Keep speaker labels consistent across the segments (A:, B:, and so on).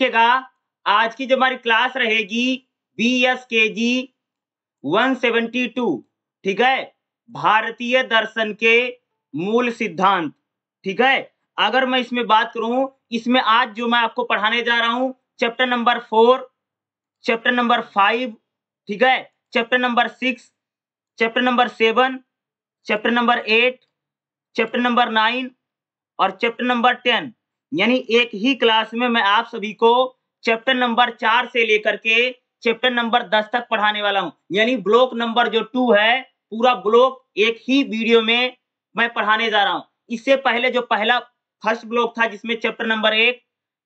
A: देखिएगा आज की जो हमारी क्लास रहेगी B S K G one seventy to ठीक है भारतीय दर्शन के मूल सिद्धांत ठीक है अगर मैं इसमें बात करूं इसमें आज जो मैं आपको पढ़ाने जा रहा हूं chapter number four chapter number five ठीक है chapter number six chapter number seven chapter number eight chapter number nine और चैप्टर नंबर टेन यानी एक ही क्लास में मैं आप सभी को चैप्टर नंबर चार से लेकर के चैप्टर नंबर दस तक पढ़ाने वाला हूं यानी ब्लॉक नंबर जो टू है पूरा ब्लॉक एक ही वीडियो में मैं पढ़ाने जा रहा हूं इससे पहले जो पहला फर्स्ट ब्लॉक था जिसमें चैप्टर नंबर एक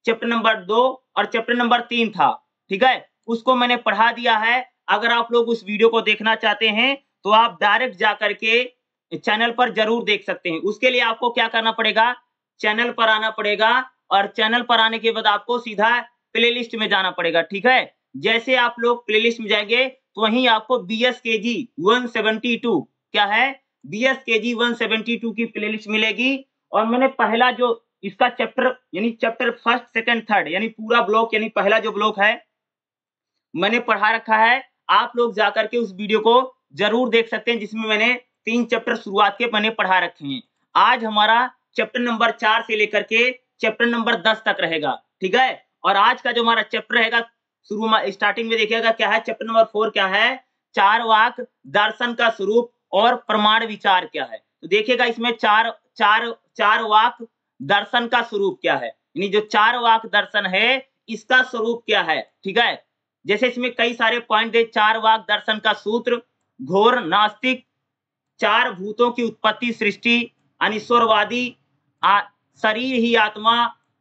A: चैप्टर नंबर दो और चैप्टर नंबर तीन था ठीक है उसको मैंने पढ़ा दिया है अगर आप लोग उस वीडियो को देखना चाहते हैं तो आप डायरेक्ट जा करके चैनल पर जरूर देख सकते हैं उसके लिए आपको क्या करना पड़ेगा चैनल पर आना पड़ेगा और चैनल पर आने के बाद आपको सीधा प्लेलिस्ट में जाना पड़ेगा ठीक है जैसे आप लोग प्लेलिस्ट में जाएंगे तो वहीं आपको B S K G one seventy to क्या है B S K G one seventy two की लिस्ट मिलेगी और मैंने पहला जो इसका चैप्टर यानी चैप्टर फर्स्ट सेकंड थर्ड यानी पूरा ब्लॉक यानी पहला जो ब्लॉक है मैंने पढ़ा रखा है आप लोग जाकर के उस वीडियो को जरूर देख सकते हैं जिसमें मैंने तीन चैप्टर शुरुआत के मैंने पढ़ा रखे हैं आज हमारा चैप्टर नंबर चार से लेकर के चैप्टर नंबर दस तक रहेगा ठीक है और आज का जो हमारा चैप्टर रहेगा शुरू में स्टार्टिंग में देखिएगा क्या है चैप्टर नंबर फोर क्या है चार वाक दर्शन का स्वरूप और प्रमाण विचार क्या है तो देखिएगा इसमें चार चार चार वाक दर्शन का स्वरूप क्या है यानी जो चार वाक दर्शन है इसका स्वरूप क्या है ठीक है जैसे इसमें कई सारे पॉइंट है चार वाक दर्शन का सूत्र घोर नास्तिक चार भूतों की उत्पत्ति सृष्टि अनिश्वरवादी शरीर ही आत्मा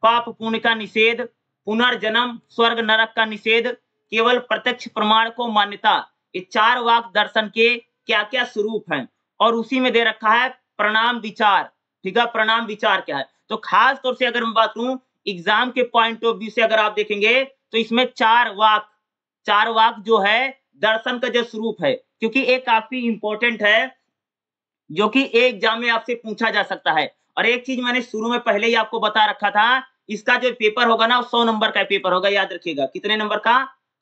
A: पाप पुण्य का निषेध पुनर्जन्म स्वर्ग नरक का निषेध केवल प्रत्यक्ष प्रमाण को मान्यता ये चार वाक दर्शन के क्या क्या स्वरूप हैं और उसी में दे रखा है प्रणाम विचार ठीक है प्रणाम विचार क्या है तो खास तौर से अगर मैं बात करूं एग्जाम के पॉइंट ऑफ व्यू से अगर आप देखेंगे तो इसमें चार वाक चार वाक जो है दर्शन का जो स्वरूप है क्योंकि ये काफी इंपॉर्टेंट है जो कि एक एग्जाम में आपसे पूछा जा सकता है और एक चीज मैंने शुरू में पहले ही आपको बता रखा था इसका जो पेपर होगा ना वो सौ नंबर का पेपर होगा याद रखिएगा कितने नंबर का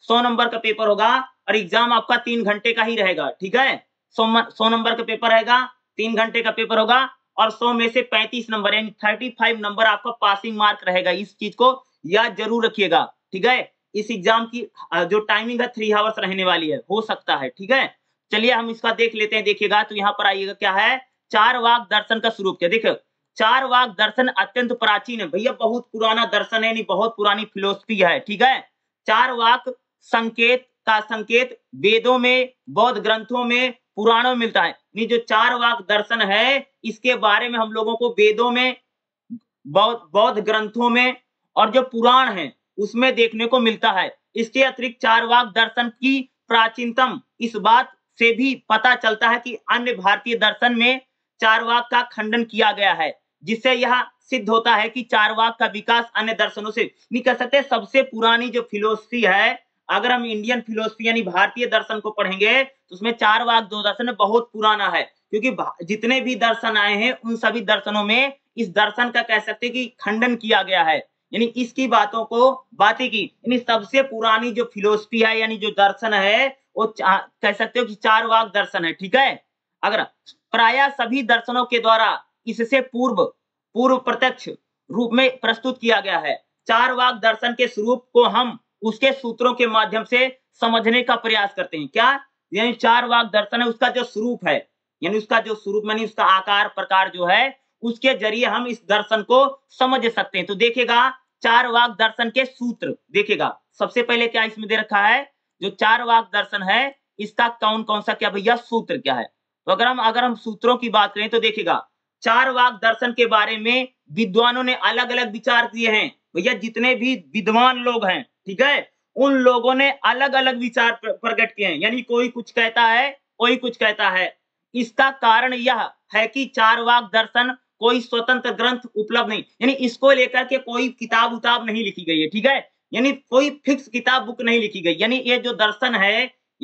A: सौ नंबर का पेपर होगा और एग्जाम आपका तीन घंटे का ही रहेगा ठीक है सौ नंबर का पेपर रहेगा तीन घंटे का पेपर होगा और सौ में से पैंतीस नंबर यानी थर्टी फाइव नंबर आपका पासिंग मार्क रहेगा इस चीज को याद जरूर रखिएगा ठीक है इस एग्जाम की जो टाइमिंग है थ्री आवर्स रहने वाली है हो सकता है ठीक है चलिए हम इसका देख लेते हैं देखिएगा तो यहाँ पर आइएगा क्या है चार वाक दर्शन का स्वरूप क्या देखिए चार वाक दर्शन अत्यंत प्राचीन है भैया बहुत पुराना दर्शन है नहीं बहुत पुरानी फिलोसफी है ठीक है चार वाक संकेत का संकेत वेदों में बौद्ध ग्रंथों में पुराणों में मिलता है नहीं जो चार वाक दर्शन है इसके बारे में हम लोगों को वेदों में बौद्ध बौद्ध ग्रंथों में और जो पुराण है उसमें देखने को मिलता है इसके अतिरिक्त चार वाक दर्शन की प्राचीनतम इस बात से भी पता चलता है कि अन्य भारतीय दर्शन में चार वाक का खंडन किया गया है जिससे यह सिद्ध होता है कि चारवाक का विकास अन्य दर्शनों से नहीं कह सकते सबसे पुरानी जो फिलोसफी है अगर हम इंडियन फिलोसफी यानी भारतीय दर्शन को पढ़ेंगे तो उसमें वाक जो दर्शन बहुत पुराना है क्योंकि जितने भी दर्शन आए हैं उन सभी दर्शनों में इस दर्शन का कह सकते कि खंडन किया गया है यानी इसकी बातों को बातें की यानी सबसे पुरानी जो फिलोसफी है यानी जो दर्शन है वो कह सकते हो कि चार वाक दर्शन है ठीक है अगर प्राय सभी दर्शनों के द्वारा इससे पूर्व पूर्व प्रत्यक्ष रूप में प्रस्तुत किया गया है चार वाक दर्शन के स्वरूप को हम उसके सूत्रों के माध्यम से समझने का प्रयास करते हैं क्या यानी चार वाक दर्शन है उसका जो स्वरूप है यानी उसका जो स्वरूप मानी उसका आकार प्रकार जो है उसके जरिए हम इस दर्शन को समझ सकते हैं तो देखेगा चार वाक दर्शन के सूत्र देखेगा सबसे पहले क्या इसमें दे रखा है जो चार वाक दर्शन है इसका कौन कौन सा क्या भैया सूत्र क्या है तो अगर हम अगर हम सूत्रों की बात करें तो देखेगा चार वाक दर्शन के बारे में विद्वानों ने अलग अलग विचार किए हैं भैया जितने भी विद्वान लोग हैं ठीक है उन लोगों ने अलग अलग विचार प्रकट किए हैं यानी कोई कुछ कहता है कोई कुछ कहता है इसका कारण यह है कि चार वाक दर्शन कोई स्वतंत्र ग्रंथ उपलब्ध नहीं यानी इसको लेकर के कोई किताब उताब नहीं लिखी गई है ठीक है यानी कोई फिक्स किताब बुक नहीं लिखी गई यानी ये जो दर्शन है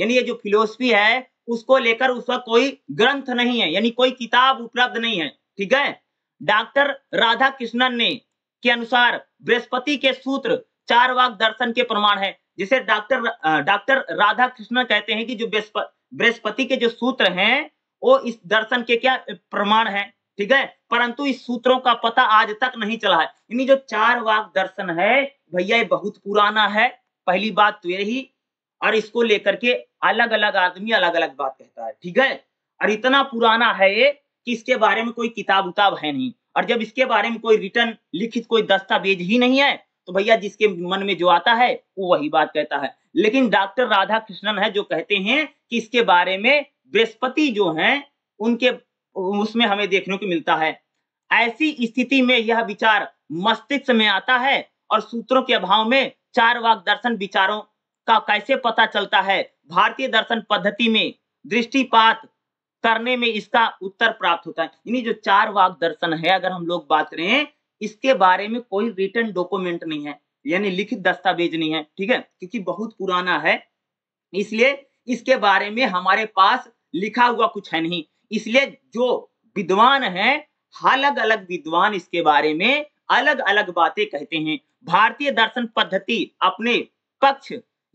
A: यानी ये जो फिलोसफी है उसको लेकर उसका कोई ग्रंथ नहीं है यानी कोई किताब उपलब्ध नहीं है ठीक है डॉक्टर राधा कृष्णन ने के अनुसार बृहस्पति के सूत्र चार वाक दर्शन के प्रमाण है जिसे डॉक्टर डॉक्टर राधा कृष्णन कहते हैं कि जो बृहस्पति के जो सूत्र हैं वो इस दर्शन के क्या प्रमाण है ठीक है परंतु इस सूत्रों का पता आज तक नहीं चला है यानी जो चार वाक दर्शन है भैया ये बहुत पुराना है पहली बात तो यही और इसको लेकर के अलग अलग आदमी अलग अलग बात कहता है ठीक है और इतना पुराना है ये कि इसके बारे में कोई किताब उताब है नहीं और जब इसके बारे में कोई रिटर्न लिखित कोई दस्तावेज ही नहीं है तो भैया जिसके मन में जो आता है वो वही बात कहता है लेकिन डॉक्टर राधा कृष्णन है जो कहते हैं कि इसके बारे में बृहस्पति जो है उनके उसमें हमें देखने को मिलता है ऐसी स्थिति में यह विचार मस्तिष्क में आता है और सूत्रों के अभाव में चार वाक दर्शन विचारों का कैसे पता चलता है भारतीय दर्शन पद्धति में दृष्टिपात करने में इसका उत्तर प्राप्त होता है यानी जो चार वाक दर्शन है अगर हम लोग बात करें इसके बारे में कोई रिटर्न डॉक्यूमेंट नहीं है यानी लिखित दस्तावेज नहीं है ठीक है क्योंकि बहुत पुराना है इसलिए इसके बारे में हमारे पास लिखा हुआ कुछ है नहीं इसलिए जो विद्वान है अलग अलग विद्वान इसके बारे में अलग अलग बातें कहते हैं भारतीय दर्शन पद्धति अपने पक्ष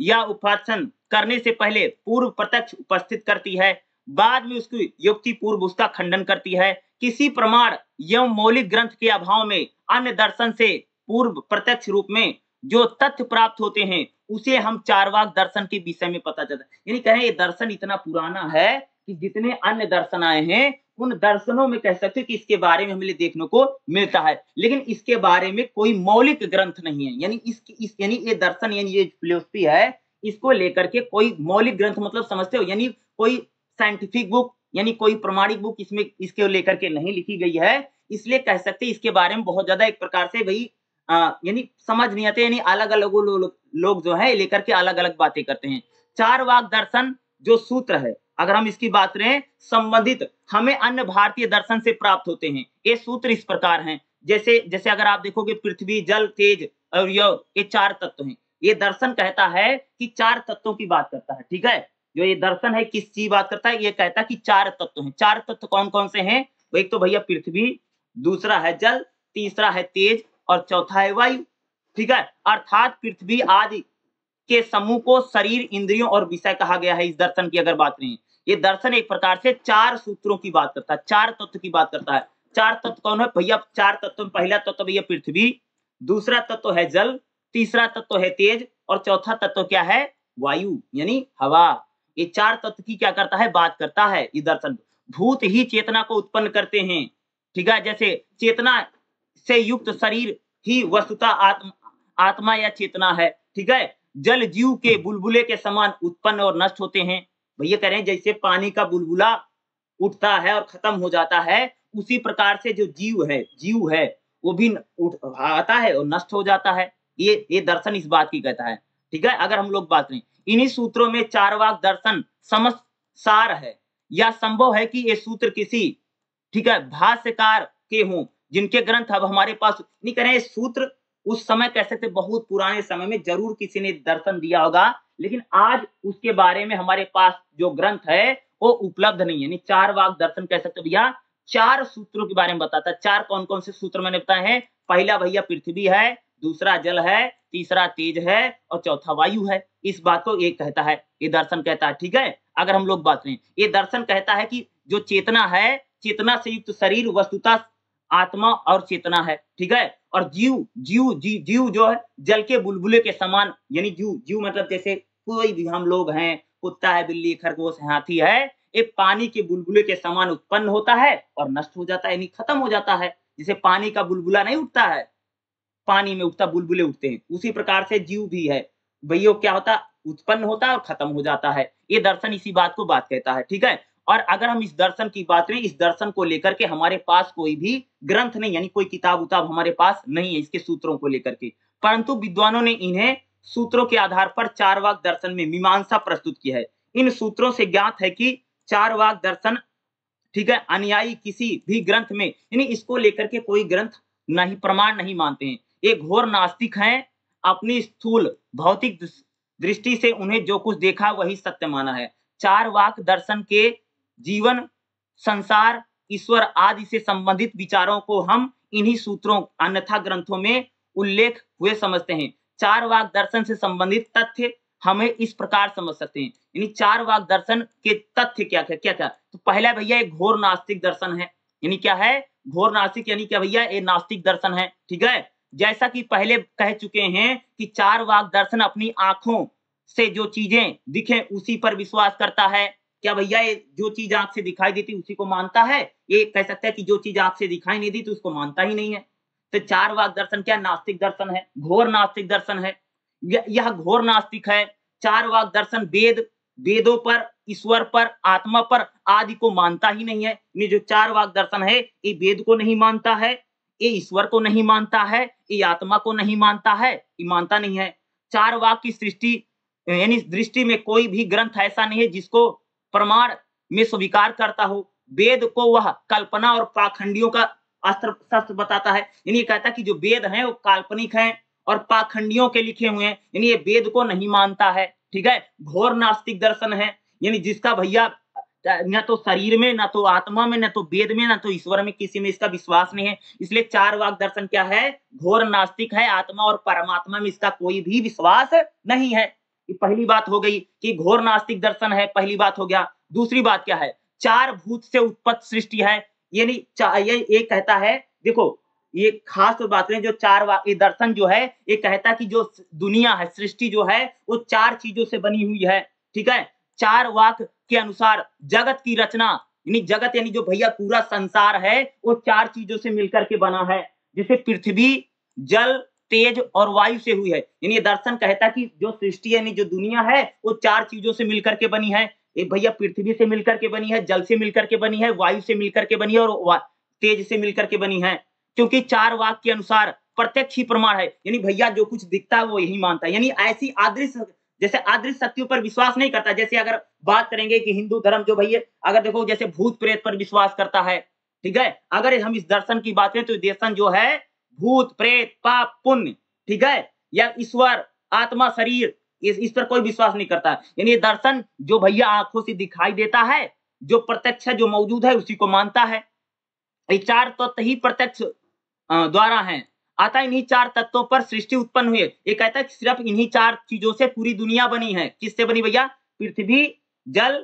A: या उपासन करने से पहले पूर्व प्रत्यक्ष उपस्थित करती है बाद में उसकी युक्ति पूर्व उसका खंडन करती है किसी प्रमाण एवं मौलिक ग्रंथ के अभाव में अन्य दर्शन से पूर्व प्रत्यक्ष रूप में जो तथ्य प्राप्त होते हैं उसे हम चारवाक दर्शन के विषय में पता चलता है यानी कहें ये दर्शन इतना पुराना है कि जितने अन्य दर्शन आए हैं उन दर्शनों में कह सकते कि इसके बारे में हमें देखने को मिलता है लेकिन इसके बारे में कोई मौलिक ग्रंथ नहीं है यानी इस, इस यानी ये दर्शन यानी ये फिलोसफी है इसको लेकर के कोई मौलिक ग्रंथ मतलब समझते हो यानी कोई साइंटिफिक बुक यानी कोई प्रमाणिक बुक इसमें इसके लेकर के नहीं लिखी गई है इसलिए कह सकते इसके बारे में बहुत ज्यादा एक प्रकार से भाई यानी समझ नहीं आते यानी अलग अलग लोग लो, लो जो है लेकर के अलग अलग बातें करते हैं चार वाक दर्शन जो सूत्र है अगर हम इसकी बात करें संबंधित हमें अन्य भारतीय दर्शन से प्राप्त होते हैं ये सूत्र इस प्रकार हैं जैसे जैसे अगर आप देखोगे पृथ्वी जल तेज और ये चार तत्व हैं ये दर्शन कहता है कि चार तत्वों की बात करता है ठीक है जो ये दर्शन है किस चीज बात करता है ये कहता है कि चार तत्व हैं चार तत्व कौन कौन से हैं एक तो भैया पृथ्वी दूसरा है जल तीसरा है तेज और चौथा है वायु ठीक है अर्थात पृथ्वी आदि के समूह को शरीर इंद्रियों और विषय कहा गया है इस दर्शन की अगर बात नहीं ये दर्शन एक प्रकार से चार सूत्रों की बात करता है चार तत्व की बात करता है चार तत्व कौन है भैया चार तत्व में पहला तत्व भैया पृथ्वी दूसरा तत्व है जल तीसरा तत्व है तेज और चौथा तत्व क्या है वायु यानी हवा ये चार तत्व की क्या करता है बात करता है ये दर्शन भूत ही चेतना को उत्पन्न करते हैं ठीक है जैसे चेतना से युक्त शरीर ही वस्तुता आत्म आत्मा या चेतना है ठीक है जल जीव के बुलबुले के समान उत्पन्न और नष्ट होते हैं भैया कह रहे हैं जैसे पानी का बुलबुला उठता है और खत्म हो जाता है उसी प्रकार से जो जीव है जीव है वो भी उठ आता है और नष्ट हो जाता है ये ये दर्शन इस बात की कहता है ठीक है अगर हम लोग बात करें इन्हीं सूत्रों में चारवाक दर्शन समस्त है या संभव है कि ये सूत्र किसी ठीक है भाष्यकार के हों जिनके ग्रंथ अब हमारे पास नहीं करें सूत्र उस समय कह सकते बहुत पुराने समय में जरूर किसी ने दर्शन दिया होगा लेकिन आज उसके बारे में हमारे पास जो ग्रंथ है वो उपलब्ध नहीं है चार वाक दर्शन कह सकते भैया चार सूत्रों के बारे में बताता है चार कौन कौन से सूत्र मैंने बताए हैं पहला भैया पृथ्वी है दूसरा जल है तीसरा तेज है और चौथा वायु है इस बात को ये कहता है ये दर्शन कहता है ठीक है अगर हम लोग बात करें ये दर्शन कहता है कि जो चेतना है चेतना से युक्त शरीर वस्तुता आत्मा और चेतना है ठीक है और जीव जीव जीव जीव जो है जल के बुलबुले के समान यानी जीव जीव मतलब जैसे कोई भी हम लोग हैं कुत्ता है बिल्ली खरगोश है हाथी है ये पानी के बुलबुले के समान उत्पन्न होता है और नष्ट हो जाता है यानी खत्म हो जाता है जैसे पानी का बुलबुला नहीं उठता है पानी में उठता बुलबुले उठते हैं उसी प्रकार से जीव भी है वही क्या होता है उत्पन्न होता है और खत्म हो जाता है ये दर्शन इसी बात को बात कहता है ठीक है और अगर हम इस दर्शन की बात करें इस दर्शन को लेकर के हमारे पास कोई भी ग्रंथ नहीं यानी कोई किताब उताब हमारे पास नहीं है इसके सूत्रों को लेकर के परंतु विद्वानों ने इन्हें सूत्रों के आधार पर चार वाक दर्शन में मीमांसा प्रस्तुत किया है इन सूत्रों से ज्ञात है कि चार वाक दर्शन ठीक है अनुयायी किसी भी ग्रंथ में यानी इसको लेकर के कोई ग्रंथ नहीं प्रमाण नहीं मानते हैं ये घोर नास्तिक हैं अपनी स्थूल भौतिक दृष्टि से उन्हें जो कुछ देखा वही सत्य माना है चार वाक दर्शन के जीवन संसार ईश्वर आदि से संबंधित विचारों को हम इन्हीं सूत्रों अन्यथा ग्रंथों में उल्लेख हुए समझते हैं चार वाक दर्शन से संबंधित तथ्य हमें इस प्रकार समझ सकते हैं यानी चार वाक दर्शन के तथ्य क्या क्या क्या क्या तो पहला भैया एक घोर नास्तिक दर्शन है यानी क्या है घोर नास्तिक यानी क्या भैया ये नास्तिक दर्शन है ठीक है जैसा कि पहले कह चुके हैं कि चार वाग दर्शन अपनी आंखों से जो चीजें दिखे उसी पर विश्वास करता है क्या भैया ये जो चीज आंख से दिखाई देती उसी को मानता है ये कह सकता है कि जो चीज आंख से दिखाई नहीं देती तो उसको मानता ही नहीं है तो चार वाक दर्शन क्या नास्तिक दर्शन है घोर नास्तिक दर्शन है यह घोर नास्तिक है चार वाक दर्शन वेद वेदों पर ईश्वर पर आत्मा पर आदि को मानता ही नहीं है ये जो चार वाग दर्शन है ये वेद को नहीं मानता है ये ईश्वर को नहीं मानता है ये आत्मा को नहीं मानता है ये मानता नहीं है चार वाक की सृष्टि यानी दृष्टि में कोई भी ग्रंथ ऐसा नहीं है जिसको प्रमाण में स्वीकार करता हो वेद को वह कल्पना और पाखंडियों का अस्त्र शस्त्र बताता है यानी कहता है कि जो वेद है वो काल्पनिक है और पाखंडियों के लिखे हुए हैं यानी ये वेद को नहीं मानता है ठीक है घोर नास्तिक दर्शन है यानी जिसका भैया न तो शरीर में न तो आत्मा में न तो वेद में न तो ईश्वर में किसी में इसका विश्वास नहीं है इसलिए चार वाक दर्शन क्या है घोर नास्तिक है आत्मा और परमात्मा में इसका कोई भी विश्वास नहीं है पहली बात हो गई कि घोर नास्तिक दर्शन है पहली बात हो गया दूसरी बात क्या है चार भूत से उत्पत्त सृष्टि है यानी ये ये कहता है देखो ये खास बात है जो चार ये दर्शन जो है ये कहता है कि जो दुनिया है सृष्टि जो है वो चार चीजों से बनी हुई है ठीक है चार वाक के अनुसार जगत की रचना यानी जगत यानी जो भैया पूरा संसार है वो चार चीजों से मिलकर के बना है जैसे पृथ्वी जल तेज और वायु से हुई है यानी दर्शन कहता है कि जो सृष्टि यानी जो दुनिया है वो चार चीजों से मिलकर के बनी है ये भैया पृथ्वी से मिलकर के बनी है जल से मिलकर के बनी है वायु से मिलकर के बनी है और तेज से मिलकर के बनी है क्योंकि चार वाक के अनुसार प्रत्यक्ष ही प्रमाण है यानी भैया जो कुछ दिखता है वो यही मानता है यानी ऐसी आदृश जैसे आदृश शक्तियों पर विश्वास नहीं करता जैसे अगर बात करेंगे कि हिंदू धर्म जो भैया अगर देखो जैसे भूत प्रेत पर विश्वास करता है ठीक है अगर हम इस दर्शन की बात करें तो दर्शन जो है भूत प्रेत पाप पुण्य ठीक है या ईश्वर आत्मा शरीर इस, इस पर कोई विश्वास नहीं करता यानी ये दर्शन जो भैया आंखों से दिखाई देता है जो प्रत्यक्ष जो मौजूद है उसी को मानता है ये चार तत्व तो ही प्रत्यक्ष द्वारा है आता इन्हीं चार तत्वों पर सृष्टि उत्पन्न हुई है ये कहता है सिर्फ इन्हीं चार चीजों से पूरी दुनिया बनी है किससे बनी भैया पृथ्वी जल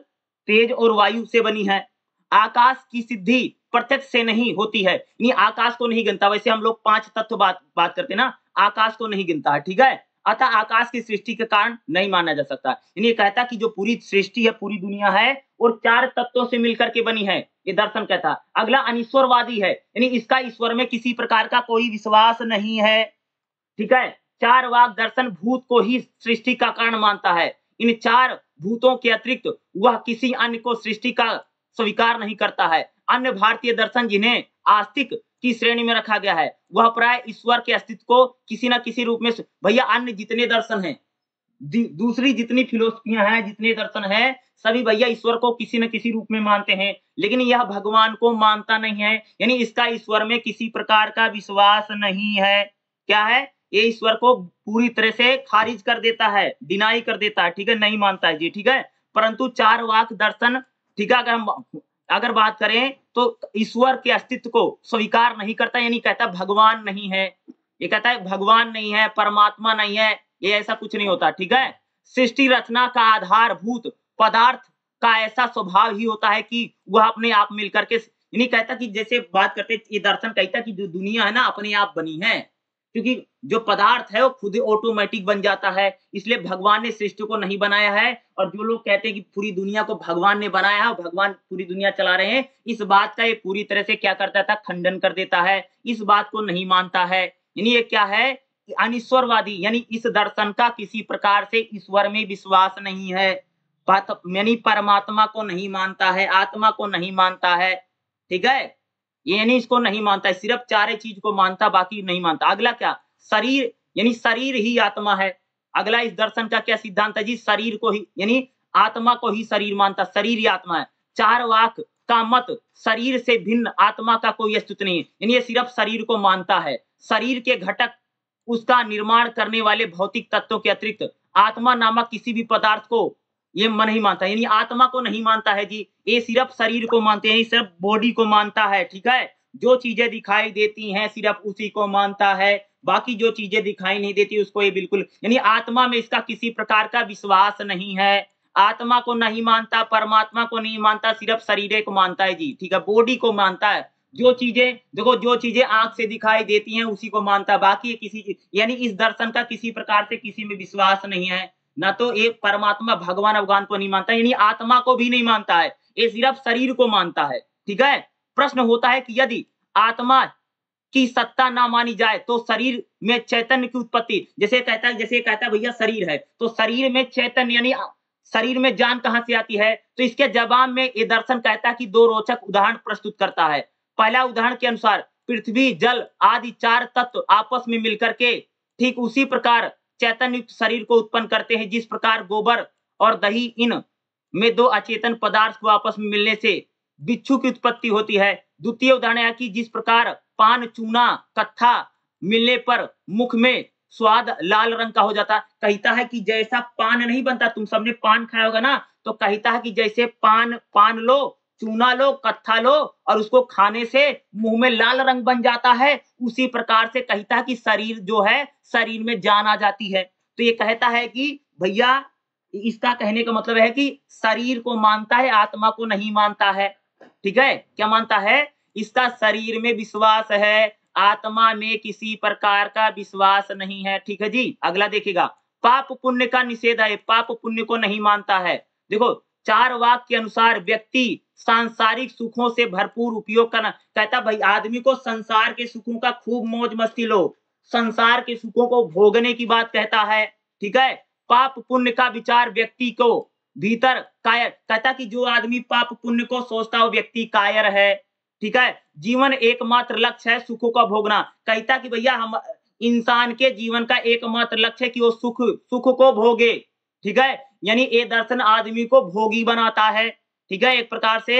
A: तेज और वायु से बनी है आकाश की सिद्धि प्रत्यक्ष से नहीं होती है नहीं आकाश को नहीं गिनता वैसे हम लोग पांच तत्व बात बात करते ना आकाश को नहीं गिनता ठीक है अतः आकाश की सृष्टि के कारण नहीं माना जा सकता यानी कहता कि जो पूरी सृष्टि है पूरी दुनिया है और चार तत्वों से मिलकर के बनी है ये दर्शन कहता अगला अनिश्वरवादी है यानी इसका ईश्वर में किसी प्रकार का कोई विश्वास नहीं है ठीक है चार वाक दर्शन भूत को ही सृष्टि का कारण मानता है इन चार भूतों के अतिरिक्त वह किसी अन्य को सृष्टि का स्वीकार नहीं करता है अन्य भारतीय दर्शन जिन्हें आस्तिक की श्रेणी में रखा गया है वह प्राय ईश्वर के अस्तित्व को किसी न किसी रूप में भैया अन्य जितने दर्शन हैं दूसरी जितनी फिलोसफियां हैं जितने दर्शन हैं सभी भैया ईश्वर को किसी न किसी रूप में मानते हैं लेकिन यह भगवान को मानता नहीं है यानी इसका ईश्वर में किसी प्रकार का विश्वास नहीं है क्या है ये ईश्वर को पूरी तरह से खारिज कर देता है डिनाई कर देता है ठीक है नहीं मानता है जी ठीक है परंतु चार वाक दर्शन ठीक है अगर हम अगर बात करें तो ईश्वर के अस्तित्व को स्वीकार नहीं करता यानी कहता भगवान नहीं है ये कहता है भगवान नहीं है परमात्मा नहीं है ये ऐसा कुछ नहीं होता ठीक है सृष्टि रचना का आधारभूत पदार्थ का ऐसा स्वभाव ही होता है कि वह अपने आप मिलकर के नहीं कहता कि जैसे बात करते ये दर्शन कहता कि जो दुनिया है ना अपने आप बनी है क्योंकि जो पदार्थ है वो खुद ऑटोमेटिक बन जाता है इसलिए भगवान ने सृष्टि को नहीं बनाया है और जो लोग कहते हैं कि पूरी दुनिया को भगवान ने बनाया है और भगवान पूरी दुनिया चला रहे हैं इस बात का ये पूरी तरह से क्या करता था खंडन कर देता है इस बात को नहीं मानता है यानी ये क्या है अनिश्वरवादी यानी इस दर्शन का किसी प्रकार से ईश्वर में विश्वास नहीं है यानी परमात्मा को नहीं मानता है आत्मा को नहीं मानता है ठीक है यानी इसको नहीं मानता है सिर्फ चार चीज को मानता बाकी नहीं मानता अगला क्या शरीर यानी शरीर ही आत्मा है अगला इस दर्शन का क्या सिद्धांत है जी शरीर को ही यानी आत्मा को ही शरीर मानता शरीर ही आत्मा है चार वाक का मत शरीर से भिन्न आत्मा का कोई अस्तित्व नहीं है यानी ये सिर्फ शरीर को मानता है शरीर के घटक उसका निर्माण करने वाले भौतिक तत्वों के अतिरिक्त आत्मा नामक किसी भी पदार्थ को ये मन नहीं मानता यानी आत्मा को नहीं मानता है जी ये सिर्फ शरीर को मानते हैं सिर्फ बॉडी को मानता है ठीक है जो चीजें दिखाई देती हैं सिर्फ उसी को मानता है बाकी जो चीजें दिखाई नहीं देती उसको ये बिल्कुल यानी आत्मा में इसका किसी प्रकार का विश्वास नहीं है आत्मा को नहीं मानता परमात्मा को नहीं मानता सिर्फ शरीर को मानता है जी ठीक है बॉडी को मानता है जो चीजें देखो जो चीजें आंख से दिखाई देती हैं उसी को मानता बाकी किसी यानी इस दर्शन का किसी प्रकार से किसी में विश्वास नहीं है ना तो ये परमात्मा भगवान अवगान को नहीं मानता यानी आत्मा को भी नहीं मानता है ये सिर्फ शरीर को मानता है ठीक है प्रश्न होता है कि यदि आत्मा की सत्ता ना मानी जाए तो शरीर में चैतन्य की उत्पत्ति जैसे कहता है जैसे कहता है भैया शरीर है तो शरीर में चैतन्य यानी शरीर में जान कहां से आती है तो इसके जवाब में ये दर्शन कहता है कि दो रोचक उदाहरण प्रस्तुत करता है पहला उदाहरण के अनुसार पृथ्वी जल आदि चार तत्व आपस में मिलकर के ठीक उसी प्रकार चैतन्य शरीर को उत्पन्न करते हैं जिस प्रकार गोबर और दही इन में दो अचेतन पदार्थ को आपस में मिलने से बिच्छू की उत्पत्ति होती है द्वितीय उदाहरण है कि जिस प्रकार पान चूना कत्था मिलने पर मुख में स्वाद लाल रंग का हो जाता कहता है कि जैसा पान नहीं बनता तुम सबने पान खाया होगा ना तो कहता है कि जैसे पान पान लो चूना लो कत्था लो और उसको खाने से मुंह में लाल रंग बन जाता है उसी प्रकार से कहता है कि शरीर जो है शरीर में जान आ जाती है तो ये कहता है कि भैया इसका कहने का मतलब है कि शरीर को मानता है आत्मा को नहीं मानता है ठीक है क्या मानता है इसका शरीर में विश्वास है आत्मा में किसी प्रकार का विश्वास नहीं है ठीक है जी अगला देखिएगा पाप पुण्य का निषेध है पाप पुण्य को नहीं मानता है देखो चार वाक के अनुसार व्यक्ति सांसारिक सुखों से भरपूर उपयोग करना कहता भाई आदमी को संसार के सुखों का खूब मौज मस्ती लो संसार के सुखों को भोगने की बात कहता है ठीक है पाप पुण्य का विचार व्यक्ति को भीतर कायर कहता कि जो आदमी पाप पुण्य को सोचता हो व्यक्ति कायर है ठीक है जीवन एकमात्र लक्ष्य है सुखों का भोगना कहता कि भैया हम इंसान के जीवन का एकमात्र लक्ष्य है कि वो सुख सुख को भोगे ठीक है यानी ये दर्शन आदमी को भोगी बनाता है ठीक है एक प्रकार से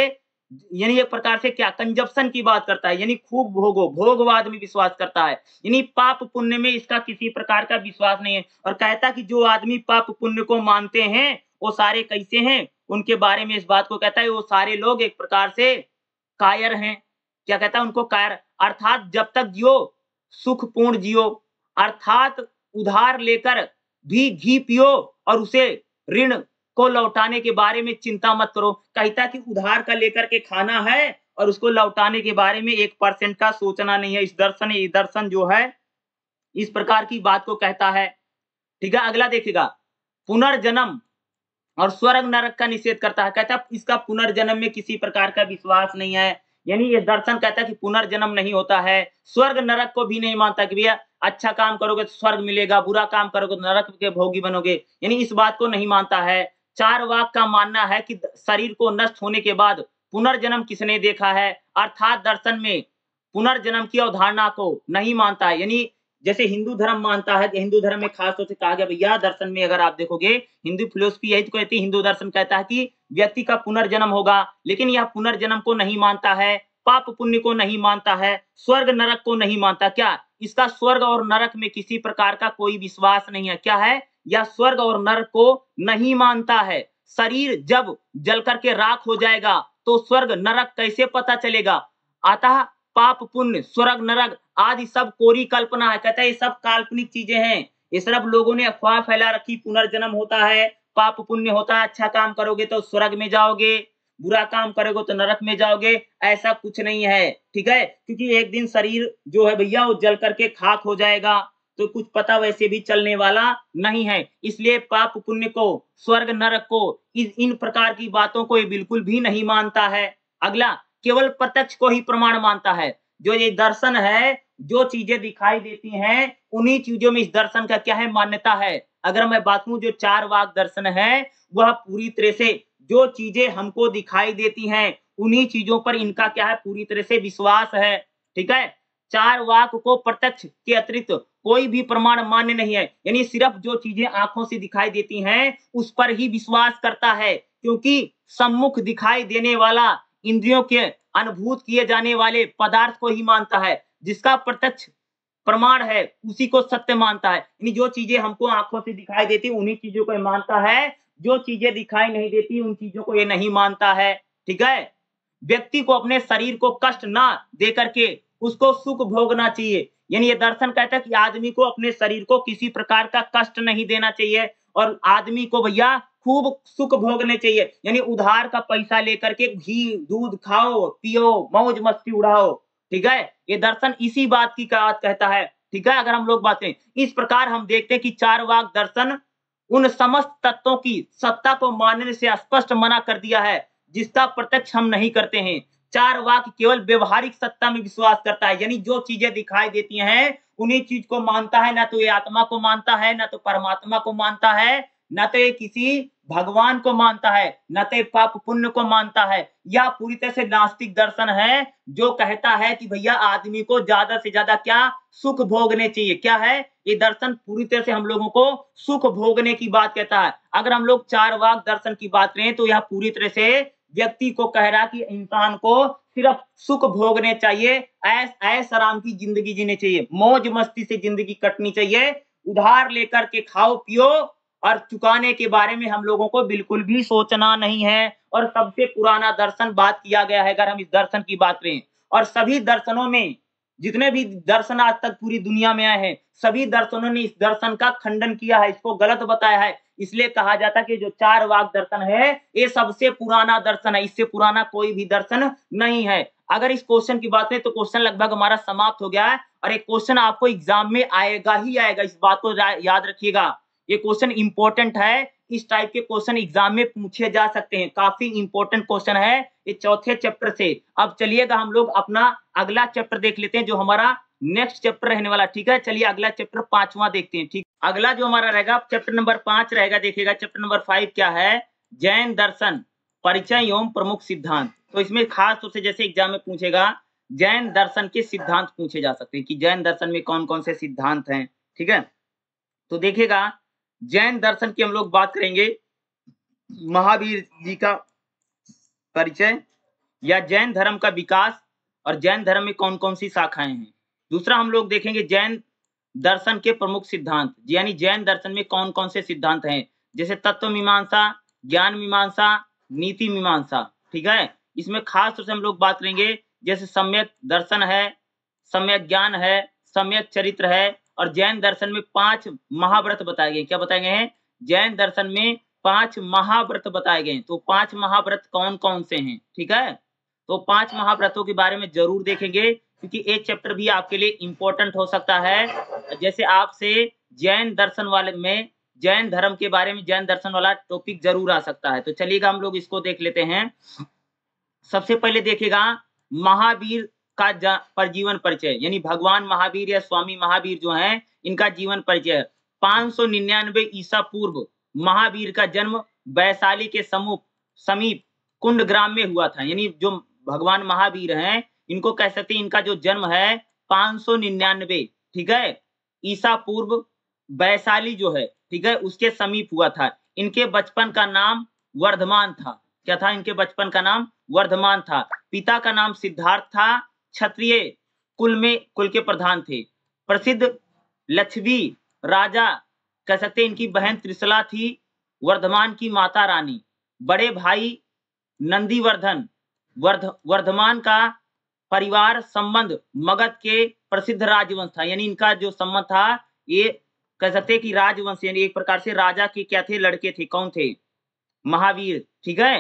A: यानी एक प्रकार से क्या कंजप्शन की बात करता है यानी खूब भोगो भोगवाद आदमी विश्वास करता है यानी पाप पुण्य में इसका किसी प्रकार का विश्वास नहीं है और कहता कि जो आदमी पाप पुण्य को मानते हैं वो सारे कैसे हैं उनके बारे में इस बात को कहता है वो सारे लोग एक प्रकार से कायर हैं क्या कहता है उनको कायर अर्थात जब तक जियो सुखपूर्ण जियो अर्थात उधार लेकर भी घी पियो और उसे ऋण को लौटाने के बारे में चिंता मत करो कहता कि उधार का लेकर के खाना है और उसको लौटाने के बारे में एक परसेंट का सोचना नहीं है इस दर्शन ये दर्शन जो है इस प्रकार की बात को कहता है ठीक है अगला देखेगा पुनर्जन्म और स्वर्ग नरक का निषेध करता है कहता है इसका पुनर्जन्म में किसी प्रकार का विश्वास नहीं है यानी ये दर्शन कहता है कि पुनर्जन्म नहीं होता है स्वर्ग नरक को भी नहीं मानता कि भैया अच्छा काम करोगे तो स्वर्ग मिलेगा बुरा काम करोगे तो नरक के भोगी बनोगे यानी इस बात को नहीं मानता है चार वाक का मानना है कि शरीर को नष्ट होने के बाद पुनर्जन्म किसने देखा है अर्थात दर्शन में पुनर्जन्म की अवधारणा को नहीं मानता है यानी जैसे हिंदू धर्म मानता है हिंदू धर्म में खास तौर से कहा गया भैया दर्शन में अगर आप देखोगे हिंदू फिलोसफी यही तो कहती है हिंदू दर्शन कहता है कि व्यक्ति का पुनर्जन्म होगा लेकिन यह पुनर्जन्म को नहीं मानता है पाप पुण्य को नहीं मानता है स्वर्ग नरक को नहीं मानता क्या इसका स्वर्ग और नरक में किसी प्रकार का कोई विश्वास नहीं है क्या है यह स्वर्ग और नरक को नहीं मानता है शरीर जब जल करके राख हो जाएगा तो स्वर्ग नरक कैसे पता चलेगा अतः पाप पुण्य स्वर्ग नरक आदि सब कोरी कल्पना है कहता है ये सब काल्पनिक चीजें हैं ये सब लोगों ने अफवाह फैला रखी पुनर्जन्म होता है पाप पुण्य होता है अच्छा काम करोगे तो स्वर्ग में जाओगे बुरा काम करोगे तो नरक में जाओगे ऐसा कुछ नहीं है ठीक है क्योंकि एक दिन शरीर जो है भैया वो जल करके खाक हो जाएगा तो कुछ पता वैसे भी चलने वाला नहीं है इसलिए पाप पुण्य को स्वर्ग नरक को इस इन प्रकार की बातों को ये बिल्कुल भी नहीं मानता है अगला केवल प्रत्यक्ष को ही प्रमाण मानता है जो ये दर्शन है जो चीजें दिखाई देती हैं उन्हीं चीजों में इस दर्शन का क्या है मान्यता है अगर मैं बात करूं जो चार वाक दर्शन है वह पूरी तरह से जो चीजें हमको दिखाई देती हैं उन्हीं चीजों पर इनका क्या है पूरी तरह से विश्वास है ठीक है चार वाक को प्रत्यक्ष के अतिरिक्त कोई भी प्रमाण मान्य नहीं है यानी सिर्फ जो चीजें आंखों से दिखाई देती हैं उस पर ही विश्वास करता है क्योंकि सम्मुख दिखाई देने वाला इंद्रियों के अनुभूत किए जाने वाले पदार्थ को ही मानता है जिसका प्रत्यक्ष प्रमाण है उसी को सत्य मानता है यानी जो चीजें हमको आंखों से दिखाई देती उन्हीं चीजों को मानता है जो चीजें दिखाई नहीं देती उन चीजों को ये नहीं मानता है ठीक है व्यक्ति को अपने शरीर को कष्ट ना दे करके उसको सुख भोगना चाहिए यानी ये दर्शन कहता है कि आदमी को अपने शरीर को किसी प्रकार का कष्ट नहीं देना चाहिए और आदमी को भैया खूब सुख भोगने चाहिए यानी उधार का पैसा लेकर के घी दूध खाओ पियो मौज मस्ती उड़ाओ ठीक है ये दर्शन इसी बात की बात कहता है ठीक है अगर हम लोग बातें इस प्रकार हम देखते हैं कि चार वाक दर्शन उन समस्त तत्वों की सत्ता को मानने से स्पष्ट मना कर दिया है जिसका प्रत्यक्ष हम नहीं करते हैं चार वाक्य केवल व्यवहारिक सत्ता में विश्वास करता है यानी जो चीजें दिखाई देती हैं उन्हीं चीज को मानता है ना तो ये आत्मा को मानता है ना तो परमात्मा को मानता है ना तो ये किसी भगवान को मानता है नते पाप पुण्य को मानता है या पूरी तरह से नास्तिक दर्शन है जो कहता है कि भैया आदमी को ज्यादा से ज्यादा क्या सुख भोगने चाहिए क्या है ये दर्शन पूरी तरह से हम लोगों को सुख भोगने की बात कहता है अगर हम लोग चार वाक दर्शन की बात करें तो यह पूरी तरह से व्यक्ति को कह रहा कि इंसान को सिर्फ सुख भोगने चाहिए ऐस ऐस आराम की जिंदगी जीने चाहिए मौज मस्ती से जिंदगी कटनी चाहिए उधार लेकर के खाओ पियो और चुकाने के बारे में हम लोगों को बिल्कुल भी सोचना नहीं है और सबसे पुराना दर्शन बात किया गया है अगर हम इस दर्शन की बात करें और सभी दर्शनों में जितने भी दर्शन आज तक पूरी दुनिया में आए हैं सभी दर्शनों ने इस दर्शन का खंडन किया है इसको गलत बताया है इसलिए कहा जाता है कि जो चार वाक दर्शन है ये सबसे पुराना दर्शन है इससे पुराना कोई भी दर्शन नहीं है अगर इस क्वेश्चन की बात करें तो क्वेश्चन लगभग हमारा समाप्त हो गया है और एक क्वेश्चन आपको एग्जाम में आएगा ही आएगा इस बात को याद रखिएगा ये क्वेश्चन इंपॉर्टेंट है इस टाइप के क्वेश्चन एग्जाम में पूछे जा सकते हैं काफी इंपॉर्टेंट क्वेश्चन है ये चौथे चैप्टर से अब चलिएगा हम लोग अपना अगला चैप्टर देख लेते हैं जो हमारा नेक्स्ट चैप्टर रहने वाला ठीक है चलिए अगला चैप्टर पांचवा देखते हैं ठीक अगला जो हमारा रहेगा चैप्टर नंबर पांच रहेगा देखिएगा चैप्टर नंबर फाइव क्या है जैन दर्शन परिचय एवं प्रमुख सिद्धांत तो इसमें खास तौर से जैसे एग्जाम में पूछेगा जैन दर्शन के सिद्धांत पूछे जा सकते हैं कि जैन दर्शन में कौन कौन से सिद्धांत हैं ठीक है तो देखिएगा जैन दर्शन की हम लोग बात करेंगे महावीर जी का परिचय या जैन धर्म का विकास और जैन धर्म में कौन कौन सी शाखाएं हैं दूसरा हम लोग देखेंगे जैन दर्शन के प्रमुख सिद्धांत यानी जैन दर्शन में कौन कौन से सिद्धांत हैं जैसे तत्व मीमांसा ज्ञान मीमांसा नीति मीमांसा ठीक है इसमें खास तौर से हम लोग बात करेंगे जैसे सम्यक दर्शन है सम्यक ज्ञान है सम्यक चरित्र है और जैन दर्शन में पांच महाव्रत बताए गए क्या बताए गए हैं जैन दर्शन में पांच महाव्रत बताए गए तो पांच महाव्रत कौन कौन से हैं ठीक है तो पांच महाव्रतों के बारे में जरूर देखेंगे क्योंकि एक चैप्टर भी आपके लिए इम्पोर्टेंट हो सकता है जैसे आपसे जैन दर्शन वाले में जैन धर्म के बारे में जैन दर्शन वाला टॉपिक जरूर आ सकता है तो चलिएगा हम लोग इसको देख लेते हैं सबसे पहले देखेगा महावीर का पर जीवन परिचय यानी भगवान महावीर या स्वामी महावीर जो हैं इनका जीवन परिचय पांच सौ निन्यानवे ईसा पूर्व महावीर का जन्म वैशाली के समूह समीप कुंड ग्राम में हुआ था यानी जो भगवान महावीर हैं इनको कह सकते हैं इनका जो जन्म है पांच सौ ठीक है ईसा पूर्व वैशाली जो है ठीक है उसके समीप हुआ था इनके बचपन का नाम वर्धमान था क्या था इनके बचपन का नाम वर्धमान था पिता का नाम सिद्धार्थ था क्षत्रिय कुल में कुल के प्रधान थे प्रसिद्ध लक्ष्मी राजा कह सकते इनकी बहन त्रिशला थी वर्धमान की माता रानी बड़े भाई नंदीवर्धन वर्ध वर्धमान का परिवार संबंध मगध के प्रसिद्ध राजवंश था यानी इनका जो संबंध था ये कह सकते कि राजवंश यानी एक प्रकार से राजा के क्या थे लड़के थे कौन थे महावीर ठीक है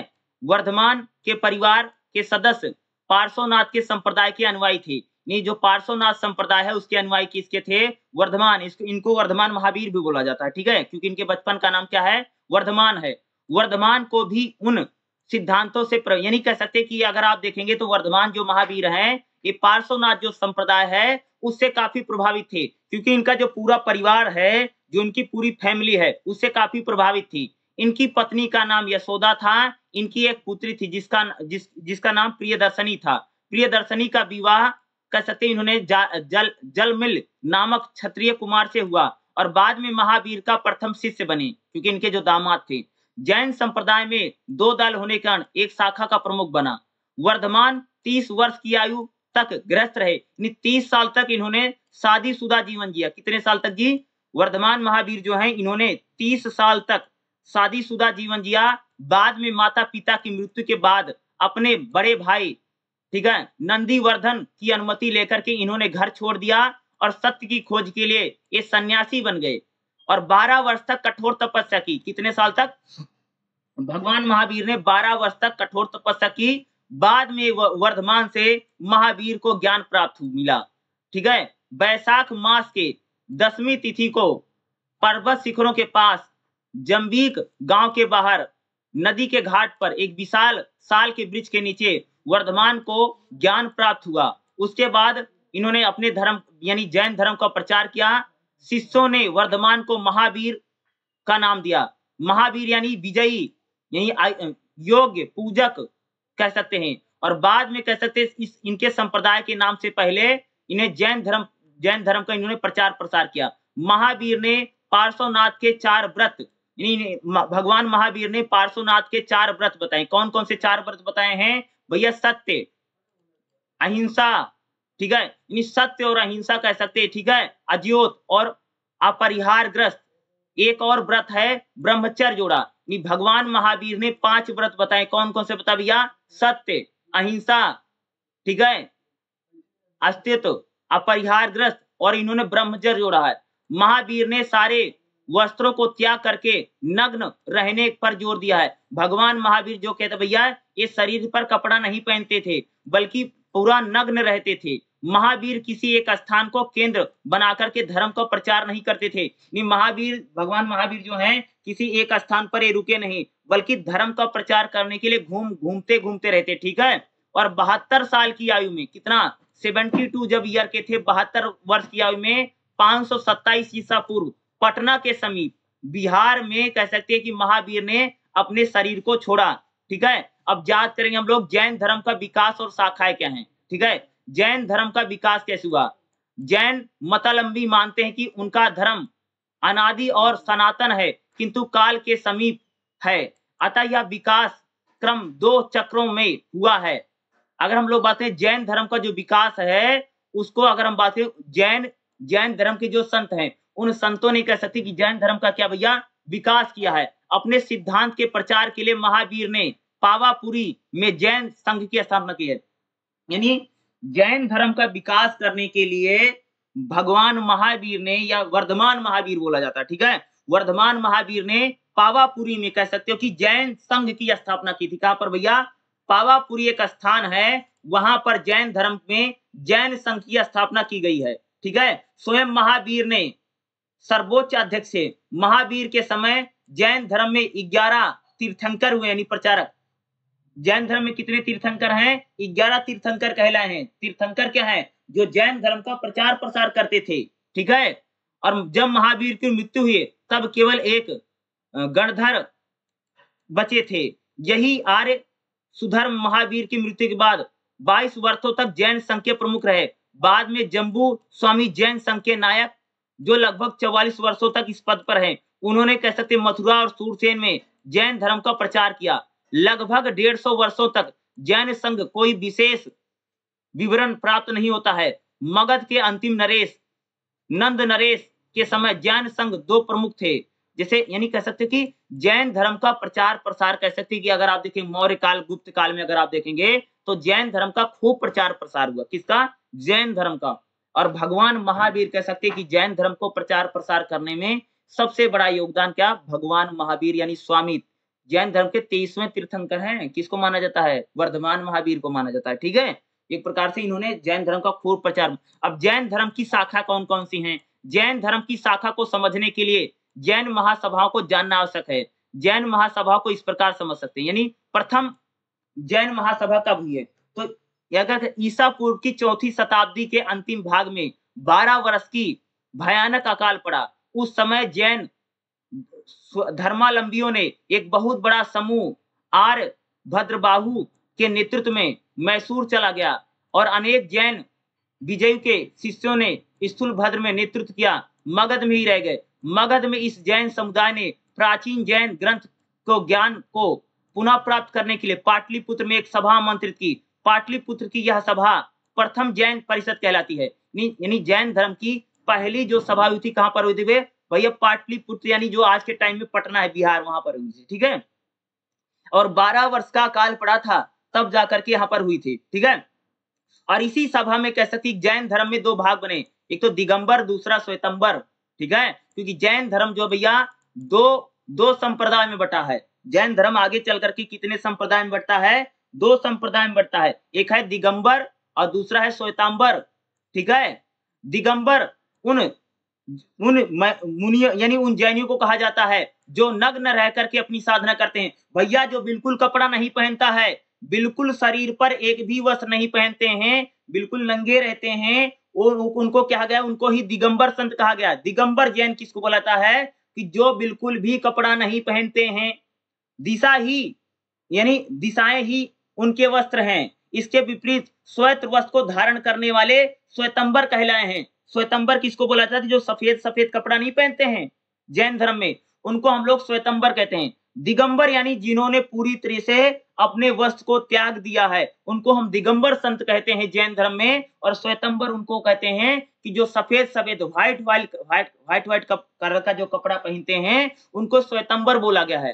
A: वर्धमान के परिवार के सदस्य पार्श्वनाथ के संप्रदाय के अनुयायी थे नहीं जो पार्श्वनाथ संप्रदाय है उसके अनुयायी किसके थे वर्धमान इसको इनको वर्धमान महावीर भी बोला जाता है ठीक है क्योंकि इनके बचपन का नाम क्या है वर्धमान है वर्धमान को भी उन सिद्धांतों से यानी कह सकते कि अगर आप देखेंगे तो वर्धमान जो महावीर हैं ये पार्श्वनाथ जो संप्रदाय है उससे काफी प्रभावित थे क्योंकि इनका जो पूरा परिवार है जो इनकी पूरी फैमिली है उससे काफी प्रभावित थी इनकी पत्नी का नाम यशोदा था इनकी एक पुत्री थी जिसका जिस, जिसका नाम प्रियदर्शनी था प्रियदर्शनी का विवाह कह सकते इन्होंने जल जलमिल नामक क्षत्रिय कुमार से हुआ और बाद में महावीर का प्रथम शिष्य बने क्योंकि इनके जो दामाद थे जैन संप्रदाय में दो दल होने के कारण एक शाखा का प्रमुख बना वर्धमान तीस वर्ष की आयु तक ग्रस्त रहे तीस साल तक इन्होंने शादीशुदा जीवन जिया कितने साल तक जी वर्धमान महावीर जो हैं इन्होंने तीस साल तक शादीशुदा जीवन जिया बाद में माता पिता की मृत्यु के बाद अपने बड़े भाई ठीक है नंदीवर्धन की अनुमति लेकर के इन्होंने घर छोड़ दिया और सत्य की खोज के लिए ये सन्यासी बन गए और 12 वर्ष तक कठोर तपस्या की कितने साल तक भगवान महावीर ने 12 वर्ष तक कठोर तपस्या की बाद में वर्धमान से महावीर को ज्ञान प्राप्त मिला ठीक है बैसाख मास के दसवीं तिथि को पर्वत शिखरों के पास जम्बीक गांव के बाहर नदी के घाट पर एक विशाल साल के वृक्ष के नीचे वर्धमान को ज्ञान प्राप्त हुआ उसके बाद इन्होंने अपने धर्म यानी जैन धर्म का प्रचार किया शिष्यों ने वर्धमान को महावीर का नाम दिया महावीर यानी विजयी यानी योग्य पूजक कह सकते हैं और बाद में कह सकते हैं इस इनके संप्रदाय के नाम से पहले इन्हें जैन धर्म जैन धर्म का इन्होंने प्रचार प्रसार किया महावीर ने पार्श्वनाथ के चार व्रत भगवान महावीर ने पार्श्वनाथ के चार व्रत बताए कौन कौन से चार व्रत बताए हैं भैया सत्य अहिंसा ठीक है यानी सत्य और अहिंसा कह सकते हैं ठीक है अज्योत और अपरिहार ग्रस्त एक और व्रत है ब्रह्मचर्य जोड़ा भगवान महावीर ने पांच व्रत बताए कौन कौन से बता भैया सत्य अहिंसा ठीक है अस्तित्व अपरिहार ग्रस्त और इन्होंने ब्रह्मचर्य जोड़ा है महावीर ने सारे वस्त्रों को त्याग करके नग्न रहने पर जोर दिया है भगवान महावीर जो कहते भैया ये शरीर पर कपड़ा नहीं पहनते थे बल्कि पूरा नग्न रहते थे महावीर किसी एक स्थान को केंद्र बना करके धर्म का प्रचार नहीं करते थे महावीर भगवान महावीर जो है किसी एक स्थान पर ये रुके नहीं बल्कि धर्म का प्रचार करने के लिए घूम घूमते घूमते रहते ठीक है और बहत्तर साल की आयु में कितना 72 जब ईयर के थे बहत्तर वर्ष की आयु में पांच सौ ईसा पूर्व पटना के समीप बिहार में कह सकते हैं कि महावीर ने अपने शरीर को छोड़ा ठीक है अब याद करेंगे हम लोग जैन धर्म का विकास और शाखाएं क्या है ठीक है जैन धर्म का विकास कैसे हुआ जैन मतलबी मानते हैं कि उनका धर्म अनादि और सनातन है किंतु काल के समीप है अतः यह विकास क्रम दो चक्रों में हुआ है अगर हम लोग बातें जैन धर्म का जो विकास है उसको अगर हम बातें जैन जैन धर्म के जो संत हैं उन संतों ने कह सकती कि जैन धर्म का क्या भैया विकास किया है अपने सिद्धांत के प्रचार के लिए महावीर ने पावापुरी में जैन संघ की स्थापना की है यानी जैन धर्म का विकास करने के लिए भगवान महावीर ने या वर्धमान महावीर बोला जाता है ठीक है वर्धमान महावीर ने पावापुरी में कह सकते हो कि जैन संघ की स्थापना की थी कहां पर भैया पावापुरी एक स्थान है वहां पर जैन धर्म में जैन संघ की स्थापना की गई है ठीक है स्वयं महावीर ने सर्वोच्च अध्यक्ष है महावीर के समय जैन धर्म में ग्यारह तीर्थंकर हुए यानी प्रचारक जैन धर्म में कितने तीर्थंकर हैं ग्यारह तीर्थंकर कहलाए हैं तीर्थंकर क्या है जो जैन धर्म का प्रचार प्रसार करते थे ठीक है और जब महावीर की मृत्यु हुई तब केवल एक गणधर बचे थे यही आर्य सुधर्म महावीर की मृत्यु के बाद 22 वर्षों तक जैन संघ के प्रमुख रहे बाद में जम्बू स्वामी जैन संघ के नायक जो लगभग चौवालीस वर्षों तक इस पद पर हैं उन्होंने कह सकते मथुरा और सूरसेन में जैन धर्म का प्रचार किया लगभग डेढ़ सौ वर्षो तक जैन संघ कोई विशेष विवरण प्राप्त नहीं होता है मगध के अंतिम नरेश नंद नरेश के समय जैन संघ दो प्रमुख थे जैसे यानी कह सकते कि जैन धर्म का प्रचार प्रसार कह सकते कि अगर आप देखें मौर्य काल गुप्त काल में अगर आप देखेंगे तो जैन धर्म का खूब प्रचार प्रसार हुआ किसका जैन धर्म का और भगवान महावीर कह सकते हैं कि जैन धर्म को प्रचार प्रसार करने में सबसे बड़ा योगदान क्या भगवान महावीर यानी स्वामी जैन धर्म के तेईसवें तीर्थंकर हैं किसको माना जाता है वर्धमान महावीर को माना जाता है ठीक है एक प्रकार से इन्होंने जैन धर्म का खूब प्रचार अब जैन धर्म की शाखा कौन कौन सी है जैन धर्म की शाखा को समझने के लिए जैन महासभाओं को जानना आवश्यक है जैन महासभा को इस प्रकार समझ सकते हैं यानी प्रथम जैन महासभा कब हुई है अगर ईसा पूर्व की चौथी शताब्दी के अंतिम भाग में बारह वर्ष की भयानक अकाल पड़ा उस समय जैन धर्मालंबियों ने एक बहुत बड़ा समूह आर भद्रबाहु के नेतृत्व में मैसूर चला गया और अनेक जैन विजय के शिष्यों ने स्थूल भद्र में नेतृत्व किया मगध में ही रह गए मगध में इस जैन समुदाय ने प्राचीन जैन ग्रंथ को ज्ञान को पुनः प्राप्त करने के लिए पाटलिपुत्र में एक सभा आमंत्रित की पाटलिपुत्र की यह सभा प्रथम जैन परिषद कहलाती है यानी जैन धर्म की पहली जो सभा हुई थी कहां पर हुई थी वे भैया पाटलिपुत्र यानी जो आज के टाइम में पटना है बिहार वहां पर हुई थी ठीक है और 12 वर्ष का काल पड़ा था तब जाकर के यहाँ पर हुई थी ठीक है और इसी सभा में कह सकती जैन धर्म में दो भाग बने एक तो दिगंबर दूसरा श्वेतंबर ठीक है क्योंकि जैन धर्म जो भैया दो दो संप्रदाय में बटा है जैन धर्म आगे चल करके कितने संप्रदाय में बटता है दो संप्रदाय में बढ़ता है एक है दिगंबर और दूसरा है श्वेतांबर ठीक है दिगंबर उन उन मुनियों यानी उन जैनियों को कहा जाता है जो नग्न रह करके अपनी साधना करते हैं भैया जो बिल्कुल कपड़ा नहीं पहनता है बिल्कुल शरीर पर एक भी वस्त्र नहीं पहनते हैं बिल्कुल नंगे रहते हैं और उनको क्या गया उनको ही दिगंबर संत कहा गया दिगंबर जैन किसको बोलाता है कि जो बिल्कुल भी कपड़ा नहीं पहनते हैं दिशा ही यानी दिशाएं ही उनके वस्त्र हैं इसके विपरीत स्वेत वस्त्र को धारण करने वाले स्वेतंबर कहलाए हैं स्वेतंबर किसको बोला जाता है जो सफेद सफेद कपड़ा नहीं पहनते हैं जैन धर्म में उनको हम लोग स्वेतंबर कहते हैं दिगंबर यानी जिन्होंने पूरी तरह से अपने वस्त्र को त्याग दिया है उनको हम दिगंबर संत कहते हैं जैन धर्म में और स्वेतंबर उनको कहते हैं कि जो सफेद सफेद white white white white colour का जो कपड़ा पहनते हैं उनको स्वेतंबर बोला गया है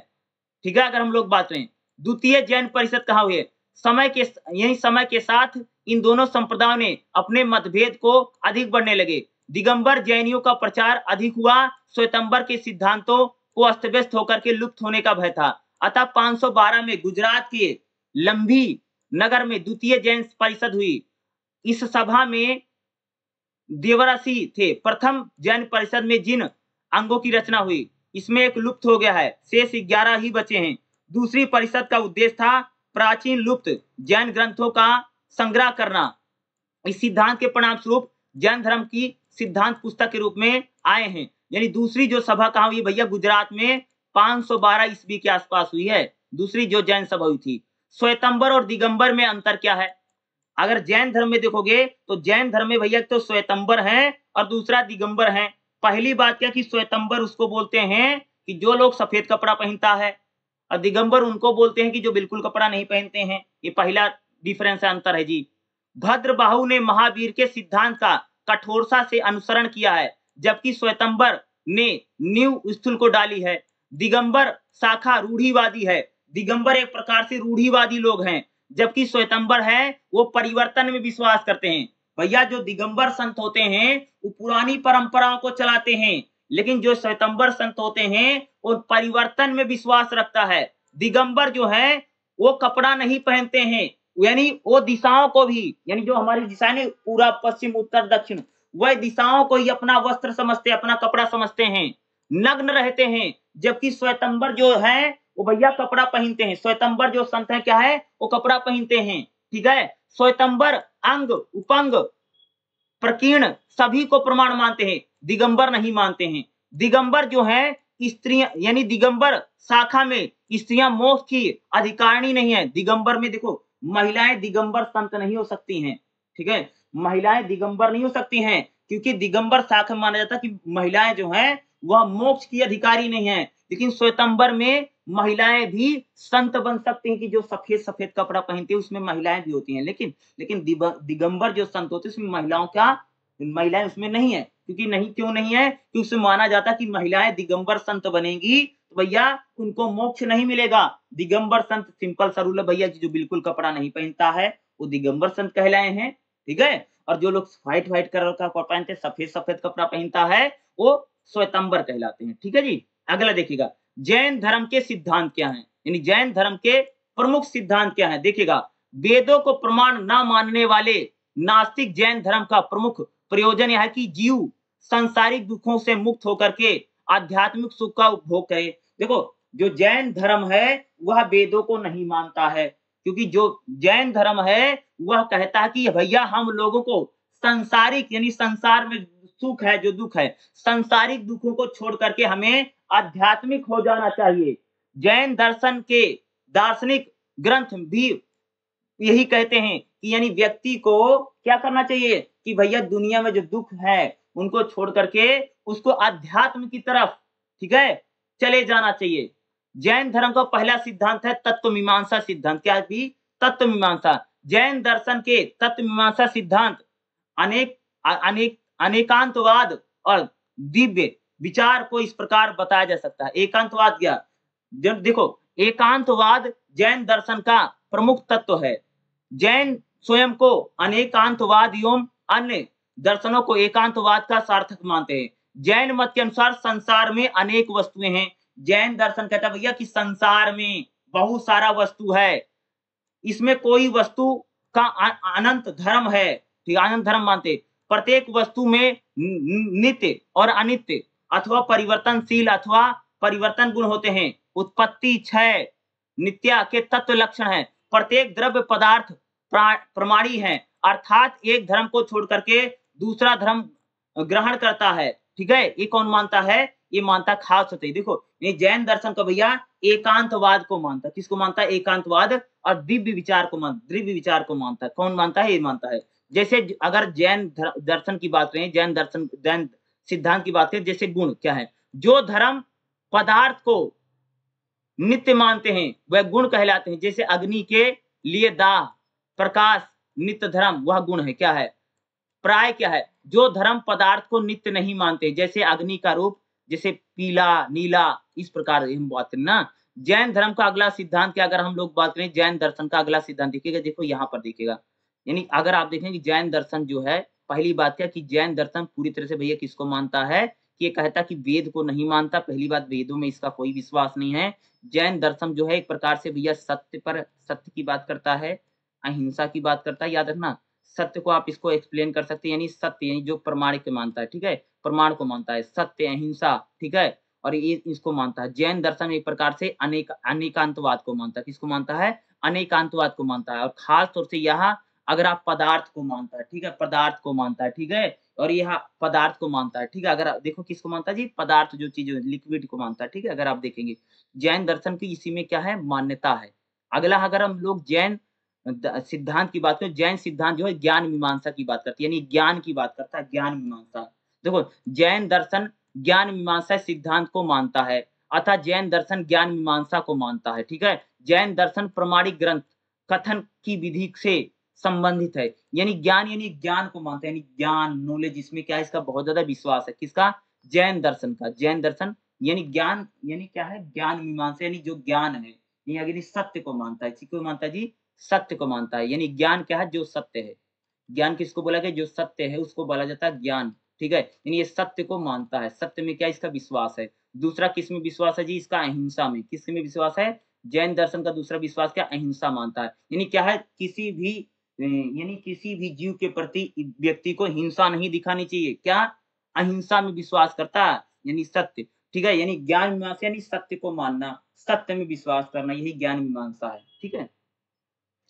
A: ठीक है अगर हम लोग बात करें द्वितीय जैन परिषद कहा हुए समय के यही समय के साथ इन दोनों संप्रदायों ने अपने मतभेद को अधिक बढ़ने लगे दिगंबर जैनियों का प्रचार अधिक हुआ स्वतंबर के सिद्धांतों को अस्त व्यस्त होकर के लुप्त होने का भय था अतः 512 में गुजरात के लंबी नगर में द्वितीय जैन परिषद हुई इस सभा में देवरासी थे प्रथम जैन परिषद में जिन अंगों की रचना हुई इसमें एक लुप्त हो गया है शेष ग्यारह ही बचे हैं दूसरी परिषद का उद्देश्य था प्राचीन लुप्त जैन ग्रंथों का संग्रह करना इस सिद्धांत के परिणाम स्वरूप जैन धर्म की सिद्धांत पुस्तक के रूप में आए हैं यानी दूसरी जो सभा कहा हुई भैया गुजरात में 512 ईस्वी के आसपास हुई है दूसरी जो जैन सभा हुई थी स्वेतंबर और दिगंबर में अंतर क्या है अगर जैन धर्म में देखोगे तो जैन धर्म में भैया तो स्वेतंबर है और दूसरा दिगंबर है पहली बात क्या कि स्वेतंबर उसको बोलते हैं कि जो लोग सफेद कपड़ा पहनता है और दिगंबर उनको बोलते हैं कि जो बिल्कुल कपड़ा नहीं पहनते हैं ये पहला डिफरेंस अंतर है जी भद्र बाहू ने महावीर के सिद्धांत का कठोरता से अनुसरण किया है जबकि स्वतंबर ने न्यू स्थल को डाली है दिगंबर शाखा रूढ़ीवादी है दिगंबर एक प्रकार से रूढ़ीवादी लोग हैं जबकि स्वतंबर है वो परिवर्तन में विश्वास करते हैं भैया जो दिगंबर संत होते हैं वो पुरानी परंपराओं को चलाते हैं लेकिन जो स्वतंबर संत होते हैं और परिवर्तन में विश्वास रखता है दिगंबर जो है वो कपड़ा नहीं पहनते हैं यानी वो दिशाओं को भी यानी जो हमारी दिशा पूरा पश्चिम उत्तर दक्षिण वह दिशाओं को ही अपना वस्त्र समझते अपना कपड़ा समझते हैं नग्न रहते हैं जबकि स्वतंबर जो है वो भैया कपड़ा पहनते हैं स्वतंबर जो संत है क्या है वो कपड़ा पहनते हैं ठीक है स्वतंबर अंग उपंग प्रकीर्ण सभी को प्रमाण मानते हैं दिगंबर नहीं मानते हैं दिगंबर जो है स्त्रियां यानी दिगंबर शाखा में स्त्रियां मोक्ष की अधिकारिणी नहीं है दिगंबर में देखो महिलाएं दिगंबर संत नहीं हो सकती हैं ठीक है महिलाएं दिगंबर नहीं हो सकती हैं क्योंकि दिगंबर शाखा में माना जाता है कि महिलाएं जो हैं वह मोक्ष की अधिकारी नहीं है लेकिन स्वतंबर में महिलाएं भी संत बन सकती हैं कि जो सफेद सफेद कपड़ा पहनती है उसमें महिलाएं भी होती हैं लेकिन लेकिन दिगंबर जो संत होते हैं उसमें महिलाओं का महिलाएं उसमें नहीं है क्योंकि नहीं क्यों नहीं है क्योंकि उसमें माना जाता कि महिलाएं दिगंबर संत बनेंगी तो भैया उनको मोक्ष नहीं मिलेगा दिगंबर संत सिंपल सरूल भैया जी जो बिल्कुल कपड़ा नहीं पहनता है वो दिगंबर संत कहलाए हैं ठीक है और जो लोग व्हाइट व्हाइट कलर का कपड़ा पहनते सफेद सफेद कपड़ा पहनता है वो स्वतंबर कहलाते हैं ठीक है जी अगला देखिएगा जैन धर्म के सिद्धांत क्या है यानी जैन धर्म के प्रमुख सिद्धांत क्या है देखिएगा वेदों को प्रमाण ना मानने वाले नास्तिक जैन धर्म का प्रमुख प्रयोजन यह है कि जीव संसारिक दुखों से मुक्त होकर के आध्यात्मिक सुख का उपभोग करे देखो जो जैन धर्म है वह वेदों को नहीं मानता है क्योंकि जो जैन धर्म है वह कहता है कि भैया हम लोगों को संसारिक यानी संसार में सुख है जो दुख है संसारिक दुखों को छोड़ करके हमें आध्यात्मिक हो जाना चाहिए जैन दर्शन के दार्शनिक ग्रंथ भी यही कहते हैं कि यानी व्यक्ति को क्या करना चाहिए कि भैया दुनिया में जो दुख है उनको छोड़ करके उसको अध्यात्म की तरफ ठीक है चले जाना चाहिए जैन धर्म का पहला सिद्धांत है तत्व मीमांसा सिद्धांत क्या थी तत्व मीमांसा जैन दर्शन के तत्व मीमांसा सिद्धांत अनेक अनेक अनेकांतवाद और दिव्य विचार को इस प्रकार बताया जा सकता है एकांतवाद क्या देखो एकांतवाद जैन दर्शन का प्रमुख तत्व है जैन स्वयं को अनेकांतवाद एवं अन्य दर्शनों को एकांतवाद का सार्थक मानते हैं जैन मत के अनुसार संसार में अनेक वस्तुएं हैं जैन दर्शन कहता है भैया कि संसार में बहुत सारा वस्तु है इसमें कोई वस्तु का अनंत धर्म है ठीक अनंत धर्म मानते प्रत्येक वस्तु में नित्य और अनित्य अथवा परिवर्तनशील अथवा परिवर्तन गुण होते हैं उत्पत्ति छय नित्या के तत्व लक्षण है प्रत्येक द्रव्य पदार्थ प्रमाणी है अर्थात एक धर्म को छोड़ करके दूसरा धर्म ग्रहण करता है ठीक है ये कौन मानता है ये मानता खास होते देखो ये जैन दर्शन का भैया एकांतवाद को मानता किसको मानता है एकांतवाद और दिव्य विचार को मान दिव्य विचार को मानता है कौन मानता है ये मानता है जैसे अगर जैन दर्शन की बात करें जैन दर्शन जैन सिद्धांत की बात करें जैसे गुण क्या है जो धर्म पदार्थ को नित्य मानते हैं वह गुण कहलाते हैं जैसे अग्नि के लिए दाह प्रकाश नित्य धर्म वह गुण है क्या है प्राय क्या है जो धर्म पदार्थ को नित्य नहीं मानते जैसे अग्नि का रूप जैसे पीला नीला इस प्रकार हम बात ना जैन धर्म का अगला सिद्धांत क्या अगर हम लोग बात करें जैन दर्शन का अगला सिद्धांत देखिएगा देखो यहाँ पर देखिएगा यानी अगर आप देखेंगे जैन दर्शन जो है पहली बात क्या कि जैन दर्शन पूरी तरह से भैया किसको मानता है कि ये कहता कि वेद को नहीं मानता पहली बात वेदों में इसका कोई विश्वास नहीं है जैन दर्शन जो है एक प्रकार से भैया सत्य पर सत्य की बात करता है अहिंसा की बात करता है याद रखना सत्य को आप इसको एक्सप्लेन कर सकते हैं यानी सत्य यानी जो प्रमाण के मानता है ठीक है प्रमाण को मानता है सत्य अहिंसा ठीक है और ये इसको मानता है जैन दर्शन एक प्रकार से अनेक अनेकांतवाद को मानता है किसको मानता है अनेकांतवाद को मानता है और खास तौर से यहाँ अगर आप पदार्थ को मानता है ठीक है पदार्थ को मानता है ठीक है और यह पदार्थ को मानता है ठीक है अगर देखो किसको मानता है जी पदार्थ जो चीज लिक्विड को मानता है ठीक है अगर आप देखेंगे जैन दर्शन की इसी में क्या है मान्यता है अगला अगर हम लोग जैन सिद्धांत की बात करें जैन सिद्धांत जो है ज्ञान मीमांसा की बात करती है यानी ज्ञान की बात करता है ज्ञान मीमांसा देखो जैन दर्शन ज्ञान मीमांसा सिद्धांत को मानता है अतः जैन दर्शन ज्ञान मीमांसा को मानता है ठीक है जैन दर्शन प्रमाणिक ग्रंथ कथन की विधि से संबंधित है यानी ज्ञान यानी ज्ञान को मानता है यानी ज्ञान नॉलेज इसमें क्या है इसका बहुत ज्यादा विश्वास है किसका जैन दर्शन का जैन दर्शन यानी ज्ञान यानी क्या है ज्ञान मीमांसा यानी जो ज्ञान है यानी सत्य को मानता है इसी को मानता है जी सत्य को मानता है यानी ज्ञान क्या है जो सत्य है ज्ञान किसको बोला गया जो सत्य है उसको बोला जाता है ज्ञान ठीक है यानी ये सत्य को मानता है सत्य में क्या इसका विश्वास है दूसरा किस में विश्वास है जी इसका अहिंसा में किस में विश्वास है जैन दर्शन का दूसरा विश्वास क्या अहिंसा मानता है यानी क्या है किसी भी यानी किसी भी जीव के प्रति व्यक्ति को हिंसा नहीं दिखानी चाहिए क्या अहिंसा में विश्वास करता है यानी सत्य ठीक है यानी ज्ञान मीमांसा यानी सत्य को मानना सत्य में विश्वास करना यही ज्ञान मीमांसा है ठीक है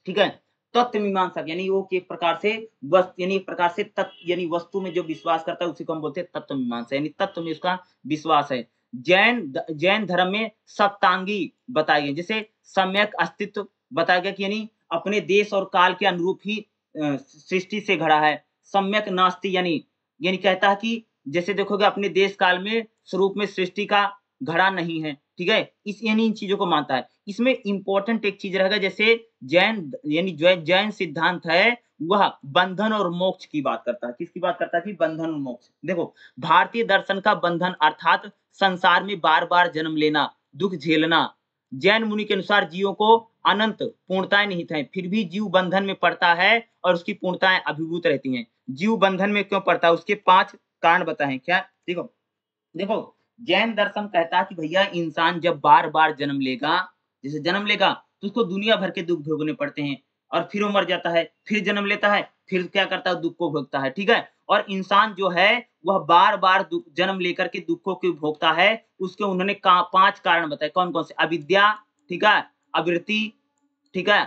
A: ठीक है तत्व मीमांसा यानी वो एक प्रकार से वस्तु यानी एक प्रकार से तत्व यानी वस्तु में जो विश्वास करता है उसी को हम बोलते हैं तत्व मीमांसा यानी तत्व में उसका विश्वास है जैन जैन धर्म में सप्तांगी बताए गए जैसे सम्यक अस्तित्व बताया गया कि यानी अपने देश और काल के अनुरूप ही सृष्टि से घड़ा है सम्यक नास्ति यानी यानी कहता है कि जैसे देखोगे अपने देश काल में स्वरूप में सृष्टि का घड़ा नहीं है ठीक है इस यानी इन चीजों को मानता है इसमें इंपॉर्टेंट एक चीज रहेगा जैसे जैन यानी जो जैन सिद्धांत है वह बंधन और मोक्ष की बात करता है किसकी बात करता है कि बंधन और मोक्ष देखो भारतीय दर्शन का बंधन अर्थात संसार में बार बार जन्म लेना दुख झेलना जैन मुनि के अनुसार जीवों को अनंत पूर्णताएं नहीं थे फिर भी जीव बंधन में पड़ता है और उसकी पूर्णताएं अभिभूत रहती हैं जीव बंधन में क्यों पड़ता है उसके पांच कारण बताए क्या देखो देखो जैन दर्शन कहता है कि भैया इंसान जब बार बार जन्म लेगा जैसे जन्म लेगा तो उसको दुनिया भर के दुख भोगने पड़ते हैं और फिर वो मर जाता है फिर जन्म लेता है फिर क्या करता है दुख को भोगता है ठीक है और इंसान जो है वह बार बार जन्म लेकर के दुखों को भोगता है उसके उन्होंने का, पांच कारण बताए कौन कौन से अविद्या ठीक है अवृत्ति ठीक है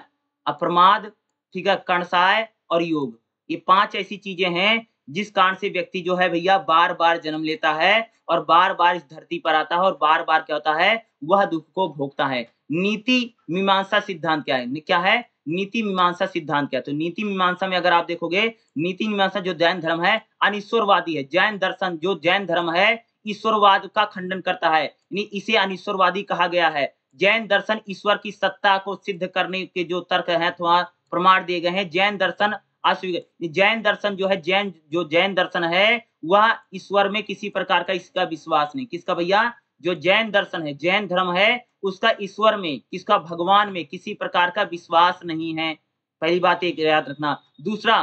A: अप्रमाद ठीक है कणसाय और योग ये पांच ऐसी चीजें हैं जिस कारण से व्यक्ति जो है भैया बार बार जन्म लेता है और बार बार इस धरती पर आता है और बार बार क्या होता है वह दुख को भोगता है नीति मीमांसा सिद्धांत क्या है क्या है नीति मीमांसा सिद्धांत क्या है तो नीति मीमांसा में अगर आप देखोगे नीति मीमांसा जो जैन धर्म है अनिश्वरवादी है जैन दर्शन जो जैन धर्म है ईश्वरवाद का खंडन करता है इसे अनिश्वरवादी कहा गया है जैन दर्शन ईश्वर की सत्ता को सिद्ध करने के जो तर्क है प्रमाण दिए गए हैं जैन दर्शन अस्वीकार जैन दर्शन जो है जैन जो जैन दर्शन है वह ईश्वर में किसी प्रकार का इसका विश्वास नहीं किसका भैया जो जैन दर्शन है जैन धर्म है उसका ईश्वर में किसका भगवान में किसी प्रकार का विश्वास नहीं है पहली बात एक याद रखना दूसरा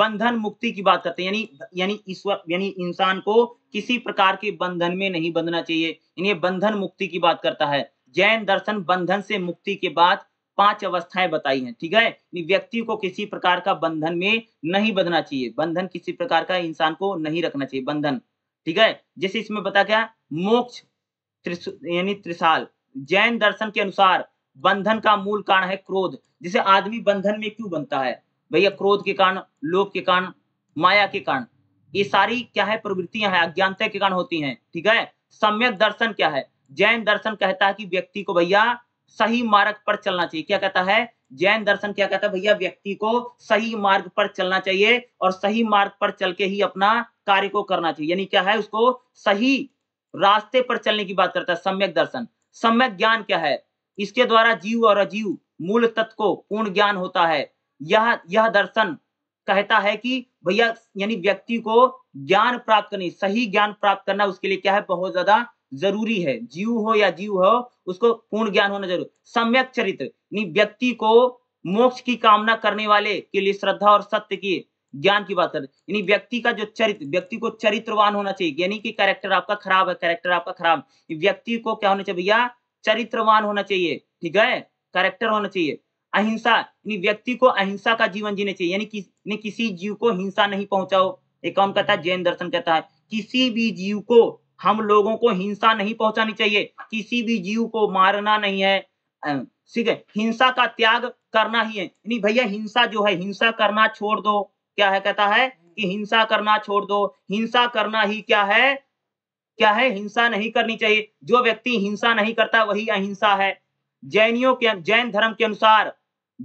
A: बंधन मुक्ति की बात करते हैं यानी यानी ईश्वर यानी इंसान को किसी प्रकार के बंधन में नहीं बंधना चाहिए यानी बंधन मुक्ति की बात करता है जैन दर्शन बंधन से मुक्ति के बाद पांच अवस्थाएं बताई हैं ठीक है व्यक्ति को किसी प्रकार का बंधन में नहीं बंधना चाहिए बंधन किसी प्रकार का इंसान को नहीं रखना चाहिए बंधन ठीक है जैसे इसमें बता क्या मोक्ष यानी त्रिशाल जैन दर्शन के अनुसार बंधन का मूल कारण है क्रोध जिसे आदमी बंधन में क्यों बनता है भैया क्रोध के कारण लोभ के कारण माया के कारण ये सारी क्या है प्रवृत्तियां हैं अज्ञानता के कारण होती हैं ठीक है सम्यक दर्शन क्या है जैन दर्शन कहता है कि व्यक्ति को भैया सही मार्ग पर चलना चाहिए क्या कहता है जैन दर्शन क्या कहता है भैया व्यक्ति को सही मार्ग पर चलना चाहिए और सही मार्ग पर चल के ही अपना कार्य को करना चाहिए यानी क्या है उसको सही रास्ते पर चलने की बात करता है सम्यक दर्शन सम्यक ज्ञान क्या है इसके द्वारा जीव और अजीव मूल तत्व को पूर्ण ज्ञान होता है यह यह दर्शन कहता है कि भैया यानी व्यक्ति को ज्ञान प्राप्त करनी सही ज्ञान प्राप्त करना उसके लिए क्या है बहुत ज्यादा जरूरी है जीव हो या जीव हो उसको पूर्ण ज्ञान होना जरूर सम्यक चरित्र व्यक्ति को मोक्ष की कामना करने वाले के लिए श्रद्धा और सत्य की ज्ञान की बात कर यानी व्यक्ति का जो चरित्र व्यक्ति को चरित्रवान होना चाहिए यानी कि कैरेक्टर आपका खराब है कैरेक्टर आपका खराब व्यक्ति को क्या होना चाहिए भैया चरित्रवान होना चाहिए ठीक है कैरेक्टर होना चाहिए अहिंसा यानी व्यक्ति को अहिंसा का जीवन जीना चाहिए यानी कि, किसी जीव को हिंसा नहीं पहुंचाओ एक कौन कहता है जैन दर्शन कहता है किसी भी जीव को हम लोगों को हिंसा नहीं पहुंचानी चाहिए किसी भी जीव को मारना नहीं है ठीक है हिंसा का त्याग करना ही है नहीं भैया हिंसा जो है हिंसा करना छोड़ दो क्या है कहता है कि हिंसा करना छोड़ दो हिंसा करना ही क्या है क्या है हिंसा नहीं करनी चाहिए जो व्यक्ति हिंसा नहीं करता वही अहिंसा है जैनियों के जैन धर्म के अनुसार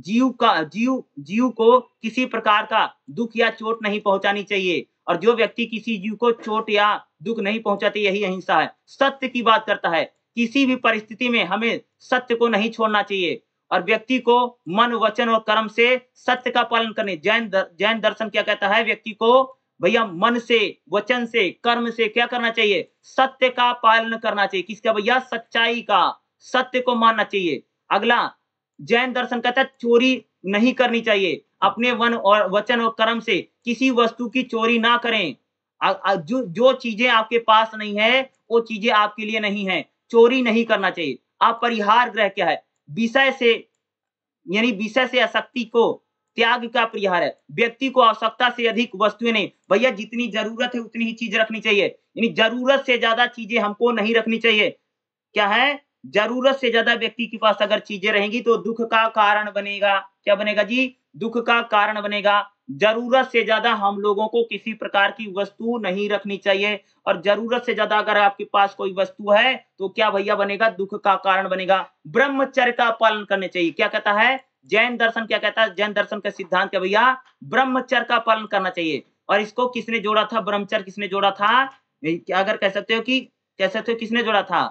A: जीव का जीव जीव को किसी प्रकार का दुख या चोट नहीं पहुंचानी चाहिए और जो व्यक्ति किसी जीव को चोट या दुख नहीं पहुंचाते यही अहिंसा है सत्य की बात करता है किसी भी परिस्थिति में हमें सत्य को नहीं छोड़ना चाहिए और व्यक्ति को मन वचन और कर्म से सत्य का पालन करने जैन दर, जैन दर्शन क्या कहता है व्यक्ति को भैया मन से वचन से कर्म से क्या करना चाहिए सत्य का पालन करना चाहिए किसका भैया सच्चाई का सत्य को मानना चाहिए अगला जैन दर्शन कहता है चोरी नहीं करनी चाहिए अपने वन और वचन और कर्म से किसी वस्तु की चोरी ना करें आ, आ, जो जो चीजें आपके पास नहीं है वो चीजें आपके लिए नहीं है चोरी नहीं करना चाहिए परिहार ग्रह क्या है विषय से यानी विषय से आसक्ति को त्याग का परिहार है व्यक्ति को आवश्यकता से अधिक वस्तुएं नहीं भैया जितनी जरूरत है उतनी ही चीज रखनी चाहिए यानी जरूरत से ज्यादा चीजें हमको नहीं रखनी चाहिए क्या है जरूरत से ज्यादा व्यक्ति के पास अगर चीजें रहेंगी तो दुख का कारण बनेगा क्या बनेगा जी दुख का कारण बनेगा जरूरत से ज्यादा हम लोगों को किसी प्रकार की वस्तु नहीं रखनी चाहिए और जरूरत से ज्यादा अगर आपके पास कोई वस्तु है तो क्या भैया बनेगा दुख का कारण बनेगा ब्रह्मचर्य का पालन करने चाहिए क्या कहता है जैन दर्शन क्या कहता है जैन दर्शन का सिद्धांत क्या भैया ब्रह्मचर्य का पालन करना चाहिए और इसको किसने जोड़ा था ब्रह्मचर्य किसने जोड़ा था क्या अगर कह सकते हो कि कह सकते हो किसने जोड़ा था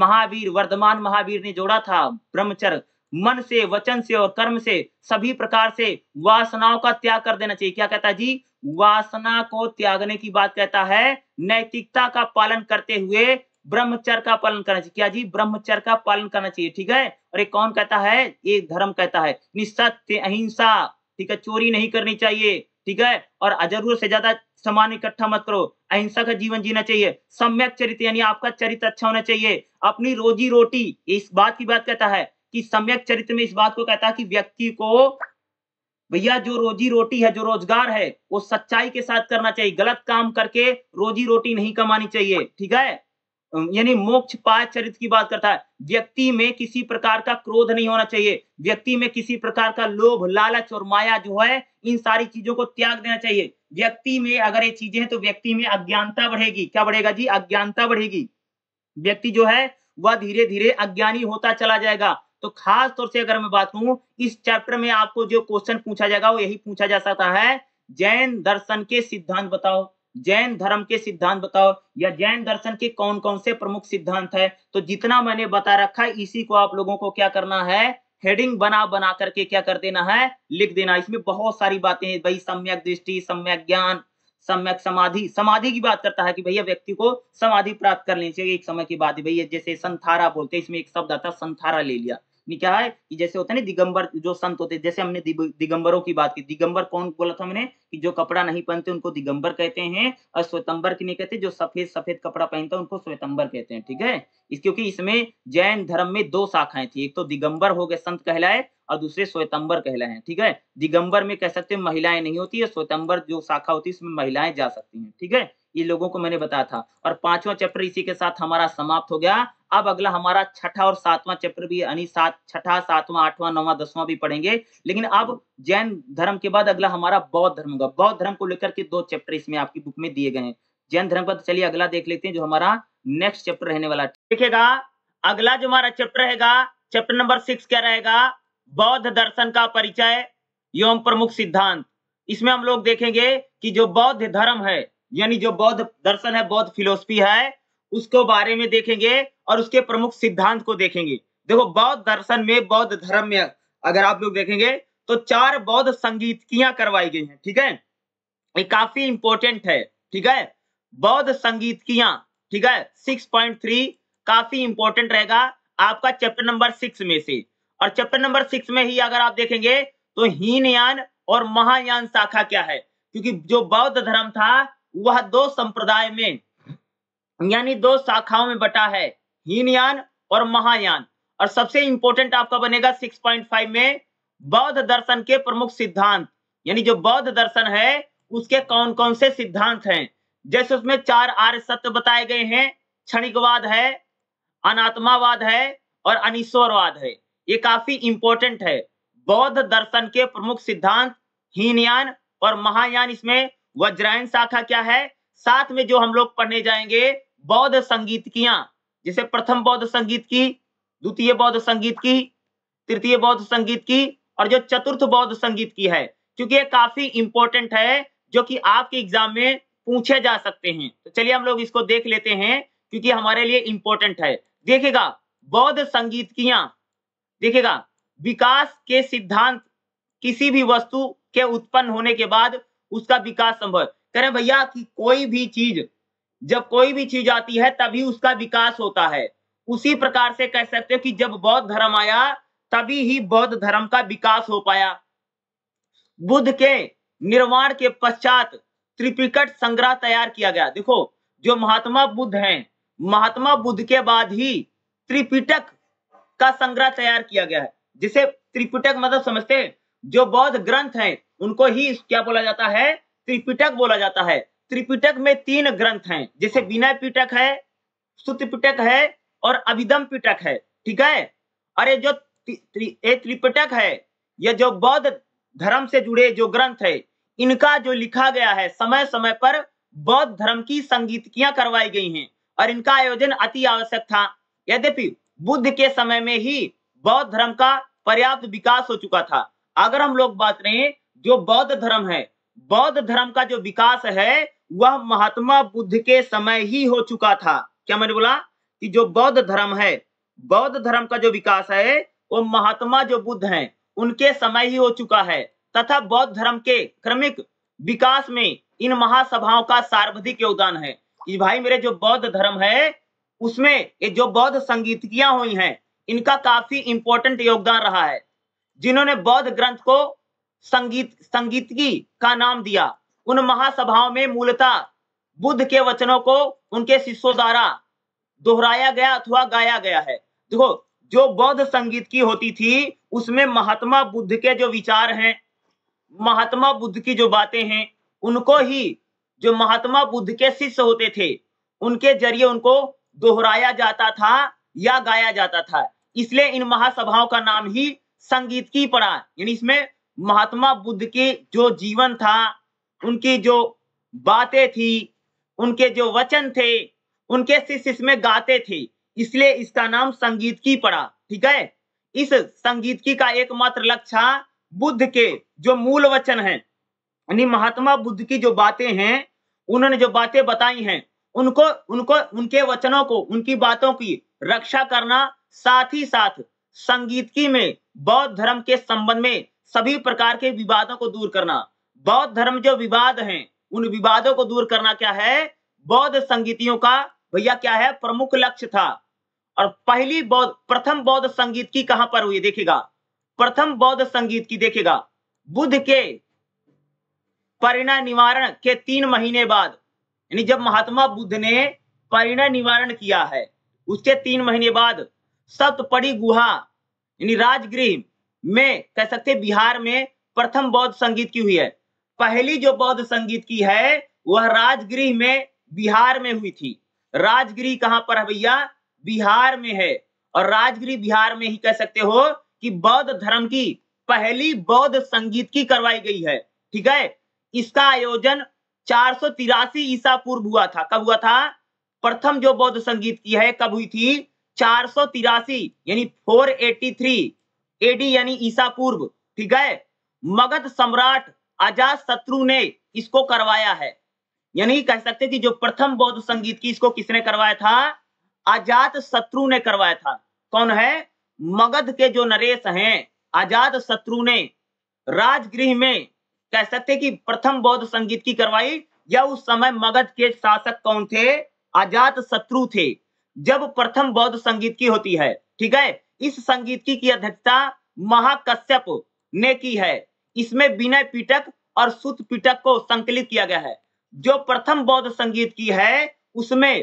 A: महावीर वर्धमान महावीर ने जोड़ा था ब्रह्मचर्य मन से वचन से और कर्म से सभी प्रकार से वासनाओं का त्याग कर देना चाहिए क्या कहता है जी वासना को त्यागने की बात कहता है नैतिकता का पालन करते हुए ब्रह्मचर्य का पालन करना चाहिए क्या जी ब्रह्मचर्य का पालन करना चाहिए ठीक है और एक कौन कहता है ये धर्म कहता है निस्सत्य अहिंसा ठीक है चोरी नहीं करनी चाहिए ठीक है और अजरूर से ज्यादा समान इकट्ठा मत करो अहिंसा का जीवन जीना चाहिए सम्यक चरित्र यानी आपका चरित्र अच्छा होना चाहिए अपनी रोजी रोटी इस बात की बात कहता है कि सम्यक चरित्र में इस बात को कहता है कि व्यक्ति को भैया जो रोजी रोटी है जो रोजगार है वो सच्चाई के साथ करना चाहिए गलत काम करके रोजी रोटी नहीं कमानी चाहिए ठीक है यानी मोक्ष पाय चरित्र की बात करता है व्यक्ति में किसी प्रकार का क्रोध नहीं होना चाहिए व्यक्ति में किसी प्रकार का लोभ लालच और माया जो है इन सारी चीजों को त्याग देना चाहिए व्यक्ति में अगर ये चीजें हैं तो व्यक्ति में अज्ञानता बढ़ेगी क्या बढ़ेगा जी अज्ञानता बढ़ेगी व्यक्ति जो है वह धीरे धीरे अज्ञानी होता चला जाएगा तो खास तौर से अगर मैं बात करूं इस चैप्टर में आपको जो क्वेश्चन पूछा जाएगा वो यही पूछा जा सकता है जैन दर्शन के सिद्धांत बताओ जैन धर्म के सिद्धांत बताओ या जैन दर्शन के कौन कौन से प्रमुख सिद्धांत है तो जितना मैंने बता रखा है इसी को आप लोगों को क्या करना है हेडिंग बना बना करके क्या कर देना है लिख देना इसमें बहुत सारी बातें हैं भाई सम्यक दृष्टि सम्यक ज्ञान सम्यक समाधि समाधि की बात करता है कि भैया व्यक्ति को समाधि प्राप्त कर लेनी चाहिए एक समय के बाद भैया जैसे संथारा बोलते हैं इसमें एक शब्द आता संथारा ले लिया क्या है कि जैसे होता है ना दिगंबर जो संत होते जैसे हमने दिगंबरों की बात की दिगंबर कौन बोला था मैंने कि जो कपड़ा नहीं पहनते उनको दिगंबर कहते हैं और स्वतंबर की नहीं कहते जो सफेद सफेद कपड़ा पहनता उनको स्वतंबर कहते हैं ठीक है इस क्योंकि इसमें जैन धर्म में दो शाखाएं थी एक तो दिगंबर हो गए संत कहलाए और दूसरे स्वतंबर कहलाए हैं ठीक है दिगंबर में कह सकते हैं महिलाएं नहीं होती है स्वतंबर जो शाखा होती है इसमें महिलाएं जा सकती हैं ठीक है ये लोगों को मैंने बताया था और पांचवा चैप्टर इसी के साथ हमारा समाप्त हो गया अब अगला हमारा छठा और सातवां चैप्टर भी यानी सात छठा सातवां आठवां नौवां दसवां भी पढ़ेंगे लेकिन अब जैन धर्म के बाद अगला हमारा बौद्ध धर्म होगा बौद्ध धर्म को लेकर के दो चैप्टर इसमें आपकी बुक में दिए गए हैं जैन धर्म का तो चलिए अगला देख लेते हैं जो हमारा नेक्स्ट चैप्टर रहने वाला देखिएगा अगला जो हमारा चैप्टर रहेगा चैप्टर नंबर सिक्स क्या रहेगा बौद्ध दर्शन का परिचय एवं प्रमुख सिद्धांत इसमें हम लोग देखेंगे कि जो बौद्ध धर्म है यानी जो बौद्ध दर्शन है बौद्ध फिलोसफी है उसको बारे में देखेंगे और उसके प्रमुख सिद्धांत को देखेंगे देखो बौद्ध दर्शन में बौद्ध धर्म में अगर आप लोग देखेंगे तो चार बौद्ध संगीतकियां करवाई गई हैं ठीक है ये काफी इंपॉर्टेंट है ठीक है बौद्ध संगीतकियां ठीक है थ्री काफी इंपॉर्टेंट रहेगा आपका चैप्टर नंबर सिक्स में से और चैप्टर नंबर सिक्स में ही अगर आप देखेंगे तो हीनयान और महायान शाखा क्या है क्योंकि जो बौद्ध धर्म था वह दो संप्रदाय में यानी दो शाखाओं में बटा है हीनयान और महायान और सबसे इंपॉर्टेंट आपका बनेगा 6.5 में बौद्ध दर्शन के प्रमुख सिद्धांत यानी जो बौद्ध दर्शन है उसके कौन कौन से सिद्धांत हैं जैसे उसमें चार आर्य सत्य बताए गए हैं क्षणिकवाद है अनात्मावाद है और अनिश्वरवाद है ये काफी इंपॉर्टेंट है बौद्ध दर्शन के प्रमुख सिद्धांत हीनयान और महायान इसमें वज्रायन शाखा क्या है साथ में जो हम लोग पढ़ने जाएंगे बौद्ध संगीत किया जैसे प्रथम बौद्ध संगीत की द्वितीय बौद्ध संगीत की तृतीय बौद्ध संगीत की और जो चतुर्थ बौद्ध संगीत की है क्योंकि ये काफी इंपॉर्टेंट है जो कि आपके एग्जाम में पूछे जा सकते हैं तो चलिए हम लोग इसको देख लेते हैं क्योंकि हमारे लिए इंपॉर्टेंट है देखेगा बौद्ध संगीत किया देखिएगा विकास के सिद्धांत किसी भी वस्तु के उत्पन्न होने के बाद उसका विकास संभव करें भैया कि कोई भी चीज जब कोई भी चीज आती है तभी उसका विकास होता है उसी प्रकार से कह सकते हो कि जब बौद्ध धर्म आया तभी ही बौद्ध धर्म का विकास हो पाया बुद्ध के निर्माण के पश्चात त्रिपिकट संग्रह तैयार किया गया देखो जो महात्मा बुद्ध हैं महात्मा बुद्ध के बाद ही त्रिपिटक का संग्रह तैयार किया गया है जिसे त्रिपिटक मतलब समझते हैं जो बौद्ध ग्रंथ हैं उनको ही क्या बोला जाता है त्रिपिटक बोला जाता है त्रिपिटक में तीन ग्रंथ हैं जैसे विनय पिटक है सुत पिटक है और अभिदम पिटक है ठीक है अरे जो ये त्रिपिटक है यह जो बौद्ध धर्म से जुड़े जो ग्रंथ है इनका जो लिखा गया है समय समय पर बौद्ध धर्म की संगीतियां करवाई गई हैं और इनका आयोजन अति आवश्यक था यद्यपि बुद्ध के समय में ही बौद्ध धर्म का पर्याप्त विकास हो चुका था अगर हम लोग बात करें जो बौद्ध धर्म है बौद्ध धर्म का जो विकास है वह महात्मा बुद्ध के समय ही हो चुका था क्या मैंने बोला कि जो बौद्ध धर्म है बौद्ध धर्म का जो विकास है वो महात्मा जो बुद्ध हैं उनके समय ही हो चुका है तथा बौद्ध धर्म के क्रमिक विकास में इन महासभाओं का सार्वधिक योगदान है कि भाई मेरे जो बौद्ध धर्म है उसमें ये जो बौद्ध संगीतज्ञा हुई हैं इनका काफी इंपॉर्टेंट योगदान रहा है जिन्होंने बौद्ध ग्रंथ को संगीत संगीतगी का नाम दिया उन महासभाओं में मूलतः बुद्ध के वचनों को उनके शिष्यों द्वारा दोहराया गया अथवा गाया गया है देखो जो बौद्ध संगीत की होती थी उसमें महात्मा बुद्ध के जो विचार हैं महात्मा बुद्ध की जो बातें हैं उनको ही जो महात्मा बुद्ध के शिष्य होते थे उनके जरिए उनको दोहराया जाता था या गाया जाता था इसलिए इन महासभाओं का नाम ही संगीत की पड़ा यानी इसमें महात्मा बुद्ध के जो जीवन था उनकी जो बातें थी उनके जो वचन थे उनके शिष्य इसमें गाते थे इसलिए इसका नाम संगीत की पड़ा ठीक है इस संगीत की का एकमात्र लक्ष्य बुद्ध के जो मूल वचन है यानी महात्मा बुद्ध की जो बातें हैं उन्होंने जो बातें बताई हैं उनको उनको उनके वचनों को उनकी बातों की रक्षा करना साथ ही साथ संगीतकी में बौद्ध धर्म के संबंध में सभी प्रकार के विवादों को दूर करना बौद्ध धर्म जो विवाद हैं उन विवादों को दूर करना क्या है बौद्ध संगीतियों का भैया क्या है प्रमुख लक्ष्य था और पहली बौद्ध प्रथम बौद्ध संगीत की कहां पर हुई देखेगा प्रथम बौद्ध संगीत की देखेगा बुद्ध के परिणय निवारण के तीन महीने बाद यानी जब महात्मा बुद्ध ने परिणय निवारण किया है उसके तीन महीने बाद सप्तपड़ी गुहा यानी राजगृह में कह सकते बिहार में प्रथम बौद्ध संगीत की हुई है पहली जो बौद्ध संगीत की है वह राजगृह में बिहार में हुई थी राजगृह कहाँ पर है भैया बिहार में है और राजगृह बिहार में ही कह सकते हो कि बौद्ध धर्म की पहली बौद्ध संगीत की करवाई गई है ठीक है इसका आयोजन चार सौ तिरासी ईसा पूर्व हुआ था कब हुआ था प्रथम जो बौद्ध संगीत की है कब हुई थी चार यानी 483 एटी थ्री एडी यानी ईसा पूर्व ठीक है मगध सम्राट अजात शत्रु ने इसको करवाया है यानी कह सकते कि जो प्रथम बौद्ध संगीत की इसको किसने करवाया था आजाद शत्रु ने करवाया था कौन है मगध के जो नरेश हैं आजाद शत्रु ने राजगृह में कह सकते कि प्रथम बौद्ध संगीत की करवाई या उस समय मगध के शासक कौन थे आजाद शत्रु थे जब प्रथम बौद्ध संगीत की होती है ठीक है इस संगीत की, की अध्यक्षता महाकश्यप ने की है इसमें विनय पीटक और सुत पीटक को संकलित किया गया है जो प्रथम बौद्ध संगीत की है उसमें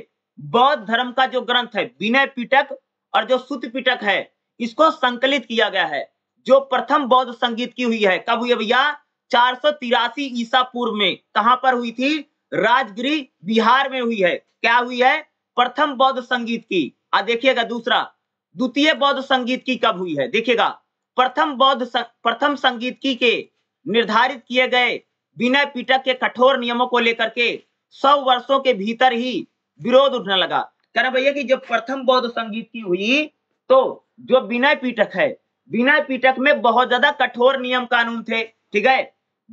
A: बौद्ध धर्म का जो ग्रंथ है विनय पीटक और जो सुत पीटक है इसको संकलित किया गया है जो प्रथम बौद्ध संगीत की हुई है कब हुई भैया चार सौ तिरासी ईसा पूर्व में कहां पर हुई थी राजगिरी बिहार में हुई है क्या हुई है प्रथम बौद्ध संगीत की आ देखिएगा दूसरा द्वितीय बौद्ध संगीत की कब हुई है देखिएगा प्रथम बौद्ध प्रथम संगीत की के निर्धारित किए गए विनय पीटक के कठोर नियमों को लेकर के सौ वर्षों के भीतर ही विरोध उठने लगा कह भैया कि जब प्रथम बौद्ध संगीत की हुई तो जो विनय पीटक है विनय पीटक में बहुत ज्यादा कठोर नियम कानून थे ठीक है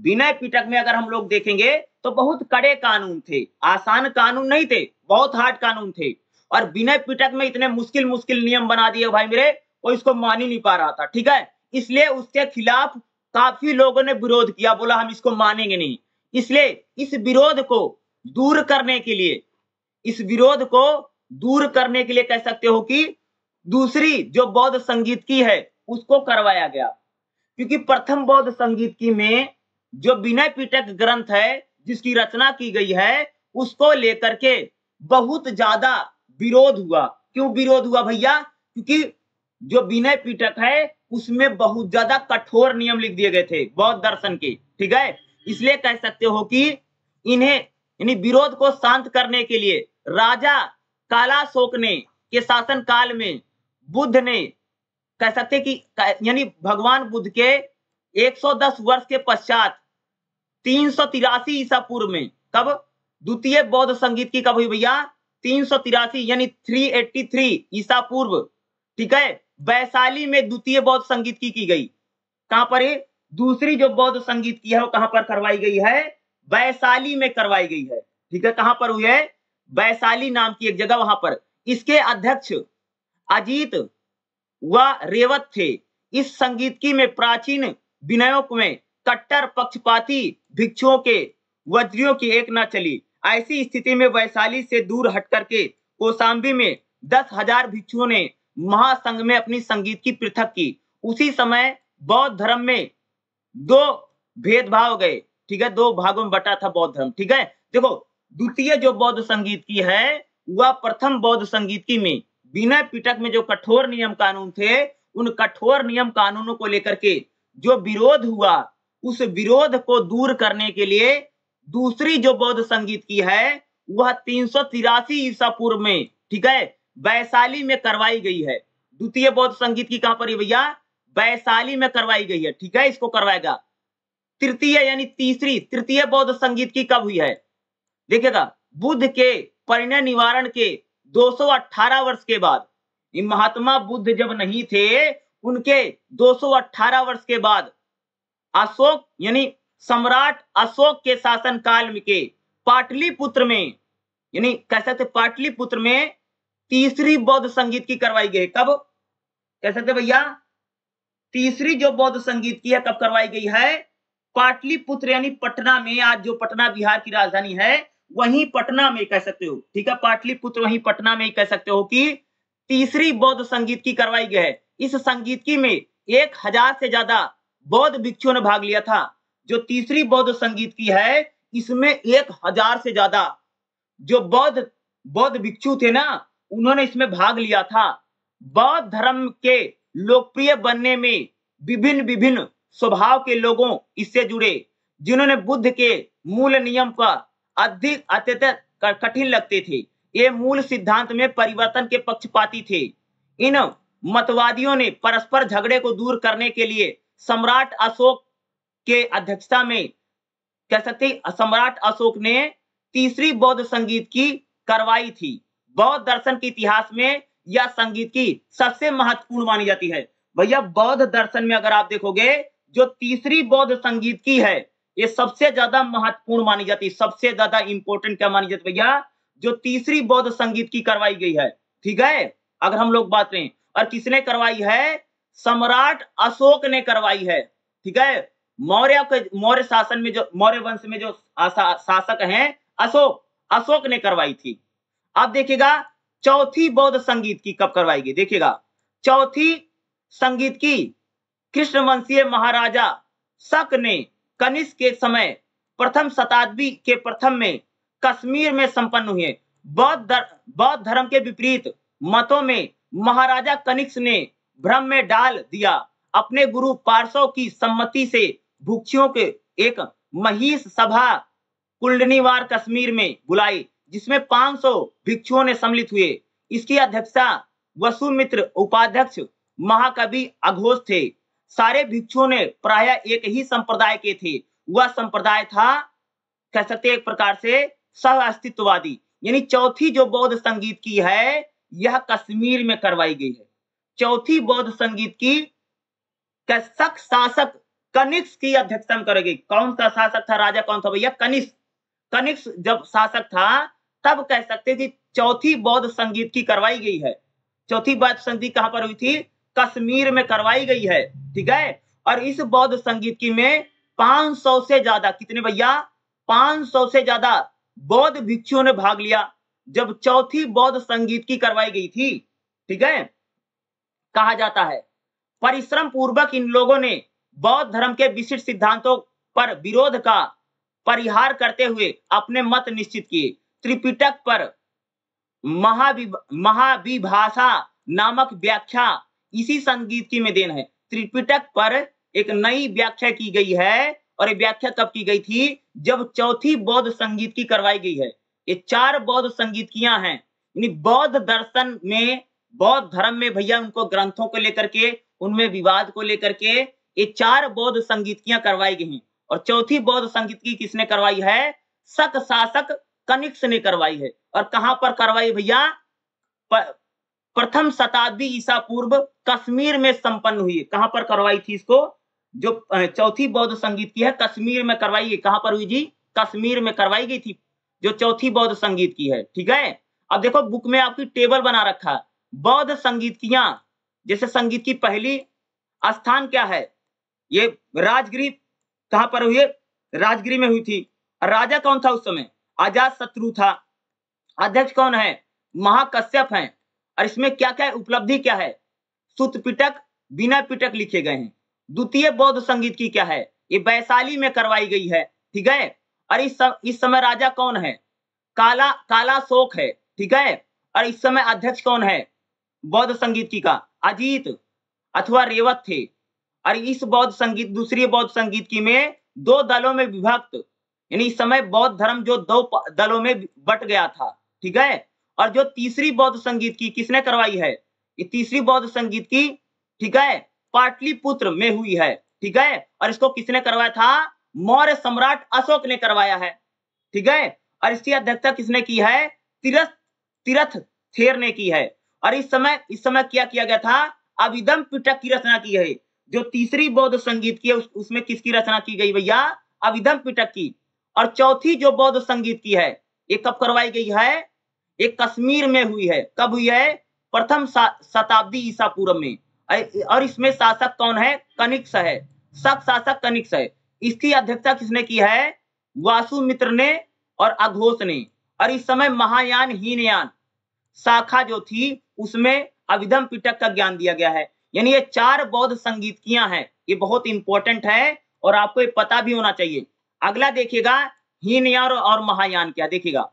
A: विनय पिटक में अगर हम लोग देखेंगे तो बहुत कड़े कानून थे आसान कानून नहीं थे बहुत हार्ड कानून थे और विनय पिटक में इतने मुश्किल मुश्किल नियम बना दिए भाई मेरे वो इसको मान ही नहीं पा रहा था ठीक है इसलिए उसके खिलाफ काफी लोगों ने विरोध किया बोला हम इसको मानेंगे नहीं इसलिए इस विरोध को दूर करने के लिए इस विरोध को दूर करने के लिए कह सकते हो कि दूसरी जो बौद्ध संगीत की है उसको करवाया गया क्योंकि प्रथम बौद्ध संगीत की में जो विनय पीटक ग्रंथ है जिसकी रचना की गई है उसको लेकर के बहुत ज्यादा विरोध हुआ क्यों विरोध हुआ भैया क्योंकि जो विनय पीटक है उसमें बहुत ज्यादा कठोर नियम लिख दिए गए थे बौद्ध दर्शन के ठीक है इसलिए कह सकते हो कि इन्हें यानी विरोध को शांत करने के लिए राजा कालाशोक ने के शासन काल में बुद्ध ने कह सकते कि यानी भगवान बुद्ध के 110 वर्ष के पश्चात तीन सौ तिरासी ईसा पूर्व में कब द्वितीय बौद्ध संगीत की कब हुई भैया तीन सौ तिरासी यानी थ्री एट्टी थ्री ईसा पूर्व ठीक है वैशाली में द्वितीय बौद्ध संगीत की की गई कहां पर है दूसरी जो बौद्ध संगीत की है वो कहां पर करवाई गई है वैशाली में करवाई गई है ठीक है कहां पर हुई है वैशाली नाम की एक जगह वहां पर इसके अध्यक्ष अजीत व रेवत थे इस संगीत की में प्राचीन विनयों में कट्टर पक्षपाती भिक्षुओं के वज्रियों की एक न चली ऐसी स्थिति में वैशाली से दूर हट करके कोसाम्बी में दस हजार भिक्षुओं ने महासंघ में अपनी संगीत की पृथक की उसी समय बौद्ध धर्म में दो भेदभाव गए ठीक है दो भागों में बटा था बौद्ध धर्म ठीक है देखो द्वितीय जो बौद्ध संगीत की है वह प्रथम बौद्ध संगीत की में बिना पिटक में जो कठोर नियम कानून थे उन कठोर नियम कानूनों को लेकर के जो विरोध हुआ उस विरोध को दूर करने के लिए दूसरी जो बौद्ध संगीत की है वह तीन सौ तिरासी ईसा पूर्व में ठीक है वैशाली में करवाई गई है द्वितीय बौद्ध संगीत की कहां पर है भैया वैशाली में करवाई गई है ठीक है इसको करवाएगा तृतीय यानी तीसरी तृतीय बौद्ध संगीत की कब हुई है देखिएगा बुद्ध के परिणय निवारण के 218 वर्ष के बाद महात्मा बुद्ध जब नहीं थे उनके 218 वर्ष के बाद अशोक यानी सम्राट अशोक के शासन काल के पाटलिपुत्र में यानी कह सकते पाटलिपुत्र में तीसरी बौद्ध संगीत की करवाई गई कब कह सकते भैया तीसरी जो बौद्ध संगीत की है कब करवाई गई है पाटलिपुत्र यानी पटना में आज जो पटना बिहार की राजधानी है वहीं पटना में कह सकते हो ठीक है पाटलिपुत्र वहीं पटना में कह सकते हो कि तीसरी बौद्ध संगीत की करवाई गई है इस संगीत की में एक हजार से ज्यादा बौद्ध भिक्षुओं ने भाग लिया था जो तीसरी बौद्ध संगीत की है इसमें एक हजार से ज्यादा जो बौद्ध बौद्ध भिक्षु थे ना उन्होंने इसमें भाग लिया था बौद्ध धर्म के लोकप्रिय बनने में विभिन्न विभिन्न स्वभाव के लोगों इससे जुड़े जिन्होंने बुद्ध के मूल नियम पर अधिक अत्यधिक कठिन लगते थे ये मूल सिद्धांत में परिवर्तन के पक्षपाती थे इन मतवादियों ने परस्पर झगड़े को दूर करने के लिए सम्राट अशोक के अध्यक्षता में कह सकते सम्राट अशोक ने तीसरी बौद्ध संगीत की करवाई थी बौद्ध दर्शन के इतिहास में यह संगीत की सबसे महत्वपूर्ण मानी जाती है भैया बौद्ध दर्शन में अगर आप देखोगे जो तीसरी बौद्ध संगीत की है ये सबसे ज्यादा महत्वपूर्ण मानी जाती है सबसे ज्यादा इंपोर्टेंट क्या मानी जाती है भैया जो तीसरी बौद्ध संगीत की करवाई गई है ठीक है अगर हम लोग बात करें और किसने करवाई है सम्राट अशोक ने करवाई है ठीक है मौर्य मौर्य शासन में जो मौर्य वंश में जो आशा, शासक हैं अशोक अशोक ने करवाई थी अब देखिएगा चौथी बौद्ध संगीत की कब करवाई गई देखिएगा चौथी संगीत की कृष्णवंशीय महाराजा शक ने कनिष्क के समय प्रथम शताब्दी के प्रथम में कश्मीर में संपन्न हुए बौद्ध बौद्ध धर्म के विपरीत मतों में महाराजा कनिष्क ने भ्रम में डाल दिया अपने गुरु पार्सो की सम्मति से भुक्षियों के एक महिष सभा कुंडनीवार कश्मीर में बुलाई जिसमें 500 भिक्षुओं ने सम्मिलित हुए इसकी अध्यक्षता वसुमित्र उपाध्यक्ष महाकवि अघोष थे सारे भिक्षुओं ने प्राय एक ही संप्रदाय के थे वह संप्रदाय था कह सकते एक प्रकार से सह अस्तित्ववादी यानी चौथी जो बौद्ध संगीत की है यह कश्मीर में करवाई गई है चौथी बौद्ध संगीत की कशक शासक कनिक्स की अध्यक्षता में करेगी कौन सा शासक था राजा कौन था भैया कनिक्स कनिक्स जब शासक था तब कह सकते कि चौथी बौद्ध संगीत की करवाई गई है चौथी बौद्ध संगीत कहां पर हुई थी कश्मीर में करवाई गई है ठीक है और इस बौद्ध संगीत की में 500 से ज्यादा कितने भैया 500 से ज्यादा बौद्ध भिक्षुओं ने भाग लिया जब चौथी बौद्ध संगीत की करवाई गई थी ठीक है कहा जाता है परिश्रम पूर्वक इन लोगों ने बौद्ध धर्म के विशिष्ट सिद्धांतों पर विरोध का परिहार करते हुए अपने मत निश्चित किए त्रिपिटक पर महाविभाषा नामक व्याख्या इसी संगीत की में देन है त्रिपिटक पर एक नई व्याख्या की गई है और ये व्याख्या कब की गई थी जब चौथी बौद्ध संगीत की करवाई गई है ये चार बौद्ध संगीत हैं बौद्ध दर्शन में बौद्ध धर्म में भैया उनको ग्रंथों को लेकर के उनमें विवाद को लेकर के ये चार बौद्ध संगीतियां करवाई गई और चौथी बौद्ध संगीत की किसने करवाई है सक शासक कनिक्स ने करवाई है और कहां पर करवाई भैया प्रथम शताब्दी ईसा पूर्व कश्मीर में संपन्न हुई कहां पर करवाई थी इसको जो चौथी बौद्ध संगीत की है कश्मीर में करवाई गई कहां पर हुई जी कश्मीर में करवाई गई थी जो चौथी बौद्ध संगीत की है ठीक है अब देखो बुक में आपकी टेबल बना रखा बौद्ध संगीतियां जैसे संगीत की पहली स्थान क्या है ये राजगिरी कहां पर हुई राजगिरी में हुई थी राजा कौन था उस समय आजाद शत्रु था अध्यक्ष कौन है महाकश्यप है और इसमें क्या क्या उपलब्धि क्या है सुत पिटक बिना पिटक लिखे गए हैं द्वितीय बौद्ध संगीत की क्या है ये वैशाली में करवाई गई है ठीक है और इस सम, इस समय राजा कौन है काला काला शोक है ठीक है और इस समय अध्यक्ष कौन है बौद्ध संगीत की का अजीत अथवा रेवत थे और इस बौद्ध संगीत दूसरी बौद्ध संगीत की में दो दलों में विभक्त यानी इस समय बौद्ध धर्म जो दो दलों में बट गया था ठीक है और जो तीसरी बौद्ध संगीत की किसने करवाई है ये तीसरी बौद्ध संगीत की ठीक है पाटलिपुत्र में हुई है ठीक है और इसको किसने करवाया था मौर्य सम्राट अशोक ने करवाया है ठीक है और इसकी अध्यक्षता किसने की है तीरथ तीरथ थेर ने की है और इस समय इस समय क्या किया गया था अविदम पिटक की रचना की है जो तीसरी बौद्ध संगीत की है उस, उसमें किसकी रचना की गई भैया अविदम पिटक की और चौथी जो बौद्ध संगीत की है ये कब करवाई गई है ये कश्मीर में हुई है कब हुई है प्रथम शताब्दी ईसा पूर्व में और इसमें शासक कौन है कनिक्स है सब शासक कनिक्स है इसकी अध्यक्षता किसने की है वासु मित्र ने और अघोष ने और इस समय महायान हीनयान शाखा जो थी उसमें अविधम पिटक का ज्ञान दिया गया है यानी ये चार बौद्ध संगीतकियां हैं ये बहुत इंपॉर्टेंट है और आपको ये पता भी होना चाहिए अगला देखिएगा हीनयान और महायान क्या देखिएगा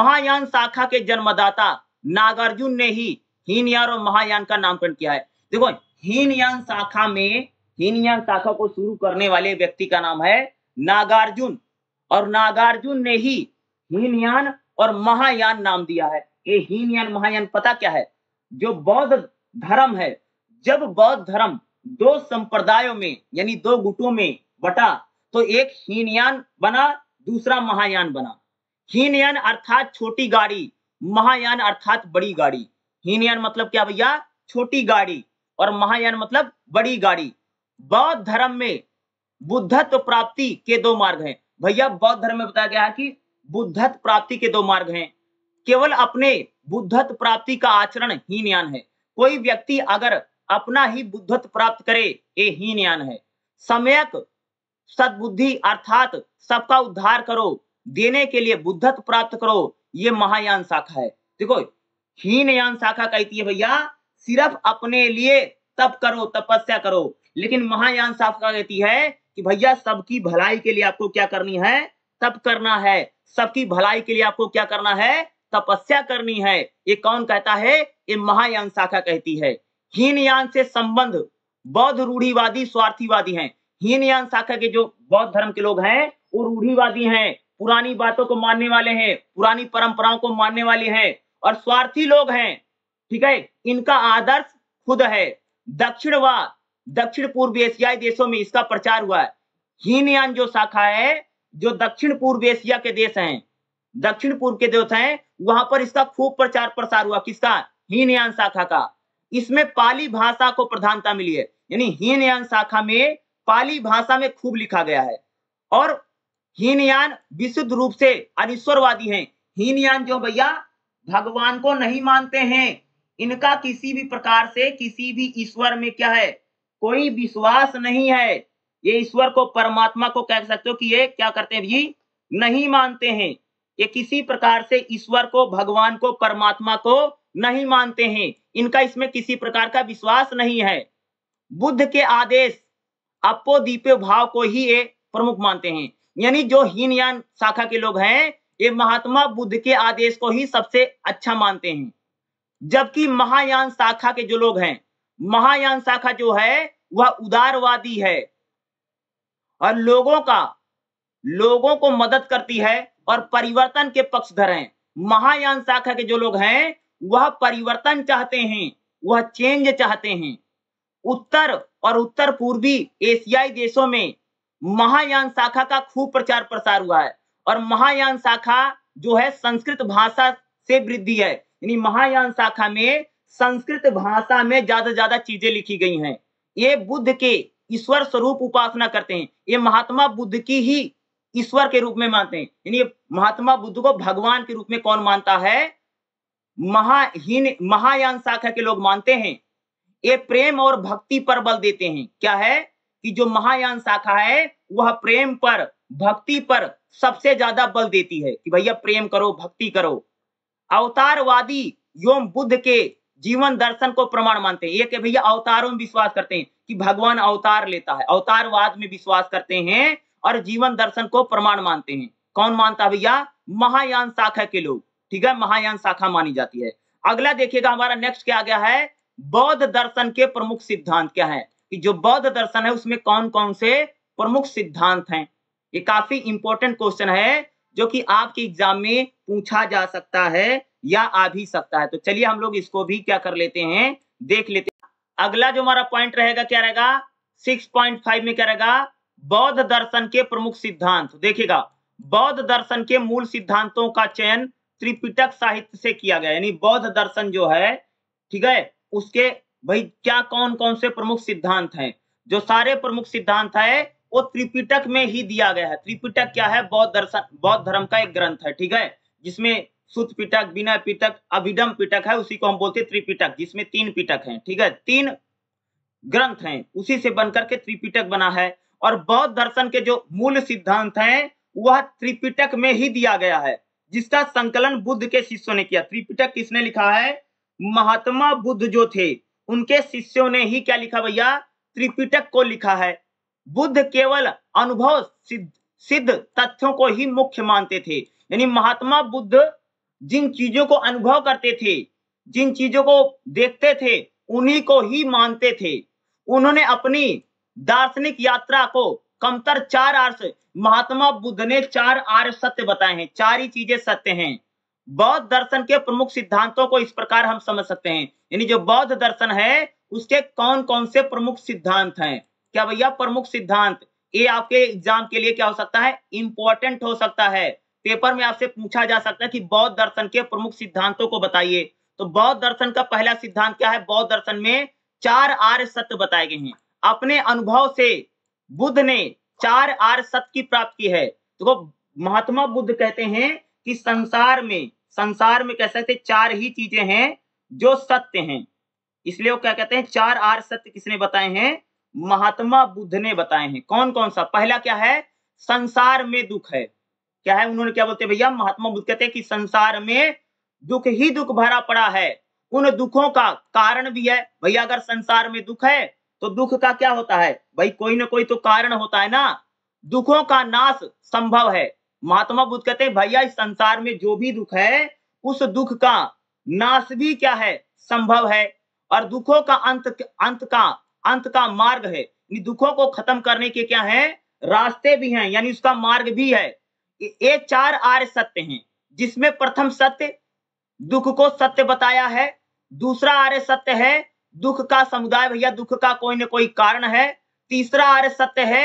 A: महायान शाखा के जन्मदाता नागार्जुन ने ही हीनयान और महायान का नामकरण किया है देखो हीनयान शाखा में हीनयान शाखा को शुरू करने वाले व्यक्ति का नाम है नागार्जुन और नागार्जुन ने ही हीनयान और महायान नाम दिया है ये हीन यान महायान पता क्या है जो बौद्ध धर्म है जब बौद्ध धर्म दो संप्रदायों में यानी दो गुटों में बटा तो एक हीनयान बना दूसरा महायान बना हीनयान अर्थात छोटी गाड़ी महायान अर्थात बड़ी गाड़ी हीनयान मतलब क्या भैया छोटी गाड़ी और महायान मतलब बड़ी गाड़ी बौद्ध धर्म में बुद्धत्व प्राप्ति के दो मार्ग हैं भैया बौद्ध धर्म में बताया गया है कि बुद्धत्व प्राप्ति के दो मार्ग हैं केवल अपने बुद्धत्व प्राप्ति का आचरण ही ज्ञान है कोई व्यक्ति अगर अपना ही बुद्धत्व प्राप्त करे ये ही ज्ञान है सम्यक सदबुद्धि अर्थात सबका उद्धार करो देने के लिए बुद्धत्व प्राप्त करो ये महायान शाखा है देखो हीन यान शाखा कहती है भैया सिर्फ अपने लिए तप करो तपस्या करो लेकिन महायान शाखा कहती है कि भैया सबकी भलाई के लिए आपको क्या करनी है तप करना है सबकी भलाई के लिए आपको क्या करना है तपस्या करनी है ये कौन कहता है ये महायान शाखा कहती है हीनयान से संबंध बौद्ध रूढ़ीवादी स्वार्थीवादी हैं हीनयान शाखा के जो बौद्ध धर्म के लोग हैं वो रूढ़ीवादी हैं पुरानी बातों को मानने वाले हैं पुरानी परंपराओं को मानने वाले हैं और स्वार्थी लोग हैं ठीक है इनका आदर्श खुद है दक्षिण व दक्षिण पूर्व एशियाई देशों में इसका प्रचार हुआ है हीनयान जो शाखा है जो दक्षिण पूर्व एशिया के देश हैं दक्षिण पूर्व के देश हैं वहां पर इसका खूब प्रचार प्रसार हुआ किसका हीनयान शाखा का इसमें पाली भाषा को प्रधानता मिली है यानी हीनयान शाखा में पाली भाषा में खूब लिखा गया है और हीनयान विशुद्ध रूप से अनिश्वरवादी है हीनयान जो भैया भगवान को नहीं मानते हैं इनका किसी भी प्रकार से किसी भी ईश्वर में क्या है कोई विश्वास नहीं है ये ईश्वर को परमात्मा को कह सकते हो कि ये क्या करते हैं जी नहीं मानते हैं ये किसी प्रकार से ईश्वर को भगवान को परमात्मा को नहीं मानते हैं इनका इसमें किसी प्रकार का विश्वास नहीं है बुद्ध के आदेश अपो दीपे भाव को ही ये प्रमुख मानते हैं यानी जो हीनयान शाखा के लोग हैं ये महात्मा बुद्ध के आदेश को ही सबसे अच्छा मानते हैं जबकि महायान शाखा के जो लोग हैं महायान शाखा जो है वह उदारवादी है और लोगों का लोगों को मदद करती है और परिवर्तन के पक्षधर हैं महायान शाखा के जो लोग हैं वह परिवर्तन चाहते हैं वह चेंज चाहते हैं उत्तर और उत्तर पूर्वी एशियाई देशों में महायान शाखा का खूब प्रचार प्रसार हुआ है और महायान शाखा जो है संस्कृत भाषा से वृद्धि है यानी महायान शाखा में संस्कृत भाषा में ज्यादा ज्यादा चीजें लिखी गई हैं ये बुद्ध के ईश्वर स्वरूप उपासना करते हैं ये महात्मा बुद्ध की ही ईश्वर के रूप में मानते हैं यानी महात्मा बुद्ध को भगवान के रूप में कौन मानता है महाहीन महायान शाखा के लोग मानते हैं ये प्रेम और भक्ति पर बल देते हैं क्या है कि जो महायान शाखा है वह प्रेम पर भक्ति पर सबसे ज्यादा बल देती है कि भैया प्रेम करो भक्ति करो अवतारवादी योम बुद्ध के जीवन दर्शन को प्रमाण मानते हैं ये कि भैया अवतारों में विश्वास करते हैं कि भगवान अवतार लेता है अवतारवाद में विश्वास करते हैं और जीवन दर्शन को प्रमाण मानते हैं कौन मानता है भैया महायान शाखा के लोग ठीक है महायान शाखा मानी जाती है अगला देखिएगा हमारा नेक्स्ट क्या आ गया है बौद्ध दर्शन के प्रमुख सिद्धांत क्या है कि जो बौद्ध दर्शन है उसमें कौन कौन से प्रमुख सिद्धांत हैं ये काफी इंपॉर्टेंट क्वेश्चन है जो कि आपके एग्जाम में पूछा जा सकता है या आ भी सकता है तो चलिए हम लोग इसको भी क्या कर लेते हैं देख लेते हैं अगला जो हमारा पॉइंट रहेगा क्या रहेगा सिक्स में क्या रहेगा बौद्ध दर्शन के प्रमुख सिद्धांत देखिएगा बौद्ध दर्शन के मूल सिद्धांतों का चयन त्रिपिटक साहित्य से किया गया यानी बौद्ध दर्शन जो है ठीक है उसके भाई क्या कौन कौन से प्रमुख सिद्धांत हैं जो सारे प्रमुख सिद्धांत है वो त्रिपिटक में ही दिया गया है त्रिपिटक क्या है बौद्ध दर्शन बौद्ध धर्म का एक ग्रंथ है ठीक है जिसमें सुत पिटक बिना पिटक अभिडम पिटक है उसी को हम बोलते हैं त्रिपिटक जिसमें तीन पिटक है ठीक है तीन ग्रंथ हैं उसी से बनकर के त्रिपिटक बना है और बौद्ध दर्शन के जो मूल सिद्धांत हैं वह त्रिपिटक में ही दिया गया है जिसका संकलन बुद्ध के शिष्यों ने किया त्रिपिटक किसने लिखा है महात्मा बुद्ध जो थे उनके शिष्यों ने ही क्या लिखा भैया त्रिपिटक को लिखा है बुद्ध केवल अनुभव सिद्ध सिद्ध तथ्यों को ही मुख्य मानते थे यानी महात्मा बुद्ध जिन चीजों को अनुभव करते थे जिन चीजों को देखते थे उन्हीं को ही मानते थे उन्होंने अपनी दार्शनिक यात्रा को कमतर चार आर्स महात्मा बुद्ध ने चार आर्य सत्य बताए हैं चार ही चीजें सत्य हैं बौद्ध दर्शन के प्रमुख सिद्धांतों को इस प्रकार हम समझ सकते हैं यानी जो बौद्ध दर्शन है उसके कौन कौन से प्रमुख सिद्धांत हैं क्या भैया प्रमुख सिद्धांत ये आपके एग्जाम के लिए क्या हो सकता है इंपॉर्टेंट हो सकता है पेपर में आपसे पूछा जा सकता है कि बौद्ध दर्शन के प्रमुख सिद्धांतों को बताइए तो बौद्ध दर्शन का पहला सिद्धांत क्या है बौद्ध दर्शन में चार आर्य सत्य बताए गए हैं अपने अनुभव से बुद्ध ने चार आर सत्य की प्राप्त की है देखो तो महात्मा बुद्ध कहते हैं कि संसार में संसार में कह सकते चार ही चीजें हैं जो सत्य हैं इसलिए वो क्या कहते हैं चार आर सत्य किसने बताए हैं महात्मा बुद्ध ने बताए हैं कौन कौन सा पहला क्या है संसार में दुख है क्या है उन्होंने क्या बोलते भैया महात्मा बुद्ध कहते हैं कि संसार में दुख ही दुख भरा पड़ा है उन दुखों का कारण भी है भैया अगर संसार में दुख है तो दुख का क्या होता है भाई कोई ना कोई तो कारण होता है ना दुखों का नाश संभव है महात्मा बुद्ध कहते हैं भैया इस संसार में जो भी दुख है उस दुख का नाश भी क्या है संभव है और दुखों का अंत अंत का अंत का मार्ग है दुखों को खत्म करने के क्या है रास्ते भी हैं यानी उसका मार्ग भी है ये चार आर्य सत्य हैं जिसमें प्रथम सत्य दुख को सत्य बताया है दूसरा आर्य सत्य है दुख का समुदाय भैया दुख का कोई ना कोई कारण है तीसरा आर्य सत्य है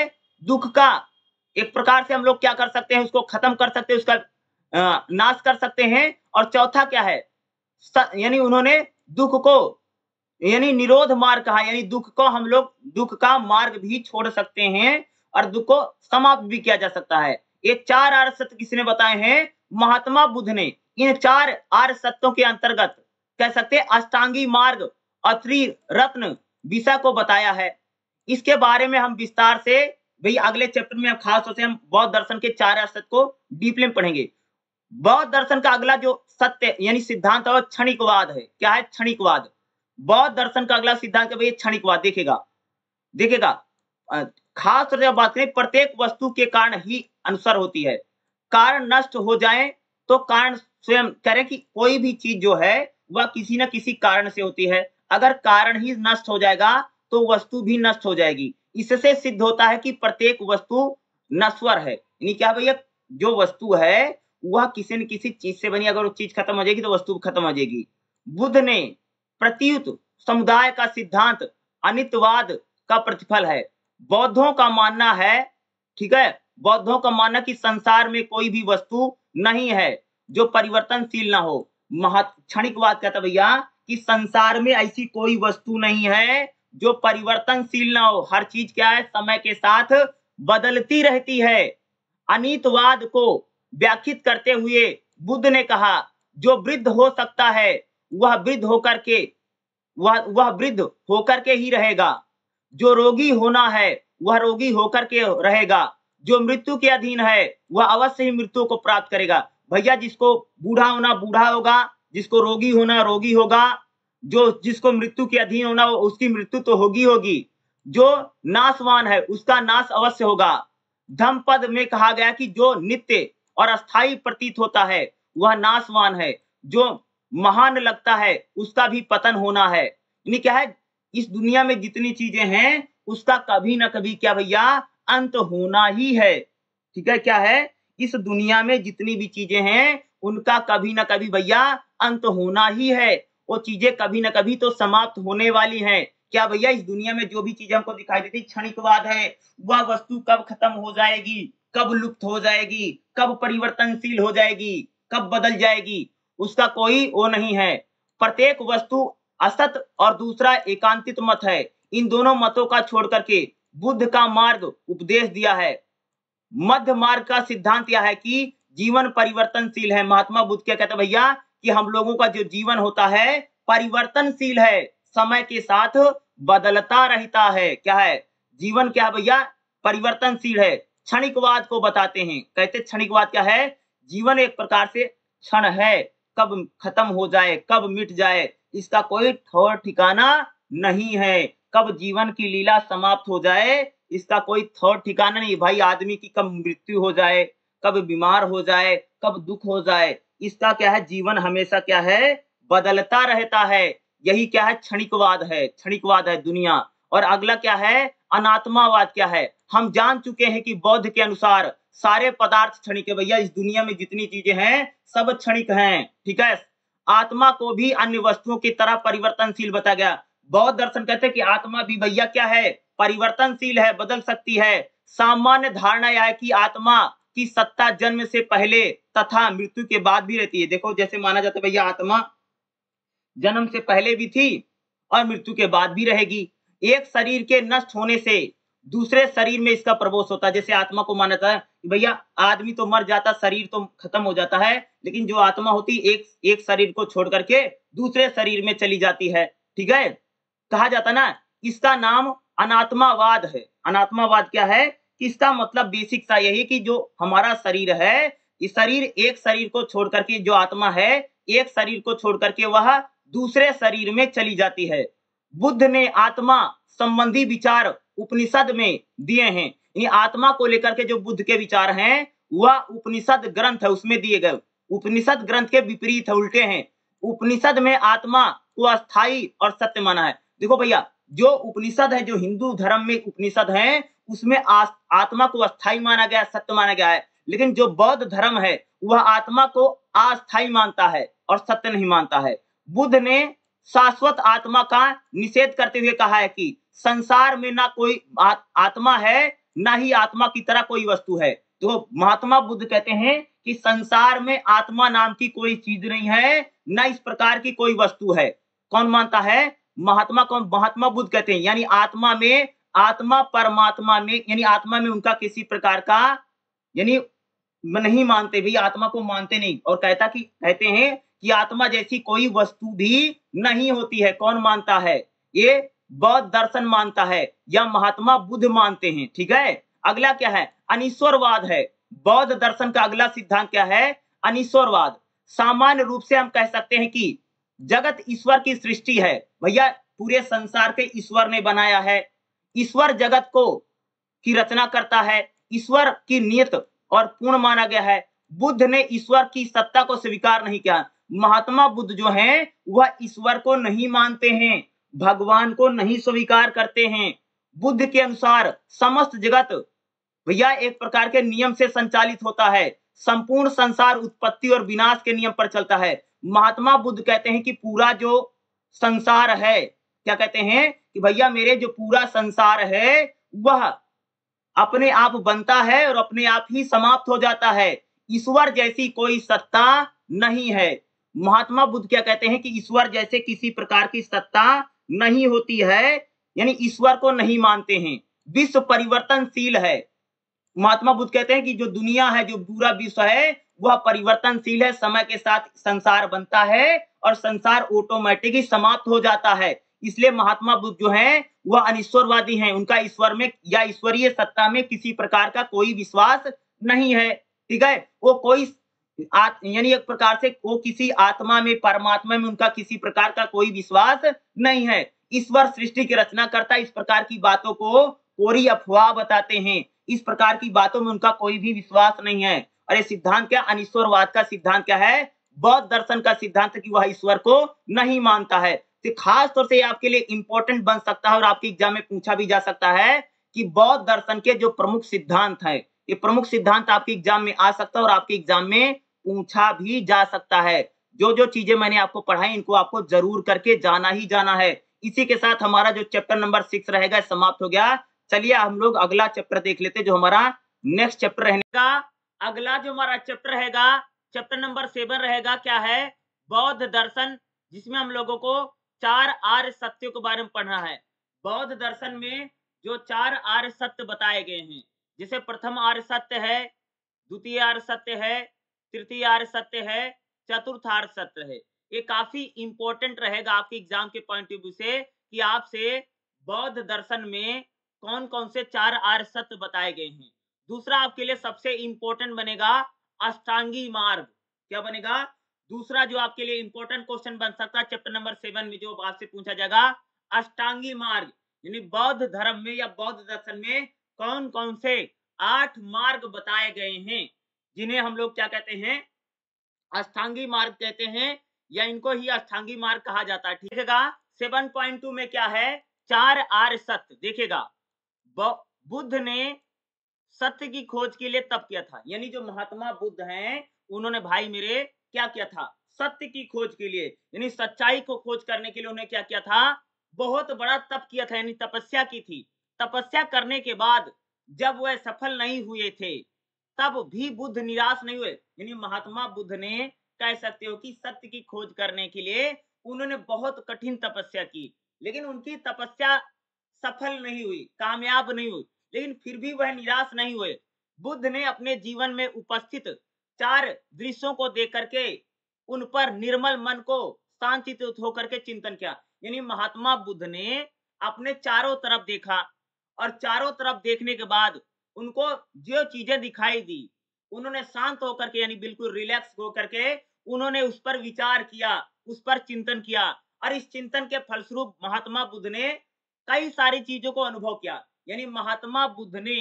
A: दुख का एक प्रकार से हम लोग क्या कर सकते हैं उसको खत्म कर सकते हैं उसका नाश कर सकते हैं और चौथा क्या है यानी उन्होंने दुख को यानी निरोध मार्ग कहा यानी दुख को हम लोग दुख का मार्ग भी छोड़ सकते हैं और दुख को समाप्त भी किया जा सकता है ये चार आर्य सत्य किसने बताए हैं महात्मा बुद्ध ने इन चार आर्य सत्यों के अंतर्गत कह सकते हैं अष्टांगी मार्ग अत्री रत्न विषय को बताया है इसके बारे में हम विस्तार से भाई अगले चैप्टर में हम खास तौर से हम बौद्ध दर्शन के चार अर्षद को डीपली में पढ़ेंगे बौद्ध दर्शन का अगला जो सत्य यानी सिद्धांत है क्षणिकवाद है क्या है क्षणिकवाद बौद्ध दर्शन का अगला सिद्धांत भाई क्षणिकवाद देखेगा देखेगा खास तौर से बात करें प्रत्येक वस्तु के कारण ही अनुसर होती है कारण नष्ट हो जाए तो कारण स्वयं करें कि कोई भी चीज जो है वह किसी न किसी कारण से होती है अगर कारण ही नष्ट हो जाएगा तो वस्तु भी नष्ट हो जाएगी इससे सिद्ध होता है कि प्रत्येक वस्तु नश्वर है यानी क्या भैया जो वस्तु है वह किसी न किसी चीज से बनी अगर वो चीज खत्म हो जाएगी तो वस्तु खत्म हो जाएगी बुद्ध ने प्रत्युत समुदाय का सिद्धांत अनितवाद का प्रतिफल है बौद्धों का मानना है ठीक है बौद्धों का मानना कि संसार में कोई भी वस्तु नहीं है जो परिवर्तनशील ना हो क्षणिक बात कहता भैया कि संसार में ऐसी कोई वस्तु नहीं है जो परिवर्तनशील ना हो हर चीज क्या है समय के साथ बदलती रहती है अनितवाद को व्याख्यित करते हुए बुद्ध ने कहा जो वृद्ध हो सकता है वह वृद्ध होकर के वह वह वृद्ध होकर के ही रहेगा जो रोगी होना है वह रोगी होकर के रहेगा जो मृत्यु के अधीन है वह अवश्य ही मृत्यु को प्राप्त करेगा भैया जिसको बूढ़ा होना बूढ़ा होगा जिसको रोगी होना रोगी होगा जो जिसको मृत्यु के अधीन होना हो, उसकी मृत्यु तो होगी होगी जो नाशवान है उसका नाश अवश्य होगा धम पद में कहा गया कि जो नित्य और अस्थाई प्रतीत होता है वह नाशवान है जो महान लगता है उसका भी पतन होना है यानी क्या है इस दुनिया में जितनी चीजें हैं उसका कभी ना कभी क्या भैया अंत होना ही है ठीक है क्या है इस दुनिया में जितनी भी चीजें हैं उनका कभी ना कभी भैया अंत होना ही है वो चीजें कभी ना कभी तो समाप्त होने वाली हैं क्या भैया इस दुनिया में जो भी चीज हमको दिखाई देती क्षणिकवाद है वह वस्तु कब खत्म हो जाएगी कब लुप्त हो जाएगी कब परिवर्तनशील हो जाएगी कब बदल जाएगी उसका कोई वो नहीं है प्रत्येक वस्तु असत और दूसरा एकांतित मत है इन दोनों मतों का छोड़ करके बुद्ध का मार्ग उपदेश दिया है मध्य मार्ग का सिद्धांत यह है कि जीवन परिवर्तनशील है महात्मा बुद्ध क्या कहते भैया कि हम लोगों का जो जीवन होता है परिवर्तनशील है समय के साथ बदलता रहता है क्या है जीवन क्या है भैया परिवर्तनशील है क्षणिकवाद को बताते हैं कहते क्षणिकवाद क्या है जीवन एक प्रकार से क्षण है कब खत्म हो जाए कब मिट जाए इसका कोई ठोर ठिकाना नहीं है कब जीवन की लीला समाप्त हो जाए इसका कोई ठोर ठिकाना नहीं भाई आदमी की कब मृत्यु हो जाए कब बीमार हो जाए कब दुख हो जाए इसका क्या है जीवन हमेशा क्या है बदलता रहता है यही क्या है क्षणिकवाद है क्षणिकवाद है दुनिया और अगला क्या है अनात्मावाद क्या है हम जान चुके हैं कि बौद्ध के अनुसार सारे पदार्थ क्षणिक है भैया इस दुनिया में जितनी चीजें हैं सब क्षणिक हैं ठीक है आत्मा को भी अन्य वस्तुओं की तरह परिवर्तनशील बताया गया बौद्ध दर्शन कहते हैं कि आत्मा भी भैया क्या है परिवर्तनशील है बदल सकती है सामान्य धारणा यह है कि आत्मा कि सत्ता जन्म से पहले तथा मृत्यु के बाद भी रहती है देखो जैसे माना जाता है भैया आत्मा जन्म से पहले भी थी और मृत्यु के बाद भी रहेगी एक शरीर के नष्ट होने से दूसरे शरीर में इसका प्रवेश होता है जैसे आत्मा को माना जाता है भैया आदमी तो मर जाता शरीर तो खत्म हो जाता है लेकिन जो आत्मा होती एक एक शरीर को छोड़ करके दूसरे शरीर में चली जाती है ठीक है कहा जाता ना इसका नाम अनात्मावाद है अनात्मावाद क्या है इसका मतलब बेसिक सा यही कि जो हमारा शरीर है इस शरीर एक शरीर को छोड़ करके जो आत्मा है एक शरीर को छोड़ करके वह दूसरे शरीर में चली जाती है बुद्ध ने आत्मा संबंधी विचार उपनिषद में दिए हैं यानी आत्मा को लेकर के जो बुद्ध के विचार हैं वह उपनिषद ग्रंथ है उसमें दिए गए उपनिषद ग्रंथ के विपरीत है उल्टे हैं उपनिषद में आत्मा को अस्थाई और सत्य माना है देखो भैया जो उपनिषद है जो हिंदू धर्म में उपनिषद है उसमें आत्मा को अस्थाई माना गया सत्य माना गया है लेकिन जो बौद्ध धर्म है वह आत्मा को अस्थाई मानता है और सत्य नहीं मानता है बुद्ध ने शाश्वत आत्मा का निषेध करते हुए कहा है कि संसार में ना कोई आत्मा है ना ही आत्मा की तरह कोई वस्तु है तो महात्मा बुद्ध कहते हैं कि संसार में आत्मा नाम की कोई चीज नहीं है न इस प्रकार की कोई वस्तु है कौन मानता है महात्मा कौन महात्मा बुद्ध कहते हैं यानी आत्मा में आत्मा परमात्मा में यानी आत्मा में उनका किसी प्रकार का यानी नहीं मानते भी आत्मा को मानते नहीं और कहता कि कहते हैं कि आत्मा जैसी कोई वस्तु भी नहीं होती है कौन मानता है ये बौद्ध दर्शन मानता है या महात्मा बुद्ध मानते हैं ठीक है अगला क्या है अनिश्वरवाद है बौद्ध दर्शन का अगला सिद्धांत क्या है अनिश्वरवाद सामान्य रूप से हम कह सकते हैं कि जगत ईश्वर की सृष्टि है भैया पूरे संसार के ईश्वर ने बनाया है ईश्वर जगत को की रचना करता है ईश्वर की नियत और पूर्ण माना गया है बुद्ध ने ईश्वर की सत्ता को स्वीकार नहीं किया महात्मा बुद्ध जो हैं वह ईश्वर को नहीं मानते हैं भगवान को नहीं स्वीकार करते हैं बुद्ध के अनुसार समस्त जगत भैया एक प्रकार के नियम से संचालित होता है संपूर्ण संसार उत्पत्ति और विनाश के नियम पर चलता है महात्मा बुद्ध कहते हैं कि पूरा जो संसार है क्या कहते हैं कि भैया मेरे जो पूरा संसार है वह अपने आप बनता है और अपने आप ही समाप्त हो जाता है ईश्वर जैसी कोई सत्ता नहीं है महात्मा बुद्ध क्या कहते हैं कि ईश्वर जैसे किसी प्रकार की सत्ता नहीं होती है यानी ईश्वर को नहीं मानते हैं विश्व परिवर्तनशील है महात्मा बुद्ध कहते हैं कि जो दुनिया है जो पूरा विश्व है वह परिवर्तनशील है समय के साथ संसार बनता है और संसार ही समाप्त हो जाता है इसलिए महात्मा बुद्ध जो है वह अनिश्वरवादी हैं उनका ईश्वर में या ईश्वरीय सत्ता में किसी प्रकार का कोई विश्वास नहीं है ठीक है वो कोई यानी एक प्रकार से वो किसी आत्मा में परमात्मा में उनका किसी प्रकार का कोई विश्वास नहीं है ईश्वर सृष्टि की रचना करता इस प्रकार की बातों को कोरी अफवाह बताते हैं इस प्रकार की बातों में उनका कोई भी विश्वास नहीं है और ये सिद्धांत क्या अनिश्वरवाद का सिद्धांत क्या है बौद्ध दर्शन का सिद्धांत कि वह ईश्वर को नहीं मानता है तो खास तौर से आपके लिए इंपॉर्टेंट बन सकता है और आपके एग्जाम में पूछा भी जा सकता है कि बौद्ध दर्शन के जो प्रमुख सिद्धांत है ये प्रमुख सिद्धांत आपके एग्जाम में आ सकता है और आपके एग्जाम में पूछा भी जा सकता है जो जो चीजें मैंने आपको पढ़ाई इनको आपको जरूर करके जाना ही जाना है इसी के साथ हमारा जो चैप्टर नंबर सिक्स रहेगा समाप्त हो गया चलिए हम लोग अगला चैप्टर देख लेते जो हमारा नेक्स्ट चैप्टर रहेगा अगला जो हमारा चैप्टर रहेगा चैप्टर नंबर सेवन रहेगा क्या है बौद्ध दर्शन जिसमें हम लोगों को चार आर्य सत्यों के बारे में पढ़ना है बौद्ध दर्शन में जो चार आर्य सत्य बताए गए हैं जैसे प्रथम आर्य सत्य है द्वितीय आर्य सत्य है तृतीय आर्य सत्य है चतुर्थ आर सत्य है ये काफी इंपॉर्टेंट रहेगा आपके एग्जाम के पॉइंट ऑफ व्यू से कि आपसे बौद्ध दर्शन में कौन कौन से चार आर्य सत्य बताए गए हैं दूसरा आपके लिए सबसे इंपॉर्टेंट बनेगा अष्टांगी मार्ग क्या बनेगा दूसरा जो आपके लिए इंपॉर्टेंट क्वेश्चन बन सकता है चैप्टर नंबर सेवन में जो आपसे पूछा जाएगा अष्टांगी मार्ग यानी बौद्ध धर्म में या बौद्ध दर्शन में कौन कौन से आठ मार्ग बताए गए हैं जिन्हें हम लोग क्या कहते हैं अष्टांगी मार्ग कहते हैं या इनको ही अष्टांगी मार्ग कहा जाता है ठीक है सेवन पॉइंट टू में क्या है चार आर सत्य देखेगा बुद्ध ने सत्य की खोज के लिए तप किया था यानी जो महात्मा बुद्ध हैं उन्होंने भाई मेरे क्या किया था सत्य की खोज के लिए यानी सच्चाई को खोज करने के लिए उन्हें क्या किया था बहुत बड़ा तप किया था यानी तपस्या की थी तपस्या करने के बाद जब वह सफल नहीं हुए थे तब भी बुद्ध निराश नहीं हुए यानी महात्मा बुद्ध ने कह सकते हो कि सत्य की खोज करने के लिए उन्होंने बहुत कठिन तपस्या की लेकिन उनकी तपस्या सफल नहीं हुई कामयाब नहीं हुई लेकिन फिर भी वह निराश नहीं हुए बुद्ध ने अपने जीवन में उपस्थित चार दृश्यों को देख करके उन पर निर्मल मन को शांतित होकर के चिंतन किया यानी महात्मा बुद्ध ने अपने चारों तरफ देखा और चारों तरफ देखने के बाद उनको जो चीजें दिखाई दी उन्होंने शांत होकर के यानी बिल्कुल रिलैक्स होकर के उन्होंने उस पर विचार किया उस पर चिंतन किया और इस चिंतन के फलस्वरूप महात्मा बुद्ध ने कई सारी चीजों को अनुभव किया यानी महात्मा बुद्ध ने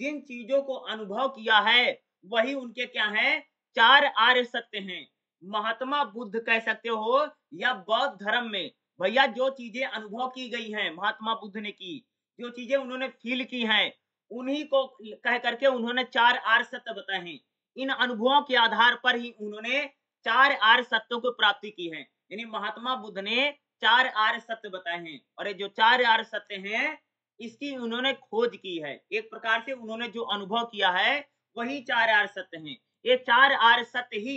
A: जिन चीजों को अनुभव किया है वही उनके क्या है चार आर्य सत्य हैं महात्मा बुद्ध कह सकते हो या बौद्ध धर्म में भैया जो चीजें अनुभव की गई हैं महात्मा बुद्ध ने की जो चीजें उन्होंने फील की हैं उन्हीं को कह करके उन्होंने चार आर सत्य बताए हैं इन अनुभवों के आधार पर ही उन्होंने चार आर सत्यों को प्राप्ति की है यानी महात्मा बुद्ध ने चार आर सत्य बताए हैं और ये जो चार आर सत्य हैं इसकी उन्होंने खोज की है एक प्रकार से उन्होंने जो अनुभव किया है वही चार आर सत्य हैं ये चार आर सत्य ही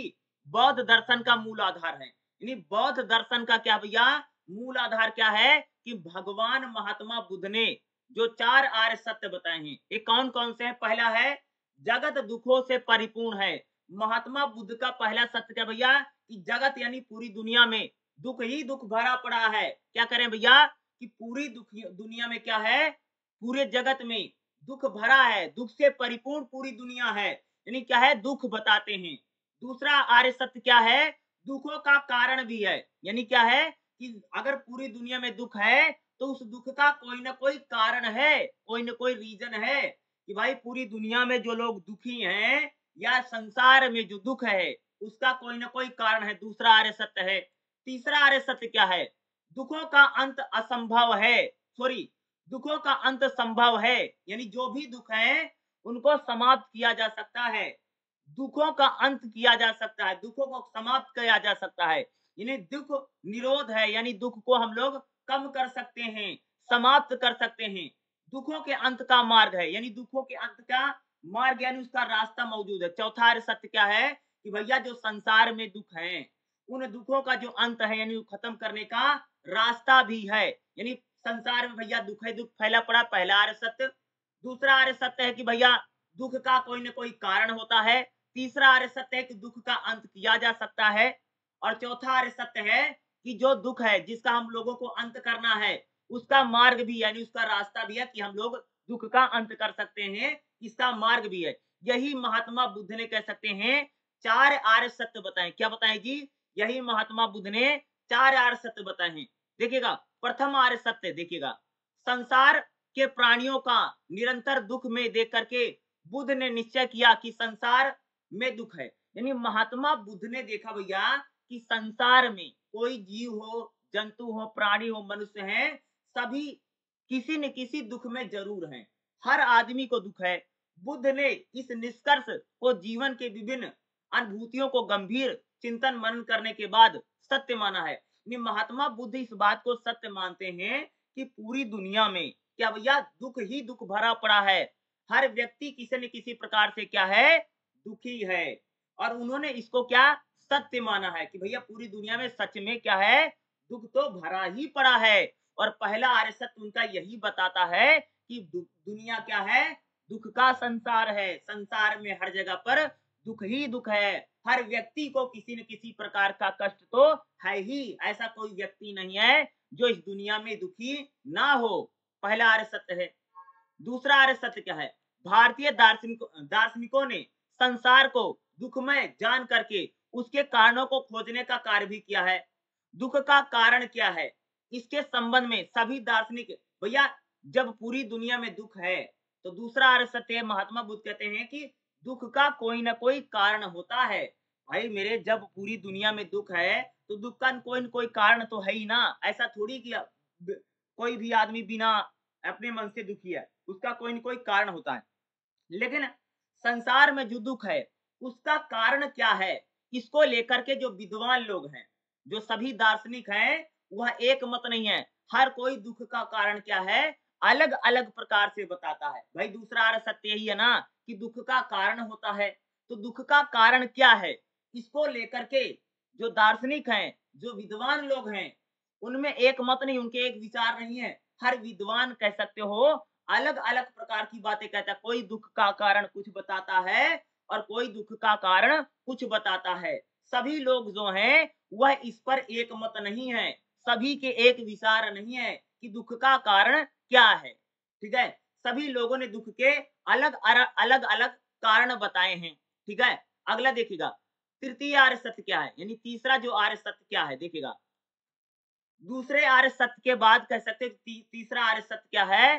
A: बौद्ध दर्शन का मूल आधार है यानी बौद्ध दर्शन का क्या भैया मूल आधार क्या है कि भगवान महात्मा बुद्ध ने जो चार आर सत्य बताए हैं ये कौन कौन से हैं पहला है जगत दुखों से परिपूर्ण है महात्मा बुद्ध का पहला सत्य क्या भैया कि जगत यानी पूरी दुनिया में दुख ही दुख भरा पड़ा है क्या करें भैया कि पूरी दुनिया में क्या है पूरे जगत में दुख भरा है दुख से परिपूर्ण पूरी दुनिया है यानी क्या है दुख बताते हैं दूसरा आर्य सत्य क्या है दुखों का कारण भी है यानी क्या है कि अगर पूरी दुनिया में दुख है तो उस दुख का कोई ना कोई कारण है कोई ना कोई रीजन है कि भाई पूरी दुनिया में जो लोग दुखी हैं या संसार में जो दुख है उसका कोई ना कोई कारण है दूसरा आर्य सत्य है तीसरा आर्य सत्य क्या है दुखों का अंत असंभव है सॉरी दुखों का अंत संभव है यानी जो भी दुख है उनको समाप्त किया जा सकता है दुखों का अंत किया जा सकता है दुखों को समाप्त किया जा सकता है यानी दुख निरोध है यानी दुख को हम लोग कम कर सकते हैं समाप्त कर सकते हैं दुखों के अंत का मार्ग है यानी दुखों के अंत का मार्ग यानी उसका रास्ता मौजूद है चौथा सत्य क्या है कि भैया जो संसार में दुख है उन दुखों का जो अंत है यानी खत्म करने का रास्ता भी है यानी संसार में भैया दुख ही दुख फैला पड़ा पहला आर्य सत्य दूसरा आर्य सत्य है कि भैया दुख का कोई ना कोई कारण होता है तीसरा आर्य सत्य है कि दुख का अंत किया जा सकता है और चौथा आर्य सत्य है कि जो दुख है जिसका हम लोगों को अंत करना है उसका मार्ग भी यानी उसका रास्ता भी है कि हम लोग दुख का अंत कर सकते हैं इसका मार्ग भी है यही महात्मा बुद्ध ने कह सकते हैं चार आर्य सत्य बताएं क्या बताएं जी यही महात्मा बुद्ध ने चार आर्य सत्य बताए हैं देखिएगा प्रथम आर्य सत्य देखिएगा संसार के प्राणियों का निरंतर दुख में देख करके बुद्ध ने निश्चय किया कि संसार में दुख है यानी महात्मा बुद्ध ने देखा भैया कि संसार में कोई जीव हो जंतु हो प्राणी हो मनुष्य है सभी किसी न किसी दुख में जरूर हैं हर आदमी को दुख है बुद्ध ने इस निष्कर्ष को जीवन के विभिन्न अनुभूतियों को गंभीर चिंतन मनन करने के बाद सत्य माना है यानी महात्मा बुद्ध इस बात को सत्य मानते हैं कि पूरी दुनिया में क्या भैया दुख ही दुख भरा पड़ा है हर व्यक्ति किसी न किसी प्रकार से क्या है दुखी है और उन्होंने इसको क्या सत्य माना है कि भैया पूरी दुनिया में सच में क्या है दुख तो भरा ही पड़ा है और पहला आर्य सत्य उनका यही बताता है कि दुनिया क्या है दुख का संसार है संसार में हर जगह पर दुख ही दुख है हर व्यक्ति को किसी न किसी प्रकार का कष्ट तो है ही ऐसा कोई व्यक्ति नहीं है जो इस दुनिया में दुखी ना हो पहला आर्य सत्य है दूसरा आर्य सत्य क्या है भारतीय दार्शनिक दार्शनिकों ने संसार को दुखमय जान करके उसके कारणों को खोजने का कार्य भी किया है दुख का कारण क्या है इसके संबंध में सभी दार्शनिक भैया जब पूरी दुनिया में दुख है तो दूसरा आर्य सत्य महात्मा बुद्ध कहते हैं कि दुख का कोई ना कोई कारण होता है भाई मेरे जब पूरी दुनिया में दुख है तो दुख का कोई ना कोई कारण तो है ही ना ऐसा थोड़ी कि कोई भी आदमी बिना अपने मन से दुखी है उसका कोई ना कोई कारण होता है लेकिन संसार में जो दुख है उसका कारण क्या है इसको लेकर के जो विद्वान लोग हैं जो सभी दार्शनिक हैं वह एक मत नहीं है हर कोई दुख का कारण क्या है अलग अलग प्रकार से बताता है भाई दूसरा सत्य ही है ना कि दुख का कारण होता है तो दुख का कारण क्या है इसको लेकर के जो दार्शनिक हैं जो विद्वान लोग हैं उनमें एक मत नहीं उनके एक विचार नहीं है हर विद्वान कह सकते हो अलग अलग प्रकार की बातें कहता है कोई दुख का कारण कुछ बताता है और कोई दुख का कारण कुछ बताता है सभी लोग जो हैं वह इस पर एक मत नहीं है सभी के एक विचार नहीं है कि दुख का कारण क्या है ठीक है सभी लोगों ने दुख के अलग अलग अलग कारण बताए हैं ठीक है अगला देखिएगा तृतीय आर्य सत्य क्या है यानी तीसरा जो आर्य सत्य क्या है देखिएगा दूसरे आर्य सत्य के बाद कह सकते ती, तीसरा आर्य सत्य क्या है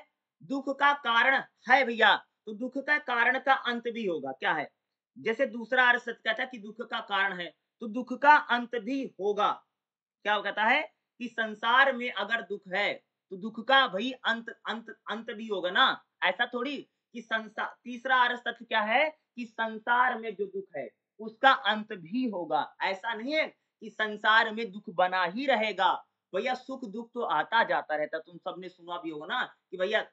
A: दुख का कारण है भैया तो दुख का कारण का अंत भी होगा क्या है जैसे दूसरा आर्य सत्य कहता है कि दुख का कारण है तो दुख का अंत भी होगा क्या कहता है कि संसार में अगर दुख है तो दुख का भाई अंत अंत अंत भी होगा ना ऐसा थोड़ी कि संसार तीसरा आरस तत्व क्या है कि संसार में जो दुख है उसका अंत भी होगा ऐसा नहीं है कि संसार में दुख बना ही रहेगा भैया सुख दुख तो आता जाता रहता तुम सबने सुना भी होगा ना कि भैया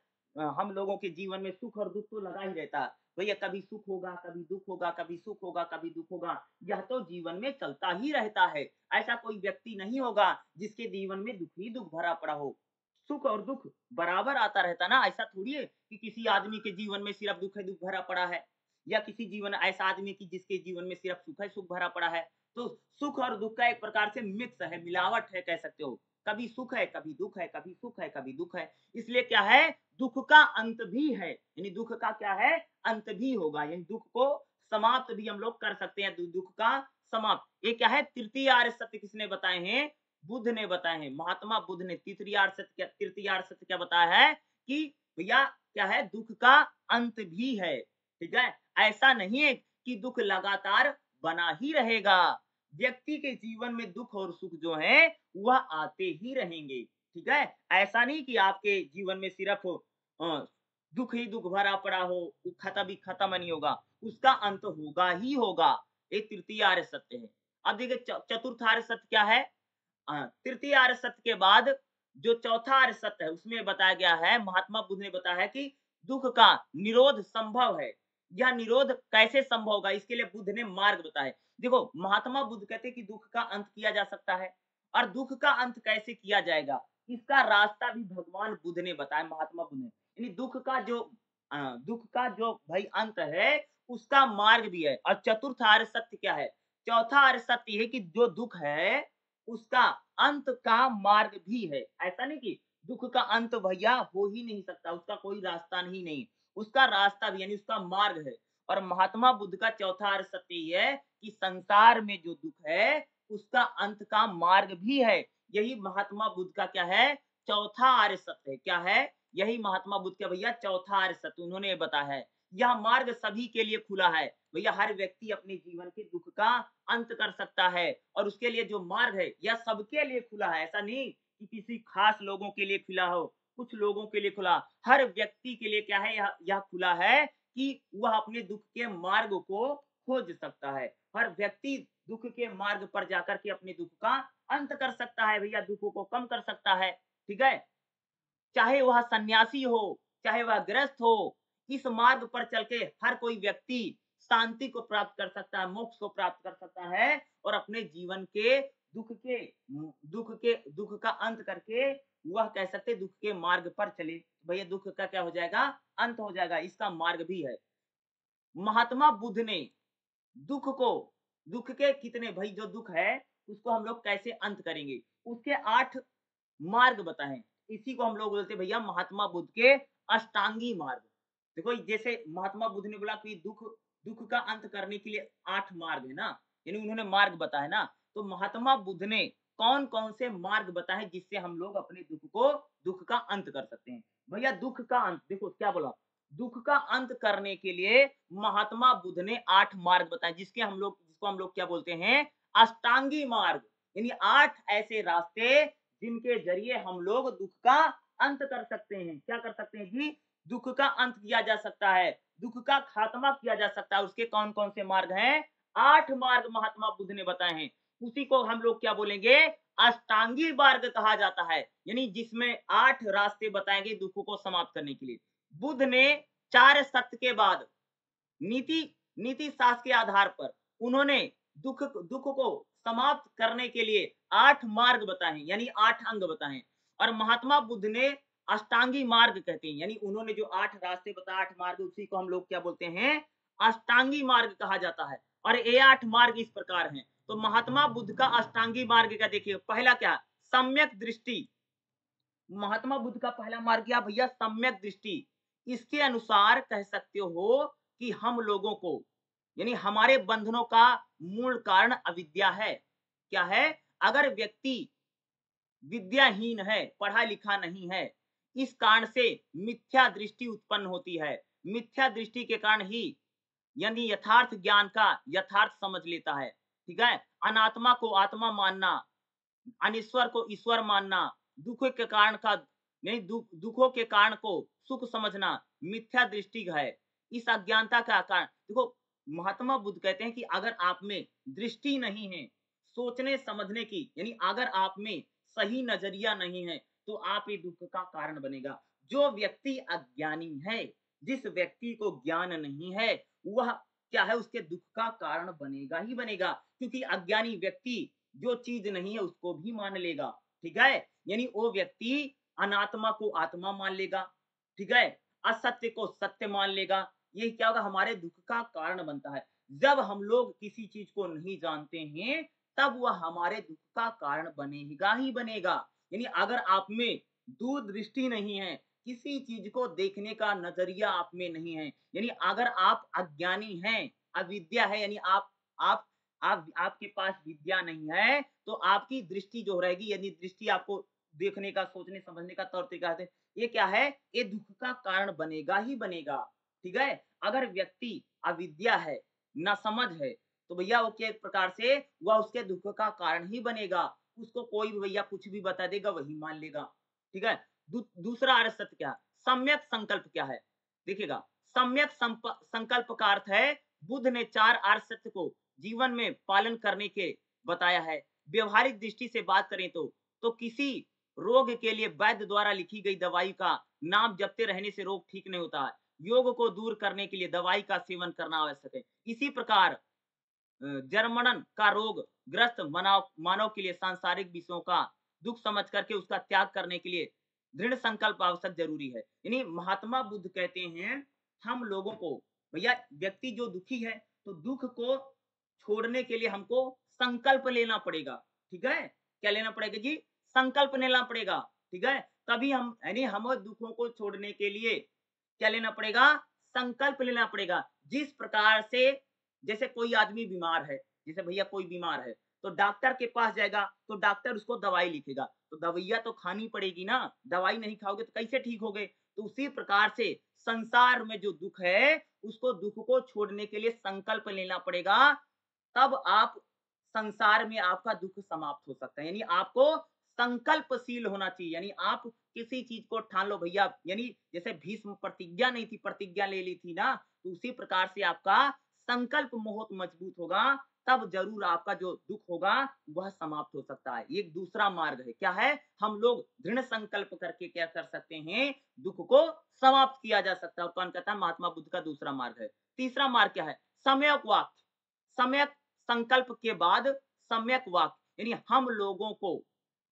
A: हम लोगों के जीवन में सुख और दुख तो लगा ही रहता भैया कभी सुख होगा कभी दुख होगा कभी सुख होगा कभी दुख होगा यह तो जीवन में चलता ही रहता है ऐसा कोई व्यक्ति नहीं होगा जिसके जीवन में दुख ही दुख भरा पड़ा हो सुख और दुख बराबर आता रहता ना ऐसा थोड़ी है कि किसी आदमी के जीवन में सिर्फ दुख है दुख भरा पड़ा है या किसी जीवन ऐसा आदमी की जिसके जीवन में सिर्फ सुख है सुख भरा पड़ा है तो सुख और दुख का एक प्रकार से मिक्स है मिलावट है कह सकते हो कभी सुख है कभी दुख है कभी सुख है कभी दुख है इसलिए क्या है दुख का अंत भी है यानी दुख का क्या है अंत भी होगा यानी दुख को समाप्त भी हम लोग कर सकते हैं दुख का समाप्त ये क्या है तृतीय आर्य सत्य किसने बताए हैं बुद्ध ने बताए हैं महात्मा बुद्ध ने तृतीयार्थ क्या क्या बताया है कि भैया क्या है दुख का अंत भी है ठीक है ऐसा नहीं है कि दुख लगातार बना ही रहेगा व्यक्ति के जीवन में दुख और सुख जो है वह आते ही रहेंगे ठीक है ऐसा नहीं कि आपके जीवन में सिर्फ दुख ही दुख भरा पड़ा हो खत्म ही खत्म नहीं होगा उसका अंत होगा ही होगा ये तृतीय आर्य सत्य है अब देखिए चतुर्थ आर्य सत्य क्या है तृतीय आर्य सत्य के बाद जो चौथा आर्य सत्य है उसमें बताया गया है महात्मा बुद्ध ने बताया है कि दुख का निरोध संभव है यह निरोध कैसे संभव होगा इसके लिए बुद्ध ने मार्ग बताया देखो महात्मा बुद्ध कहते हैं कि दुख का अंत किया जा सकता है और दुख का अंत कैसे किया जाएगा इसका रास्ता भी भगवान बुद्ध ने बताया महात्मा बुद्ध ने यानी दुख का जो दुख का जो भाई अंत है उसका मार्ग भी है और चतुर्थ आर्य सत्य क्या है चौथा आर्य सत्य है कि जो दुख है उसका अंत का मार्ग भी है ऐसा नहीं कि दुख का अंत भैया हो ही नहीं सकता उसका कोई रास्ता नहीं नहीं उसका रास्ता भी यानी उसका मार्ग है और महात्मा बुद्ध का चौथा अर्थ सत्य है कि संसार में जो दुख है उसका अंत का मार्ग भी है यही महात्मा बुद्ध का क्या है चौथा आर्य सत्य है क्या है यही महात्मा बुद्ध का भैया चौथा आर्य सत्य उन्होंने बताया है यह मार्ग सभी के लिए खुला है भैया हर व्यक्ति अपने जीवन के दुख का अंत कर सकता है और उसके लिए जो मार्ग है यह सबके लिए खुला है ऐसा नहीं कि किसी खास लोगों के लिए खुला हो कुछ लोगों के लिए खुला हर व्यक्ति के लिए क्या है यह, यह खुला है कि वह अपने दुख के मार्ग को खोज सकता है हर व्यक्ति दुख के मार्ग पर जाकर के अपने दुख का अंत कर सकता है भैया दुखों को कम कर सकता है ठीक है चाहे वह सन्यासी हो चाहे वह ग्रस्त हो इस मार्ग पर चल के हर कोई व्यक्ति शांति को प्राप्त कर सकता है मोक्ष को प्राप्त कर सकता है और अपने जीवन के दुख के दुख के दुख का अंत करके वह कह सकते दुख के मार्ग पर चले भैया दुख का क्या हो जाएगा अंत हो जाएगा इसका मार्ग भी है महात्मा बुद्ध ने दुख को दुख के कितने भाई जो दुख है उसको हम लोग कैसे अंत करेंगे उसके आठ मार्ग बताएं इसी को हम लोग बोलते भैया महात्मा बुद्ध के अष्टांगी मार्ग देखो जैसे महात्मा बुद्ध ने बोला कि दुख दुख का अंत करने के लिए आठ मार्ग है ना यानी उन्होंने मार्ग बताया ना तो महात्मा बुद्ध ने कौन कौन से मार्ग बताए जिससे हम लोग अपने दुख को दुख का अंत कर सकते हैं भैया दुख का अंत देखो क्या बोला दुख का अंत करने के लिए महात्मा बुद्ध ने आठ मार्ग बताए जिसके हम लोग जिसको हम लोग क्या बोलते हैं अष्टांगी मार्ग यानी आठ ऐसे रास्ते जिनके जरिए हम लोग दुख का अंत कर सकते हैं क्या कर सकते हैं जी दुख का अंत किया जा सकता है दुख का खात्मा किया जा सकता है उसके कौन कौन से मार्ग हैं आठ मार्ग महात्मा बुद्ध ने बताए हैं उसी को हम लोग क्या बोलेंगे अष्टांगी मार्ग कहा जाता है यानी जिसमें आठ रास्ते बताएंगे दुख को समाप्त करने के लिए बुद्ध ने चार सत्य के बाद नीति नीति शास्त्र के आधार पर उन्होंने दुख दुख को समाप्त करने के लिए आठ मार्ग बताए यानी आठ अंग बताए और महात्मा बुद्ध ने अष्टांगी मार्ग कहते हैं यानी उन्होंने जो आठ रास्ते बताया आठ मार्ग उसी को हम लोग क्या बोलते हैं अष्टांगी मार्ग कहा जाता है और ये आठ मार्ग इस प्रकार हैं तो महात्मा बुद्ध का अष्टांगी मार्ग का देखिए पहला क्या सम्यक दृष्टि महात्मा बुद्ध का पहला मार्ग क्या भैया सम्यक दृष्टि इसके अनुसार कह सकते हो कि हम लोगों को यानी हमारे बंधनों का मूल कारण अविद्या है क्या है अगर व्यक्ति विद्याहीन है पढ़ा लिखा नहीं है इस कारण से मिथ्या दृष्टि उत्पन्न होती है मिथ्या दृष्टि के कारण ही यानी यथार्थ ज्ञान का यथार्थ समझ लेता है ठीक है अनात्मा को आत्मा मानना अनिश्वर को ईश्वर मानना दुख के कारण का यानी दुख दुखों के कारण को सुख समझना मिथ्या दृष्टि है इस अज्ञानता का कारण देखो महात्मा बुद्ध कहते हैं कि अगर आप में दृष्टि नहीं है सोचने समझने की यानी अगर आप में सही नजरिया नहीं है तो आप ही दुख का कारण बनेगा जो व्यक्ति अज्ञानी है जिस व्यक्ति को ज्ञान नहीं है वह क्या है उसके दुख का कारण बनेगा ही बनेगा क्योंकि अज्ञानी व्यक्ति जो चीज नहीं है उसको भी मान लेगा ठीक है यानी वो व्यक्ति अनात्मा को आत्मा मान लेगा ठीक है असत्य को सत्य मान लेगा ये क्या होगा हमारे दुख का कारण बनता है जब हम लोग किसी चीज को नहीं जानते हैं तब वह हमारे दुख का कारण बनेगा ही बनेगा यानी अगर आप में दूरदृष्टि नहीं है किसी चीज को देखने का नजरिया आप में नहीं है यानी अगर आप अज्ञानी हैं अविद्या है यानी आप आप आप आपके पास विद्या नहीं है तो आपकी दृष्टि जो रहेगी यानी दृष्टि आपको देखने का सोचने समझने का तौर तरीका है ये क्या है ये दुख का कारण बनेगा ही बनेगा ठीक है अगर व्यक्ति अविद्या है ना समझ है तो भैया वो क्या प्रकार से वह उसके दुख का कारण ही बनेगा उसको कोई भैया कुछ भी बता देगा वही मान लेगा ठीक है दूसरा आर्य सत्य क्या सम्यक संकल्प क्या है देखिएगा सम्यक संकल्प का अर्थ है बुद्ध ने चार आर्य सत्य को जीवन में पालन करने के बताया है व्यवहारिक दृष्टि से बात करें तो तो किसी रोग के लिए वैद्य द्वारा लिखी गई दवाई का नाम जपते रहने से रोग ठीक नहीं होता है योग को दूर करने के लिए दवाई का सेवन करना आवश्यक है इसी प्रकार जर्मनन का रोग ग्रस्त मानव मानव के लिए सांसारिक विषयों का दुख समझ करके उसका त्याग करने के लिए दृढ़ संकल्प आवश्यक जरूरी है यानी महात्मा बुद्ध कहते हैं हम लोगों को भैया व्यक्ति जो दुखी है तो दुख को छोड़ने के लिए हमको संकल्प लेना पड़ेगा ठीक है क्या लेना पड़ेगा जी संकल्प लेना पड़ेगा ठीक है तभी हम यानी हम दुखों को छोड़ने के लिए क्या लेना पड़ेगा संकल्प लेना पड़ेगा जिस प्रकार से जैसे कोई आदमी बीमार है जैसे भैया कोई बीमार है तो डॉक्टर के पास जाएगा तो डॉक्टर उसको दवाई लिखेगा तो दवाइया तो खानी पड़ेगी ना दवाई नहीं खाओगे तो कैसे ठीक हो गए तो उसी प्रकार से संसार में जो दुख है उसको दुख को छोड़ने के लिए संकल्प लेना पड़ेगा तब आप संसार में आपका दुख समाप्त हो सकता है यानी आपको संकल्पशील होना चाहिए यानी आप किसी चीज को ठान लो भैया यानी जैसे भीष्म प्रतिज्ञा नहीं थी प्रतिज्ञा ले ली थी ना तो उसी प्रकार से आपका संकल्प बहुत मजबूत होगा तब जरूर आपका जो दुख होगा वह समाप्त हो सकता है एक दूसरा मार्ग है क्या है हम लोग दृढ़ संकल्प करके क्या कर सकते हैं दुख को समाप्त किया जा सकता है कौन कहता है महात्मा बुद्ध का दूसरा मार्ग है तीसरा मार्ग क्या है सम्यक वाक्य सम्यक संकल्प के बाद सम्यक वाक्य यानी हम लोगों को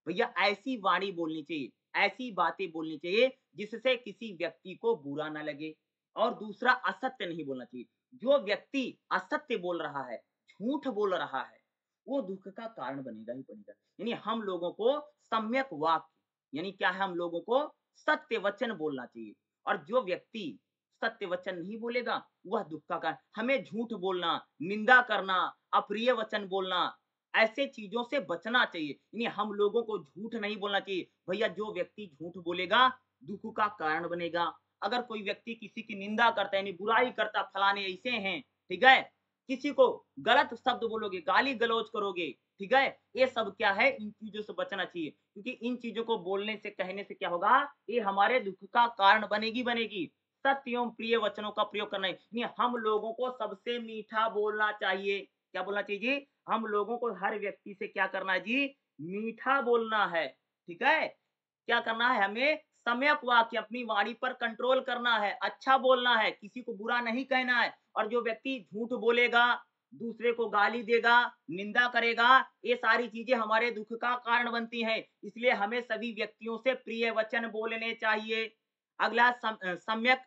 A: भैया ऐसी वाणी बोलनी चाहिए ऐसी बातें बोलनी चाहिए जिससे किसी व्यक्ति को बुरा ना लगे और दूसरा असत्य नहीं बोलना चाहिए जो व्यक्ति असत्य बोल रहा है झूठ बोल रहा है वो दुख का कारण बनेगा ही बनेगा यानी हम लोगों को सम्यक वाक्य यानी क्या है हम लोगों को सत्य वचन बोलना चाहिए और जो व्यक्ति सत्य वचन नहीं बोलेगा वह दुख का कारण हमें झूठ बोलना निंदा करना अप्रिय वचन बोलना ऐसे चीजों से बचना चाहिए यानी हम लोगों को झूठ नहीं बोलना चाहिए भैया जो व्यक्ति झूठ बोलेगा दुख का कारण बनेगा अगर कोई व्यक्ति किसी की निंदा करता यानी बुराई करता फलाने ऐसे हैं ठीक है किसी को गलत शब्द बोलोगे गाली गलौज करोगे ठीक है ये सब क्या है इन चीजों से बचना चाहिए क्योंकि इन चीजों को बोलने से कहने से क्या होगा ये हमारे दुख का कारण बनेगी बनेगी सत्य एवं प्रिय वचनों का प्रयोग करना है हम लोगों को सबसे मीठा बोलना चाहिए क्या बोलना चाहिए जी हम लोगों को हर व्यक्ति से क्या करना है जी मीठा बोलना है ठीक है क्या करना है हमें सम्यक वाक्य अपनी वाणी पर कंट्रोल करना है अच्छा बोलना है किसी को बुरा नहीं कहना है और जो व्यक्ति झूठ बोलेगा दूसरे को गाली देगा निंदा करेगा ये सारी चीजें हमारे दुख का कारण बनती हैं इसलिए हमें सभी व्यक्तियों से प्रिय वचन बोलने चाहिए अगला सम्यक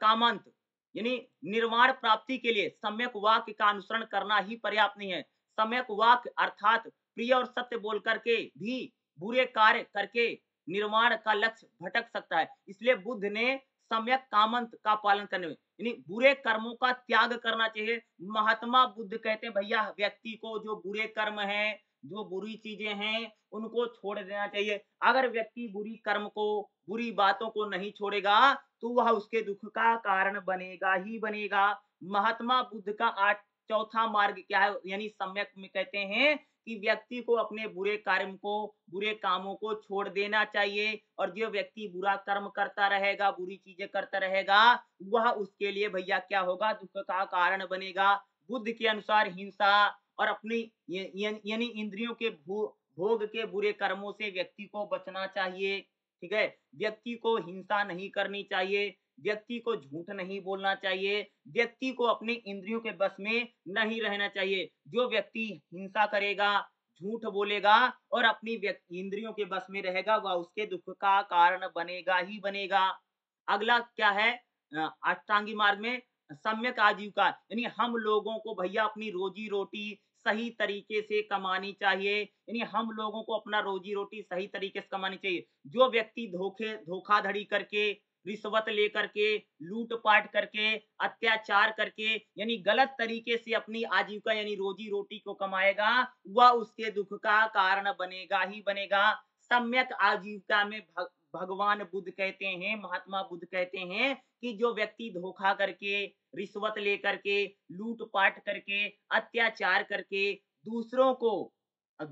A: कामंत यानी निर्माण प्राप्ति के लिए सम्यक वाक्य का अनुसरण करना ही पर्याप्त नहीं है सम्यक वाक्य अर्थात प्रिय और सत्य बोल करके भी बुरे कार्य करके निर्माण का लक्ष्य भटक सकता है इसलिए बुद्ध ने सम्यक कामंत का पालन करने में यानी बुरे कर्मों का त्याग करना चाहिए महात्मा बुद्ध कहते हैं भैया व्यक्ति को जो बुरे कर्म है जो बुरी चीजें हैं उनको छोड़ देना चाहिए अगर व्यक्ति बुरी कर्म को बुरी बातों को नहीं छोड़ेगा तो वह उसके दुख का कारण बनेगा ही बनेगा महात्मा बुद्ध का आठ चौथा मार्ग क्या है यानी सम्यक में कहते हैं कि व्यक्ति को अपने बुरे कर्म को बुरे कामों को छोड़ देना चाहिए और जो व्यक्ति बुरा कर्म करता रहेगा बुरी चीजें करता रहेगा वह उसके लिए भैया क्या होगा दुख का कारण बनेगा बुद्ध के अनुसार हिंसा और अपनी यानी इंद्रियों के भोग के बुरे कर्मों से व्यक्ति को बचना चाहिए ठीक है व्यक्ति को हिंसा नहीं करनी चाहिए व्यक्ति को झूठ नहीं बोलना चाहिए व्यक्ति को अपने इंद्रियों के बस में नहीं रहना चाहिए जो व्यक्ति हिंसा करेगा झूठ बोलेगा और अपनी इंद्रियों के बस में रहेगा वह उसके दुख का कारण बनेगा ही बनेगा अगला क्या है अष्टांगी मार्ग में सम्यक आजीविका यानी हम लोगों को भैया अपनी रोजी रोटी सही तरीके से कमानी चाहिए यानी हम लोगों को अपना रोजी रोटी सही तरीके से कमानी चाहिए जो व्यक्ति धोखे धोखाधड़ी करके रिश्वत लेकर के लूटपाट करके अत्याचार करके यानी गलत तरीके से अपनी आजीविका यानी रोजी रोटी को कमाएगा वह उसके दुख का कारण बनेगा ही बनेगा सम्यक आजीविका में भग, भगवान बुद्ध कहते हैं महात्मा बुद्ध कहते हैं कि जो व्यक्ति धोखा करके रिश्वत लेकर के लूटपाट करके अत्याचार करके दूसरों को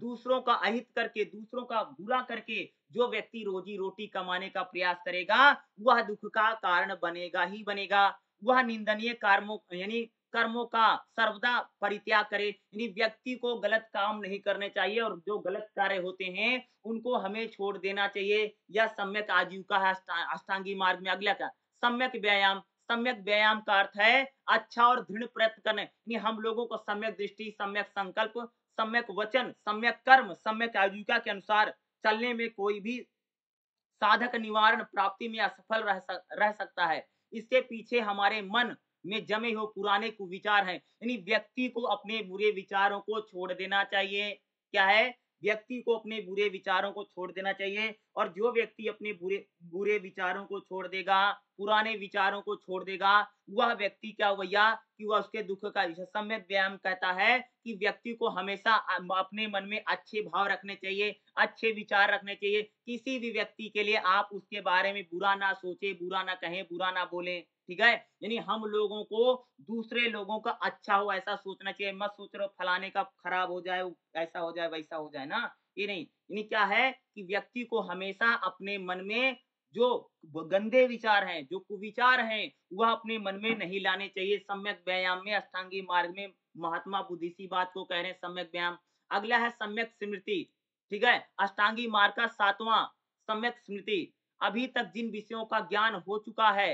A: दूसरों का अहित करके दूसरों का बुरा करके जो व्यक्ति रोजी रोटी कमाने का प्रयास करेगा वह दुख का कारण बनेगा ही बनेगा वह निंदनीय कर्मों यानी कर्मों का सर्वदा परित्याग करे यानी व्यक्ति को गलत काम नहीं करने चाहिए और जो गलत कार्य होते हैं उनको हमें छोड़ देना चाहिए यह सम्यक आजीविका है अष्टांगी मार्ग में अगला का सम्यक व्यायाम सम्यक व्यायाम का अर्थ है अच्छा और दृढ़ प्रयत्न करने यानी हम लोगों को सम्यक दृष्टि सम्यक संकल्प सम्यक वचन सम्यक कर्म सम्यक आजीविका के अनुसार चलने में कोई भी साधक निवारण प्राप्ति में असफल रह, सक, रह सकता है इसके पीछे हमारे मन में जमे हो पुराने कुविचार हैं यानी व्यक्ति को अपने बुरे विचारों को छोड़ देना चाहिए क्या है व्यक्ति को अपने बुरे विचारों को छोड़ देना चाहिए और जो व्यक्ति अपने बुरे बुरे विचारों को छोड़ देगा पुराने विचारों को छोड़ देगा वह व्यक्ति क्या भैया कि वह उसके दुख का सम्यक व्यायाम कहता है कि व्यक्ति को हमेशा अपने मन में अच्छे भाव रखने चाहिए अच्छे विचार रखने चाहिए किसी भी व्यक्ति के लिए आप उसके बारे में बुरा ना सोचे बुरा ना कहें बुरा ना बोले ठीक है यानी हम लोगों को दूसरे लोगों का अच्छा हो ऐसा सोचना चाहिए मत सोच रहे फलाने का खराब हो जाए ऐसा हो जाए वैसा हो जाए ना ये नहीं यानी क्या है कि व्यक्ति को हमेशा अपने मन में जो गंदे विचार हैं जो कुविचार हैं वह अपने मन में नहीं लाने चाहिए सम्यक व्यायाम में अष्टांगी मार्ग में महात्मा बुद्ध इसी बात को कह रहे हैं सम्यक व्यायाम अगला है सम्यक स्मृति ठीक है अष्टांगी मार्ग का सातवां सम्यक स्मृति अभी तक जिन विषयों का ज्ञान हो चुका है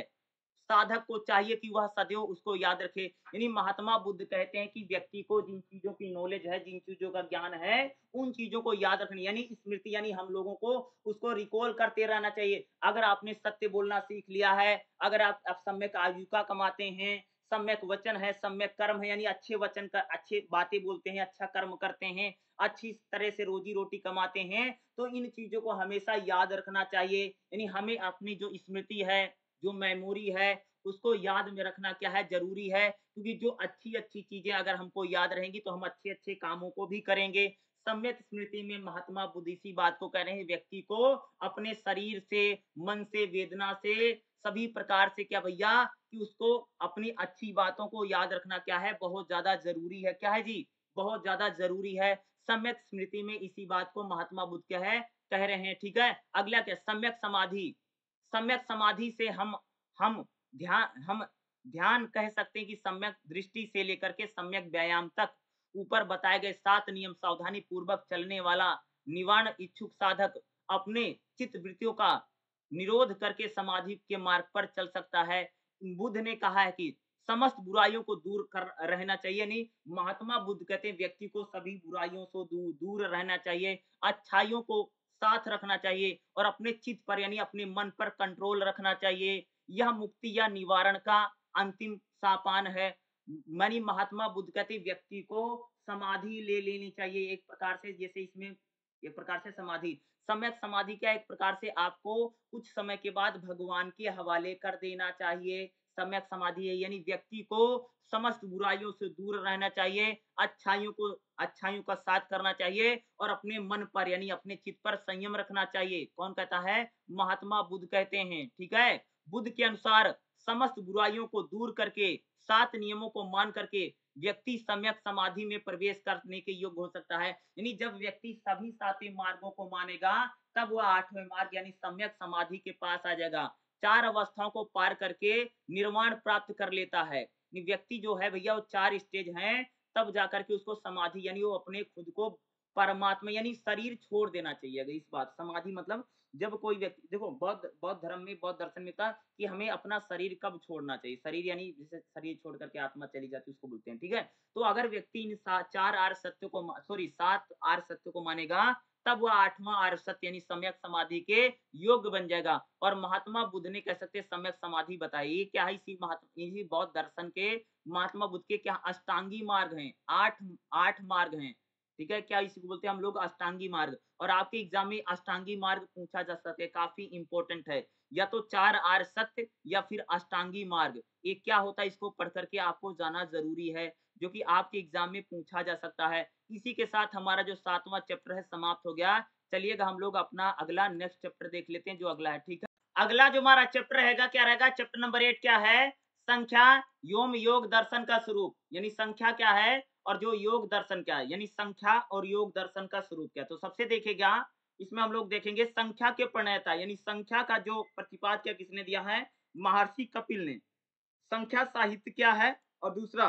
A: साधक को चाहिए कि वह सदैव उसको याद रखे यानी महात्मा बुद्ध कहते हैं कि व्यक्ति को जिन चीजों की नॉलेज है जिन चीजों का ज्ञान है उन चीजों को याद रखनी यानी स्मृति यानी हम लोगों को उसको रिकॉल करते रहना चाहिए अगर आपने सत्य बोलना सीख लिया है अगर आप, आप सम्यक आजीविका कमाते हैं सम्यक वचन है सम्यक कर्म है यानी अच्छे वचन कर अच्छे बातें बोलते हैं अच्छा कर्म करते हैं अच्छी तरह से रोजी रोटी कमाते हैं तो इन चीजों को हमेशा याद रखना चाहिए यानी हमें अपनी जो स्मृति है जो मेमोरी है उसको याद में रखना क्या है जरूरी है क्योंकि जो अच्छी अच्छी चीजें अगर हमको याद रहेंगी तो हम अच्छे अच्छे कामों को भी करेंगे सम्यक स्मृति में महात्मा बुद्ध इसी बात को कह रहे हैं व्यक्ति को अपने शरीर से मन से वेदना से सभी प्रकार से क्या भैया कि उसको अपनी अच्छी बातों को याद रखना क्या है बहुत ज्यादा जरूरी है क्या है जी बहुत ज्यादा जरूरी है सम्यक स्मृति में इसी बात को महात्मा बुद्ध क्या है कह रहे हैं ठीक है अगला क्या सम्यक समाधि सम्यक समाधि से हम हम ध्यान हम ध्यान कह सकते हैं कि सम्यक दृष्टि से लेकर के सम्यक व्यायाम तक ऊपर बताए गए सात नियम सावधानी पूर्वक चलने वाला निवारण इच्छुक साधक अपने चित्त वृत्तियों का निरोध करके समाधि के मार्ग पर चल सकता है बुद्ध ने कहा है कि समस्त बुराइयों को दूर कर रहना चाहिए नहीं महात्मा बुद्ध कहते हैं व्यक्ति को सभी बुराइयों से दूर दूर रहना चाहिए अच्छाइयों को साथ रखना चाहिए और अपने चित्त पर यानी अपने मन पर कंट्रोल रखना चाहिए यह मुक्ति या निवारण का अंतिम सापान है मनी महात्मा बुद्ध कहते व्यक्ति को समाधि ले लेनी चाहिए एक प्रकार से जैसे इसमें एक प्रकार से समाधि सम्यक समाधि क्या एक प्रकार से आपको कुछ समय के बाद भगवान के हवाले कर देना चाहिए सम्यक समाधि है यानी व्यक्ति को समस्त बुराइयों से दूर रहना चाहिए अच्छाइयों को अच्छाइयों का साथ करना चाहिए और अपने मन पर यानी अपने चित्त पर संयम रखना चाहिए कौन कहता है महात्मा बुद्ध कहते हैं ठीक है बुद्ध के अनुसार समस्त बुराइयों को दूर करके सात नियमों को मान करके व्यक्ति सम्यक समाधि में प्रवेश करने के योग्य हो सकता है यानी जब व्यक्ति सभी सातवें मार्गों को मानेगा तब वह आठवें मार्ग यानी सम्यक समाधि के पास आ जाएगा चार अवस्थाओं को पार करके निर्वाण प्राप्त कर लेता है व्यक्ति जो है भैया वो चार स्टेज हैं तब जाकर के उसको समाधि यानी वो अपने खुद को परमात्मा यानी शरीर छोड़ देना चाहिए इस बात समाधि मतलब जब कोई व्यक्ति देखो बौद्ध बौद्ध धर्म में बौद्ध दर्शन में कहा कि हमें अपना शरीर कब छोड़ना चाहिए शरीर यानी जैसे शरीर छोड़ करके आत्मा चली जाती है उसको बोलते हैं ठीक है तो अगर व्यक्ति इन चार आर सत्य को सॉरी सात आर सत्य को मानेगा तब वह आठवां सत्य यानी सम्यक समाधि के योग्य बन जाएगा और महात्मा बुद्ध ने कह सकते सम्यक समाधि बताई क्या है इसी इसी बौद्ध दर्शन के महात्मा बुद्ध के क्या अष्टांगी मार्ग हैं आठ आठ मार्ग हैं ठीक है क्या इसी को बोलते हैं हम लोग अष्टांगी मार्ग और आपके एग्जाम में अष्टांगी मार्ग पूछा जा सकता है काफी इंपोर्टेंट है या तो चार आर सत्य या फिर अष्टांगी मार्ग ये क्या होता है इसको पढ़ करके आपको जाना जरूरी है जो कि आपके एग्जाम में पूछा जा सकता है इसी के साथ हमारा जो सातवां चैप्टर है समाप्त हो गया चलिएगा हम लोग अपना अगला नेक्स्ट चैप्टर देख लेते हैं जो अगला है ठीक है अगला जो हमारा चैप्टर रहेगा क्या रहेगा चैप्टर नंबर एट क्या है संख्या योम योग दर्शन का स्वरूप यानी संख्या क्या है और जो योग दर्शन क्या है यानी संख्या और योग दर्शन का स्वरूप क्या तो सबसे देखेगा इसमें हम लोग देखेंगे संख्या के प्रणयता यानी संख्या का जो प्रतिपाद क्या किसने दिया है महर्षि कपिल ने संख्या साहित्य क्या है और दूसरा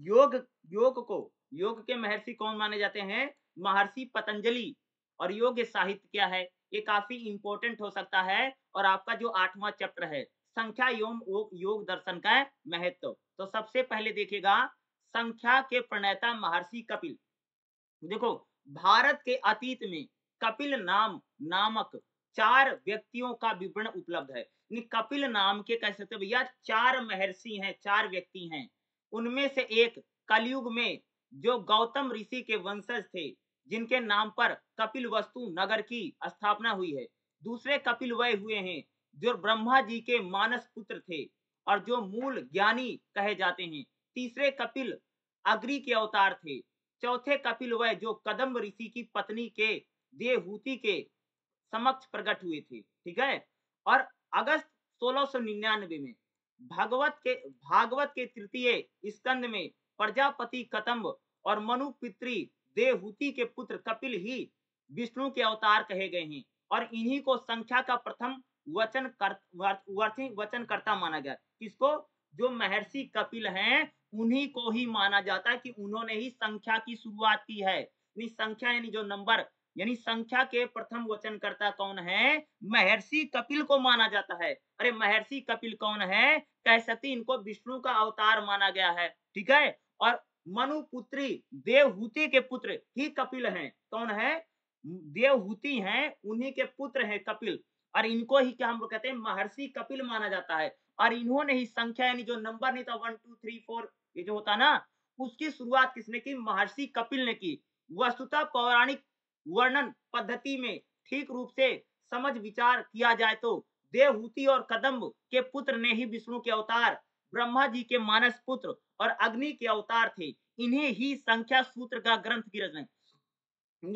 A: योग योग को योग के महर्षि कौन माने जाते हैं महर्षि पतंजलि और योग साहित्य क्या है ये काफी इंपॉर्टेंट हो सकता है और आपका जो आठवां चैप्टर है संख्या योम योग दर्शन का महत्व तो सबसे पहले देखिएगा संख्या के प्रणेता महर्षि कपिल देखो भारत के अतीत में कपिल नाम नामक चार व्यक्तियों का विवरण उपलब्ध है कपिल नाम के कह सकते भैया चार महर्षि हैं चार व्यक्ति हैं उनमें से एक कलयुग में जो गौतम ऋषि के वंशज थे जिनके नाम पर कपिल वस्तु नगर की स्थापना हुई है दूसरे कपिल वय हुए हैं जो ब्रह्मा जी के मानस पुत्र थे और जो मूल ज्ञानी कहे जाते हैं तीसरे कपिल अग्री के अवतार थे चौथे कपिल वह जो कदम ऋषि की पत्नी के देहूति के समक्ष प्रकट हुए थे ठीक है और अगस्त सोलह में भागवत के भागवत के तृतीय स्कंद में प्रजापति कतम्ब और मनु पित्री देहूति के पुत्र कपिल ही विष्णु के अवतार कहे गए हैं और इन्हीं को संख्या का प्रथम वचन कर, वचनकर्ता माना गया किसको जो महर्षि कपिल हैं उन्हीं को ही माना जाता है कि उन्होंने ही संख्या की शुरुआत की है यानी संख्या यानी जो नंबर यानी संख्या के प्रथम वचनकर्ता कौन है महर्षि कपिल को माना जाता है अरे महर्षि कपिल कौन है कैसती इनको विष्णु का अवतार माना गया है ठीक है और मनुपुत्री देवहूति के पुत्र ही कपिल हैं कौन है देवहूति हैं उन्हीं के पुत्र हैं कपिल और इनको ही क्या हम लोग कहते हैं महर्षि कपिल माना जाता है और इन्होंने ही संख्या यानी जो नंबर नहीं था वन टू थ्री फोर ये जो होता ना उसकी शुरुआत किसने की महर्षि कपिल ने की वस्तुता पौराणिक वर्णन पद्धति में ठीक रूप से समझ विचार किया जाए तो देवहूति और कदम्ब के पुत्र ने ही विष्णु के अवतार ब्रह्मा जी के मानस पुत्र और अग्नि के अवतार थे इन्हें ही संख्या सूत्र का ग्रंथ की रचना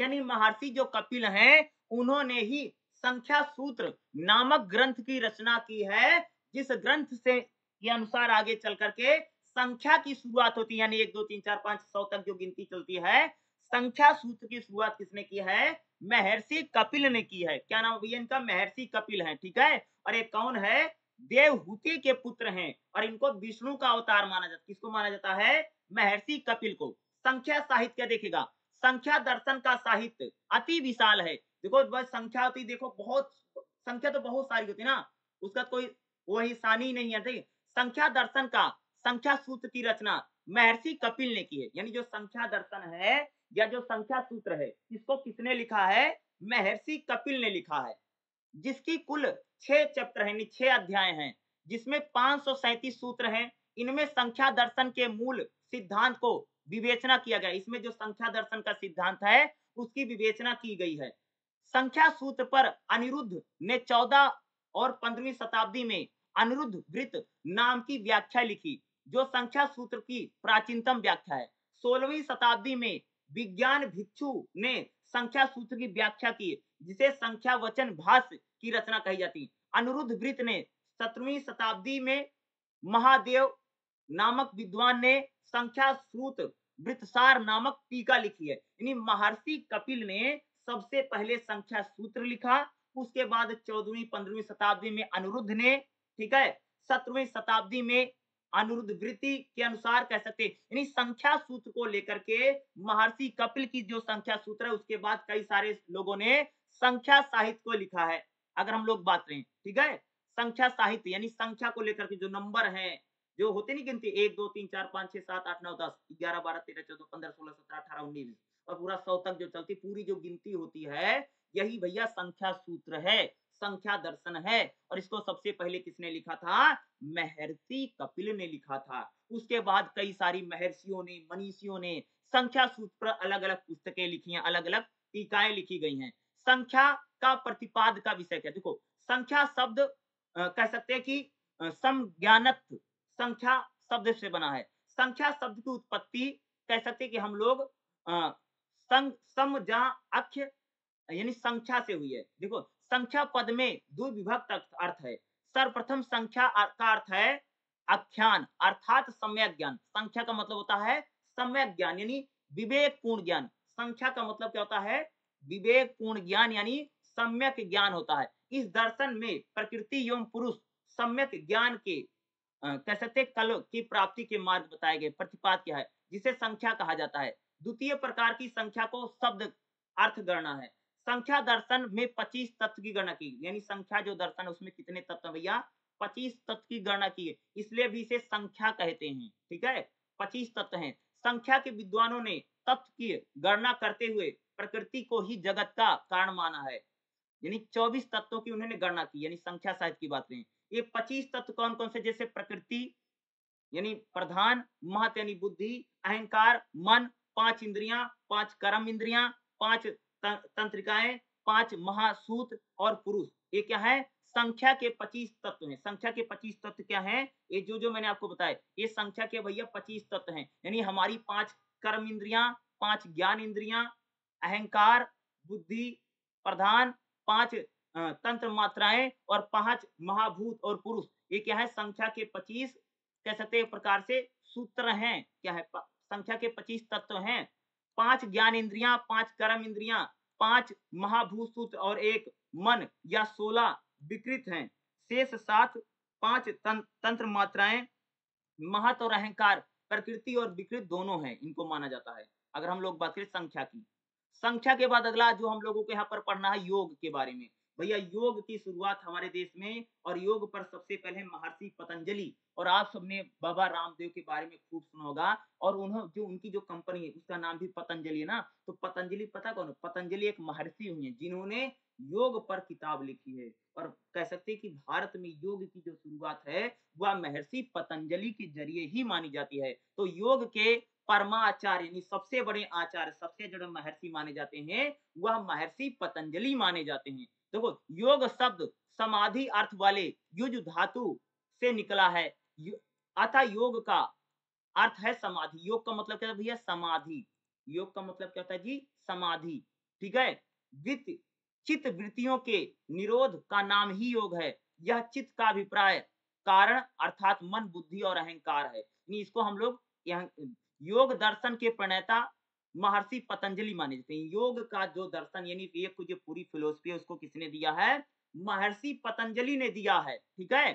A: यानी महर्षि जो कपिल हैं उन्होंने ही संख्या सूत्र नामक ग्रंथ की रचना की है जिस ग्रंथ से के अनुसार आगे चल करके संख्या की शुरुआत होती है यानी एक दो तीन चार पांच सौ तक जो गिनती चलती है संख्या सूत्र की शुरुआत किसने की है महर्षि कपिल ने की है क्या नाम भैया इनका महर्षि कपिल है ठीक है और ये कौन है देवहूति के पुत्र हैं और इनको विष्णु का अवतार माना जाता किसको माना जाता है महर्षि कपिल को संख्या साहित्य देखेगा संख्या दर्शन का साहित्य अति विशाल है देखो बस संख्या होती देखो बहुत संख्या तो बहुत सारी होती ना उसका तो कोई वही सानी नहीं है ठीक संख्या दर्शन का संख्या सूत्र की रचना महर्षि कपिल ने की है यानी जो संख्या दर्शन है या जो संख्या सूत्र है इसको किसने लिखा है महर्षि कपिल ने लिखा है जिसकी कुल छह चैप्टर है छह अध्याय हैं जिसमें पांच सूत्र हैं इनमें संख्या दर्शन के मूल सिद्धांत को विवेचना किया गया इसमें जो संख्या दर्शन का सिद्धांत है उसकी विवेचना की गई है संख्या सूत्र पर अनिरुद्ध ने चौदह और पंद्रवी शताब्दी में अनिरुद्ध वृत्त नाम की व्याख्या लिखी जो संख्या सूत्र की प्राचीनतम व्याख्या है सोलहवीं शताब्दी में विज्ञान भिक्षु ने संख्या सूत्र की व्याख्या की जिसे संख्या वचन भाष की रचना कही जाती है अनुरुद्ध वृत्त ने सत्रहवीं शताब्दी में महादेव नामक विद्वान ने संख्या सूत्र वृत्तसार नामक टीका लिखी है यानी महर्षि कपिल ने सबसे पहले संख्या सूत्र लिखा उसके बाद चौदहवीं पंद्रहवीं शताब्दी में अनुरुद्ध ने ठीक है सत्रहवीं शताब्दी में अनुरुद्ध वृत्ति के अनुसार कह सकते हैं यानी संख्या सूत्र को लेकर के महर्षि कपिल की जो संख्या सूत्र है उसके बाद कई सारे लोगों ने संख्या साहित्य को लिखा है अगर हम लोग बात करें ठीक है संख्या साहित्य यानी संख्या को लेकर के जो नंबर है जो होते नहीं गिनती एक दो तीन चार पांच छह सात आठ नौ दस ग्यारह बारह तेरह चौदह पंद्रह सोलह सत्रह अठारह उन्नीस और पूरा सौ तक जो चलती पूरी जो गिनती होती है यही भैया संख्या सूत्र है संख्या दर्शन है और इसको सबसे पहले किसने लिखा था महर्षि कपिल ने लिखा था उसके बाद कई सारी महर्षियों ने मनीषियों ने संख्या सूत्र पर अलग अलग पुस्तकें लिखी हैं अलग अलग टीकाएं लिखी गई हैं संख्या का प्रतिपाद का विषय क्या देखो संख्या शब्द कह सकते हैं कि समज्ञानत्व संख्या शब्द से बना है संख्या शब्द की उत्पत्ति कह सकते हैं कि हम लोग अः संख्या से हुई है देखो संख्या पद में दो विभक्त अर्थ है सर्वप्रथम संख्या का अर्थ है अख्यान अर्थात सम्यक ज्ञान संख्या का मतलब होता है सम्यक ज्ञान यानी विवेक पूर्ण ज्ञान संख्या का मतलब क्या होता है विवेक पूर्ण ज्ञान यानी सम्यक ज्ञान होता है इस दर्शन में प्रकृति एवं पुरुष सम्यक ज्ञान के कह सकते कल की प्राप्ति के मार्ग बताए गए प्रतिपाद क्या है जिसे संख्या कहा जाता है द्वितीय प्रकार की संख्या को शब्द अर्थ गणना है संख्या दर्शन में पच्चीस तत्व की गणना की यानी संख्या जो दर्शन उसमें कितने तत्व भैया पच्चीस तत्व की गणना की है इसलिए भी इसे संख्या कहते हैं ठीक है पच्चीस तत्व हैं संख्या के विद्वानों ने तत्व की गणना करते हुए प्रकृति को ही जगत का कारण माना है यानी 24 तत्वों की उन्होंने गणना की यानी संख्या साहित्य की बात नहीं ये पच्चीस तत्व कौन कौन से जैसे प्रकृति यानी प्रधान महत यानी बुद्धि अहंकार मन पांच इंद्रिया पांच कर्म इंद्रिया पांच तंत्रिकाएं पांच महासूत और पुरुष ये क्या है संख्या के पच्चीस तत्व हैं संख्या के पच्चीस तत्व क्या हैं ये जो जो मैंने आपको बताया ये संख्या के भैया पच्चीस तत्व हैं यानी हमारी पांच कर्म इंद्रियां पांच ज्ञान इंद्रियां अहंकार बुद्धि प्रधान पांच तंत्र मात्राएं और पांच महाभूत और पुरुष ये क्या है संख्या के पच्चीस कह सकते एक प्रकार से सूत्र हैं क्या है संख्या के पच्चीस तत्व हैं पांच ज्ञान इंद्रियां पांच कर्म इंद्रियां पांच महाभूत सूत्र और एक मन या सोलह विकृत हैं शेष सात पांच तं, तंत्र मात्राएं महत और अहंकार प्रकृति और विकृत दोनों हैं इनको माना जाता है अगर हम लोग बात करें संख्या की संख्या के बाद अगला जो हम लोगों को यहाँ पर पढ़ना है योग के बारे में भैया योग की शुरुआत हमारे देश में और योग पर सबसे पहले महर्षि पतंजलि और आप सबने बाबा रामदेव के बारे में खूब सुना होगा और उन्होंने जो उनकी जो कंपनी है उसका नाम भी पतंजलि है ना तो पतंजलि पता कौन पतंजलि एक महर्षि हुई है जिन्होंने योग पर किताब लिखी है और कह सकते हैं कि भारत में योग की जो शुरुआत है वह महर्षि पतंजलि के जरिए ही मानी जाती है तो योग के परमाचार्य यानी सबसे बड़े आचार्य सबसे जो महर्षि माने जाते हैं वह महर्षि पतंजलि माने जाते हैं देखो योग शब्द समाधि अर्थ वाले युज धातु से निकला है अतः योग का अर्थ है समाधि योग का मतलब क्या भैया समाधि योग का मतलब क्या होता है जी समाधि ठीक है वित्त चित्त वृत्तियों के निरोध का नाम ही योग है यह चित्त का अभिप्राय कारण अर्थात मन बुद्धि और अहंकार है इसको हम लोग योग दर्शन के प्रणेता महर्षि पतंजलि माने जाते हैं योग का जो दर्शन यानी ये कुछ पूरी फिलोसफी है उसको किसने दिया है महर्षि पतंजलि ने दिया है ठीक है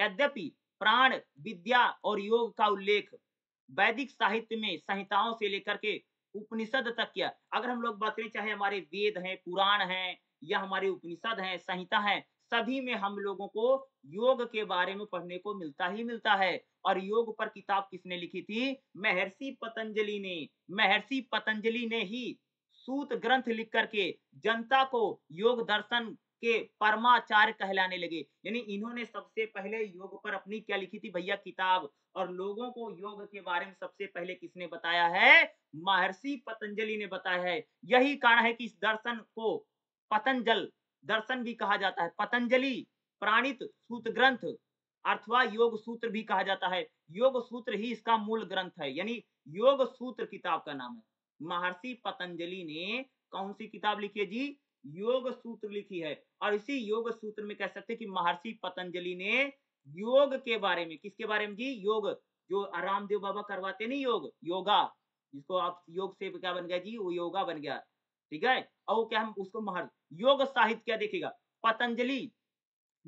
A: यद्यपि प्राण विद्या और योग का उल्लेख वैदिक साहित्य में संहिताओं से लेकर के उपनिषद तक किया अगर हम लोग बात करें चाहे हमारे वेद हैं पुराण हैं या हमारे उपनिषद हैं संहिता है सभी में हम लोगों को योग के बारे में पढ़ने को मिलता ही मिलता है और योग पर किताब किसने लिखी थी महर्षि पतंजलि ने महर्षि पतंजलि ने ही सूत ग्रंथ लिख करके जनता को योग दर्शन के परमाचार्य कहलाने लगे यानी इन्होंने सबसे पहले योग पर अपनी क्या लिखी थी भैया किताब और लोगों को योग के बारे में सबसे पहले किसने बताया है महर्षि पतंजलि ने बताया है यही कारण है कि इस दर्शन को पतंजल दर्शन भी कहा जाता है पतंजलि प्राणित सूत्र ग्रंथ अथवा योग सूत्र भी कहा जाता है योग सूत्र ही इसका मूल ग्रंथ है यानी योग सूत्र किताब का नाम है महर्षि पतंजलि ने कौन सी किताब लिखी है जी योग सूत्र लिखी है और इसी योग सूत्र में कह सकते हैं कि महर्षि पतंजलि ने योग के बारे में किसके बारे में जी योग जो रामदेव बाबा करवाते नहीं योग योगा जिसको आप योग से क्या बन गया जी वो योगा बन गया ठीक है और क्या हम उसको महर योग साहित्य क्या देखेगा पतंजलि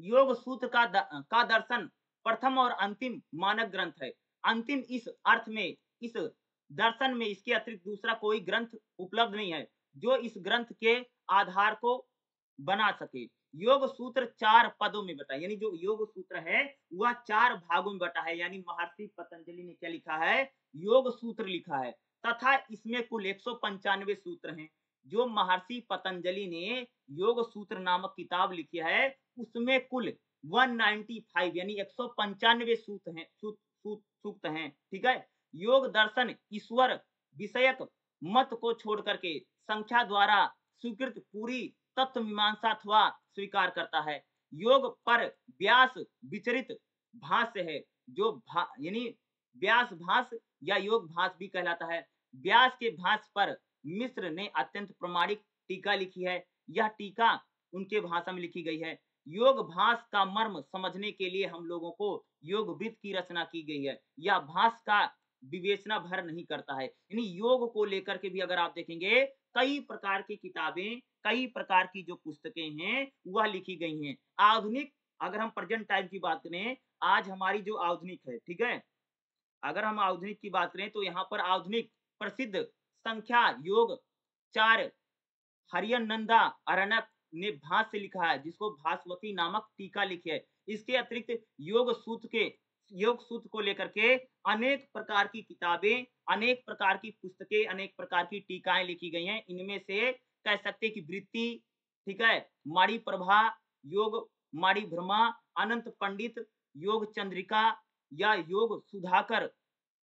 A: योग सूत्र का द, का दर्शन प्रथम और अंतिम मानक ग्रंथ है अंतिम इस अर्थ में इस दर्शन में इसके अतिरिक्त दूसरा कोई ग्रंथ उपलब्ध नहीं है जो इस ग्रंथ के आधार को बना सके योग सूत्र चार पदों में बता यानी जो योग सूत्र है वह चार भागों में बटा है यानी महर्षि पतंजलि ने क्या लिखा है योग सूत्र लिखा है तथा इसमें कुल एक सूत्र हैं जो महर्षि पतंजलि ने योग सूत्र नामक किताब लिखी है उसमें कुल 195 यानी एक सौ पंचानवे सूत्र सूक्त हैं ठीक है योग दर्शन ईश्वर विषयक मत को छोड़ करके संख्या द्वारा स्वीकृत पूरी तत्व मीमांसा अथवा स्वीकार करता है योग पर व्यास विचरित भाष्य है जो भा, यानी व्यास भाष या योग भाष भी कहलाता है व्यास के भाष पर मिश्र ने अत्यंत प्रमाणिक टीका लिखी है यह टीका उनके भाषा में लिखी गई है योग भाष का मर्म समझने के लिए हम लोगों को योग वित्त की रचना की गई है यह भाष का विवेचना भर नहीं करता है यानी योग को लेकर के भी अगर आप देखेंगे कई प्रकार की किताबें कई प्रकार की जो पुस्तकें हैं वह लिखी गई हैं आधुनिक अगर हम प्रेजेंट टाइम की बात करें आज हमारी जो आधुनिक है ठीक है अगर हम आधुनिक की बात करें तो यहाँ पर आधुनिक प्रसिद्ध संख्या योग चार हरियनंदा अरणक ने भास से लिखा है जिसको भास्वती नामक टीका लिखी है इसके अतिरिक्त योग सूत्र के योग सूत्र को लेकर के अनेक प्रकार की किताबें अनेक प्रकार की पुस्तकें अनेक प्रकार की टीकाएं लिखी गई हैं इनमें से कह सकते कि वृत्ति ठीक है माड़ी प्रभा योग माड़ी भ्रमा अनंत पंडित योग चंद्रिका या योग सुधाकर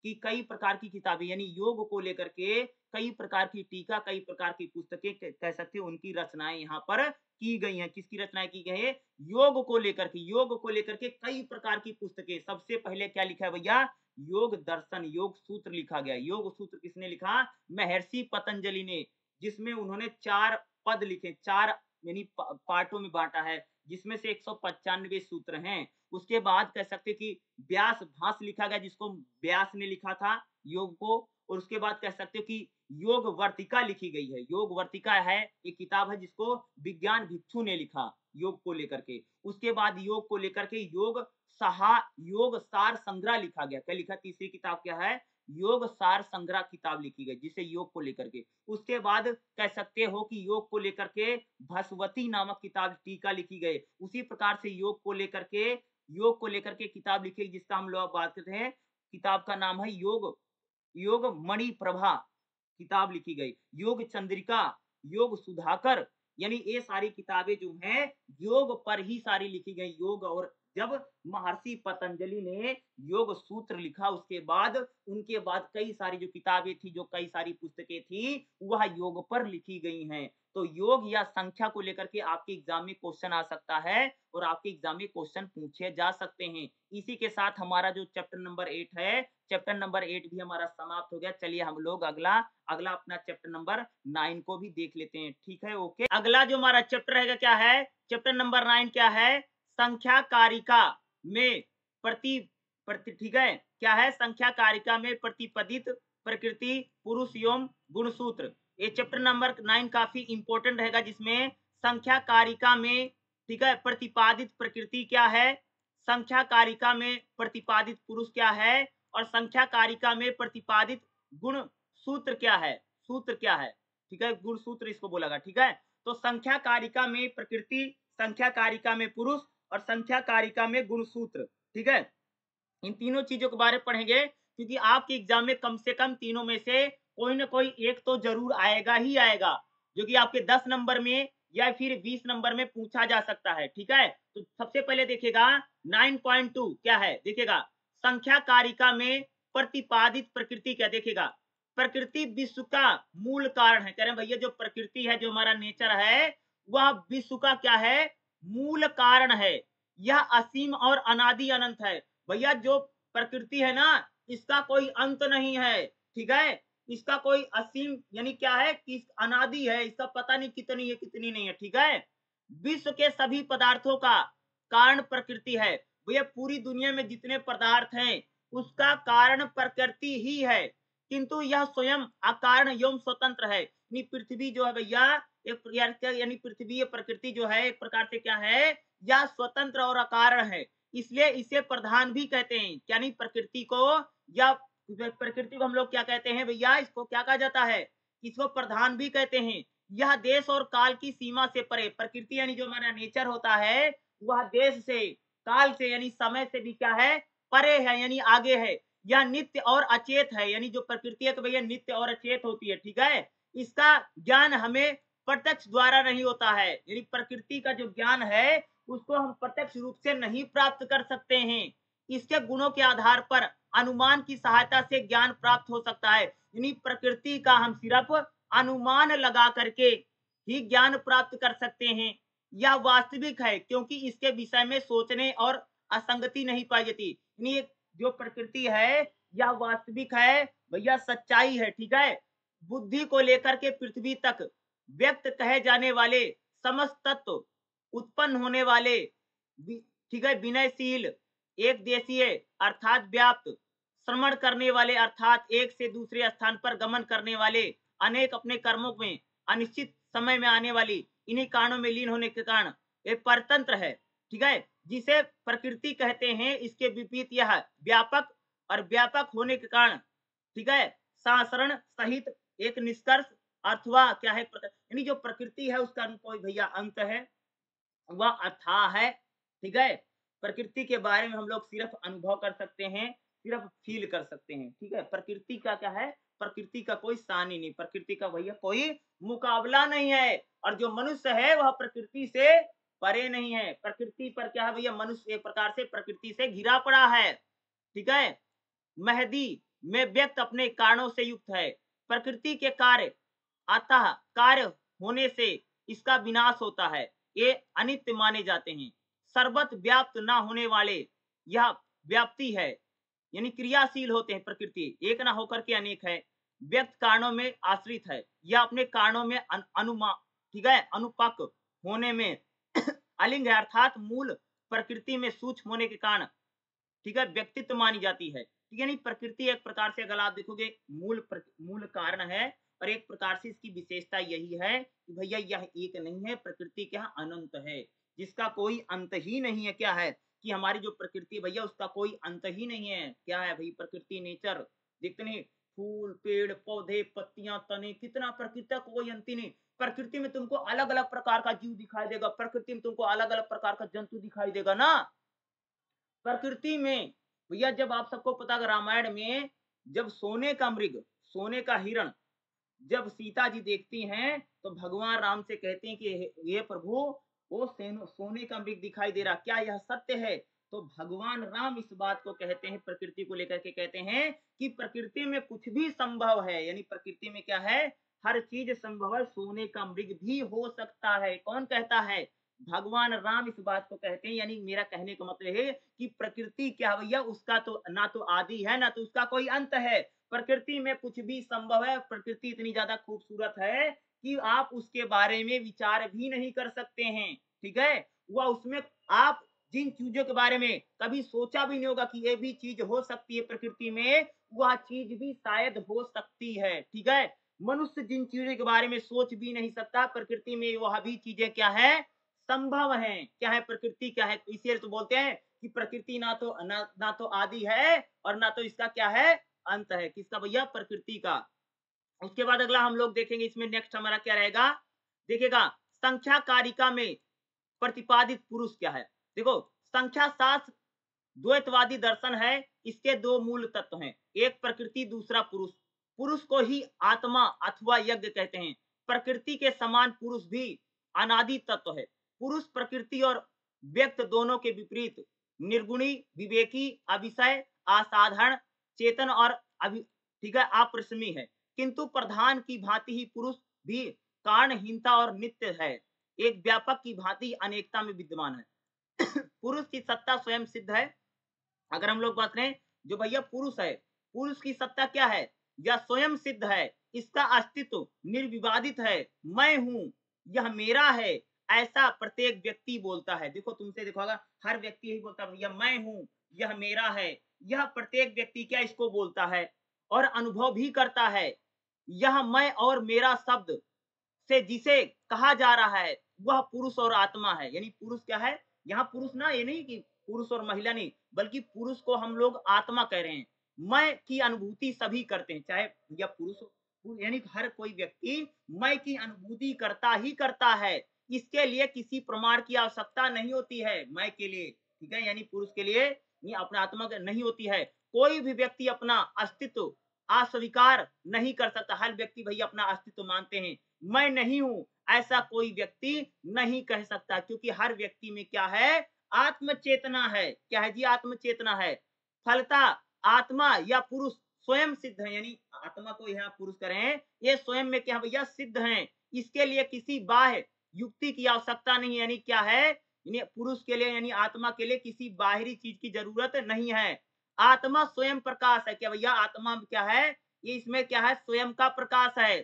A: की कई प्रकार की किताबें यानी योग को लेकर के कई प्रकार की टीका कई प्रकार की पुस्तकें कह सकते हैं उनकी रचनाएं यहाँ पर की गई हैं किसकी रचनाएं की गई है योग को लेकर के योग को लेकर के कई प्रकार की पुस्तकें सबसे पहले क्या लिखा है भैया योग दर्शन योग सूत्र लिखा गया योग सूत्र किसने लिखा महर्षि पतंजलि ने जिसमें उन्होंने चार पद लिखे चार यानी पार्टों में बांटा है जिसमें से एक सूत्र हैं उसके बाद कह सकते कि व्यास भाष लिखा गया जिसको व्यास ने लिखा था योग को और उसके बाद कह सकते हो कि योग वर्तिका लिखी गई है योग वर्तिका है एक किताब है जिसको विज्ञान भिक्षु ने लिखा योग को लेकर के उसके बाद योग को लेकर के योग सहा योग सार संग्रह लिखा गया क्या लिखा तीसरी किताब क्या है योग सार संग्रह किताब लिखी गई जिसे योग को लेकर के उसके बाद कह सकते हो कि योग को लेकर के भस्वती नामक किताब टीका लिखी गई उसी प्रकार से योग को लेकर के योग को लेकर के किताब लिखी जिसका हम लोग बात करते हैं किताब का नाम है योग योग मणि प्रभा किताब लिखी गई योग चंद्रिका योग सुधाकर यानी ये सारी किताबें जो हैं योग पर ही सारी लिखी गई योग और जब महर्षि पतंजलि ने योग सूत्र लिखा उसके बाद उनके बाद कई सारी जो किताबें थी जो कई सारी पुस्तकें थी वह योग पर लिखी गई हैं तो योग या संख्या को लेकर के आपके एग्जाम में क्वेश्चन आ सकता है और आपके एग्जाम में क्वेश्चन पूछे जा सकते हैं इसी के साथ हमारा जो चैप्टर नंबर एट है चैप्टर नंबर एट भी हमारा समाप्त हो गया चलिए हम लोग अगला अगला अपना चैप्टर नंबर नाइन को भी देख लेते हैं ठीक है ओके अगला जो हमारा चैप्टर रहेगा क्या है चैप्टर नंबर नाइन क्या है संख्या कारिका में प्रति प्रति ठीक है क्या है संख्या कारिका में प्रतिपदित प्रकृति पुरुष एवं गुणसूत्र ये चैप्टर नंबर नाइन काफी इंपोर्टेंट रहेगा जिसमें संख्या कारिका में ठीक है प्रतिपादित प्रकृति क्या है संख्या कारिका में प्रतिपादित पुरुष क्या है और संख्या कारिका में प्रतिपादित गुण सूत्र क्या है सूत्र क्या है ठीक है गुण सूत्र इसको बोला गया ठीक है तो संख्या कारिका में प्रकृति संख्या कारिका में पुरुष और संख्या कारिका में गुणसूत्र ठीक है इन तीनों चीजों के बारे में पढ़ेंगे क्योंकि आपके एग्जाम में कम से कम तीनों में से कोई ना कोई एक तो जरूर आएगा ही आएगा जो कि आपके दस नंबर में या फिर बीस नंबर में पूछा जा सकता है ठीक है तो सबसे पहले देखिएगा 9.2 क्या है देखिएगा संख्या कारिका में प्रतिपादित प्रकृति क्या देखिएगा प्रकृति विश्व का मूल कारण है कह रहे हैं भैया जो प्रकृति है जो हमारा नेचर है वह विश्व का क्या है मूल कारण है यह असीम और अनादि अनंत है भैया जो प्रकृति है ना इसका कोई अंत नहीं है ठीक है इसका कोई असीम यानी क्या है कि अनादि है इसका पता नहीं कितनी है कितनी नहीं है ठीक है विश्व के सभी पदार्थों का कारण प्रकृति है भैया पूरी दुनिया में जितने पदार्थ हैं उसका कारण प्रकृति ही है किंतु यह स्वयं अकारण एवं स्वतंत्र है पृथ्वी जो है भैया यानी पृथ्वी प्रकृति जो है एक प्रकार से क्या है या स्वतंत्र और अकार है इसलिए इसे प्रधान भी कहते हैं यानी प्रकृति को या प्रकृति को हम लोग क्या कहते हैं भैया इसको क्या कहा जाता है इसको प्रधान भी कहते हैं यह देश और काल की सीमा से परे प्रकृति यानी जो हमारा नेचर होता है वह देश से काल से यानी समय से भी क्या है परे है यानी आगे है यह नित्य और अचेत है यानी जो प्रकृति है तो भैया नित्य और अचेत होती है ठीक है इसका ज्ञान हमें प्रत्यक्ष द्वारा नहीं होता है यानी प्रकृति का जो ज्ञान है उसको हम प्रत्यक्ष रूप से नहीं प्राप्त कर सकते हैं इसके गुणों के आधार पर अनुमान की सहायता से ज्ञान प्राप्त हो सकता है यानी प्रकृति का हम सिर्फ अनुमान लगा करके ही ज्ञान प्राप्त कर सकते हैं यह वास्तविक है क्योंकि इसके विषय में सोचने और असंगति नहीं पाई जाती यानी जो प्रकृति है यह वास्तविक है भैया सच्चाई है ठीक है बुद्धि को लेकर के पृथ्वी तक व्यक्त कहे जाने वाले समस्त तत्व उत्पन्न होने वाले ठीक है विनयशील एक देशीय अर्थात व्याप्त श्रमण करने वाले अर्थात एक से दूसरे स्थान पर गमन करने वाले अनेक अपने कर्मों में अनिश्चित समय में आने वाली इन्हीं कारणों में लीन होने के कारण ये परतंत्र है ठीक है जिसे प्रकृति कहते हैं इसके विपरीत यह व्यापक और व्यापक होने के कारण ठीक है सहित एक निष्कर्ष अथवा क्या है यानी जो प्रकृति है उसका कोई भैया अंत है वह अथा है ठीक है प्रकृति के बारे में हम लोग सिर्फ अनुभव कर सकते हैं सिर्फ फील कर सकते हैं ठीक है प्रकृति का क्या है प्रकृति का कोई सानी नहीं प्रकृति का भैया कोई मुकाबला नहीं है और जो मनुष्य है वह प्रकृति से परे नहीं है प्रकृति पर क्या है भैया मनुष्य एक प्रकार से प्रकृति से घिरा पड़ा है ठीक है मेहदी में व्यक्त अपने कारणों से युक्त है प्रकृति के कार्य अतः कार्य होने से इसका विनाश होता है ये अनित्य माने जाते हैं सर्वत व्याप्त ना होने वाले यह व्याप्ति है यानी क्रियाशील होते हैं प्रकृति एक ना होकर के अनेक है व्यक्त कारणों में आश्रित है यह अपने कारणों में अनुमा ठीक है अनुपक होने में अलिंग है अर्थात मूल प्रकृति में सूक्ष्म होने के कारण ठीक है व्यक्तित्व मानी जाती है ठीक है नहीं प्रकृति एक प्रकार से अगर आप देखोगे मूल मूल कारण है और एक प्रकार से इसकी विशेषता यही है कि भैया यह एक नहीं है प्रकृति क्या अनंत है जिसका कोई अंत ही नहीं है क्या है कि हमारी जो प्रकृति भैया उसका कोई अंत ही नहीं है क्या है भाई प्रकृति नेचर जितने फूल पेड़ पौधे पत्तियां तने कितना प्रकृति का कोई अंत नहीं प्रकृति में तुमको अलग अलग प्रकार का जीव दिखाई देगा प्रकृति में तुमको अलग अलग प्रकार का जंतु दिखाई देगा ना प्रकृति में भैया जब आप सबको पता रामायण में जब सोने का मृग सोने का हिरण जब सीता जी देखती हैं तो भगवान राम से कहते हैं कि ये प्रभु वो सोने का मृग दिखाई दे रहा क्या यह सत्य है तो भगवान राम इस बात को कहते हैं प्रकृति को लेकर के कहते हैं कि प्रकृति में कुछ भी संभव है यानी प्रकृति में क्या है हर चीज संभव है सोने का मृग भी हो सकता है कौन कहता है भगवान राम इस बात को कहते हैं यानी मेरा कहने का मतलब है कि प्रकृति क्या भैया उसका तो ना तो आदि है ना तो उसका कोई अंत है प्रकृति में कुछ भी संभव है प्रकृति इतनी ज्यादा खूबसूरत है कि आप उसके बारे में विचार भी नहीं कर सकते हैं ठीक है वह उसमें आप जिन चीजों के बारे में कभी सोचा भी नहीं होगा कि ये भी चीज हो सकती है प्रकृति में वह चीज भी शायद हो सकती है ठीक है मनुष्य जिन चीजों के बारे में सोच भी नहीं सकता प्रकृति में वह भी चीजें क्या है संभव है क्या है प्रकृति क्या है तो इसीलिए तो बोलते हैं कि प्रकृति ना तो ना, ना तो आदि है और ना तो इसका क्या है अंत है किसका भैया प्रकृति का उसके बाद अगला हम लोग देखेंगे इसमें नेक्स्ट हमारा क्या रहेगा देखेगा संख्या कारिका में प्रतिपादित पुरुष क्या है देखो संख्या शास्त्र द्वैतवादी दर्शन है इसके दो मूल तत्व हैं एक प्रकृति दूसरा पुरुष पुरुष को ही आत्मा अथवा यज्ञ कहते हैं प्रकृति के समान पुरुष भी अनादि तत्व है पुरुष प्रकृति और व्यक्त दोनों के विपरीत निर्गुणी विवेकी अभिषय असाधारण चेतन और अभि ठीक है अप्रसमी है किंतु प्रधान की भांति ही पुरुष भी कारणहीनता और नित्य है एक व्यापक की भांति अनेकता में विद्यमान है पुरुष की सत्ता स्वयं सिद्ध है अगर हम लोग बात करें जो भैया पुरुष है पुरुष की सत्ता क्या है यह स्वयं सिद्ध है इसका अस्तित्व निर्विवादित है मैं हूं यह मेरा है ऐसा प्रत्येक व्यक्ति बोलता है देखो तुमसे देखो हर व्यक्ति यही बोलता है भैया मैं हूं यह मेरा है यह प्रत्येक व्यक्ति क्या इसको बोलता है और अनुभव भी करता है यह मैं और मेरा शब्द से जिसे कहा जा रहा है वह पुरुष और आत्मा है यानी पुरुष क्या है यहाँ पुरुष ना ये नहीं कि पुरुष और महिला नहीं बल्कि पुरुष को हम लोग आत्मा कह रहे हैं मैं की अनुभूति सभी करते हैं चाहे यह पुरुष यानी हर कोई व्यक्ति मैं की अनुभूति करता ही करता है इसके लिए किसी प्रमाण की आवश्यकता नहीं होती है मैं के लिए ठीक है यानी पुरुष के लिए ये आत्मा नहीं होती है कोई भी व्यक्ति अपना अस्तित्व अस्वीकार नहीं कर सकता हर व्यक्ति भैया अपना अस्तित्व मानते हैं मैं नहीं हूं ऐसा कोई व्यक्ति नहीं कह सकता क्योंकि हर व्यक्ति में क्या है आत्म चेतना है क्या है जी आत्म चेतना है फलता आत्मा या पुरुष स्वयं सिद्ध है यानी आत्मा को यहाँ पुरुष करें ये स्वयं में क्या भैया सिद्ध है इसके लिए किसी बाह्य युक्ति की आवश्यकता नहीं यानी क्या है यानी पुरुष के लिए यानी आत्मा के लिए किसी बाहरी चीज की जरूरत नहीं है आत्मा स्वयं प्रकाश है क्या भैया आत्मा क्या है ये इसमें क्या है स्वयं का प्रकाश है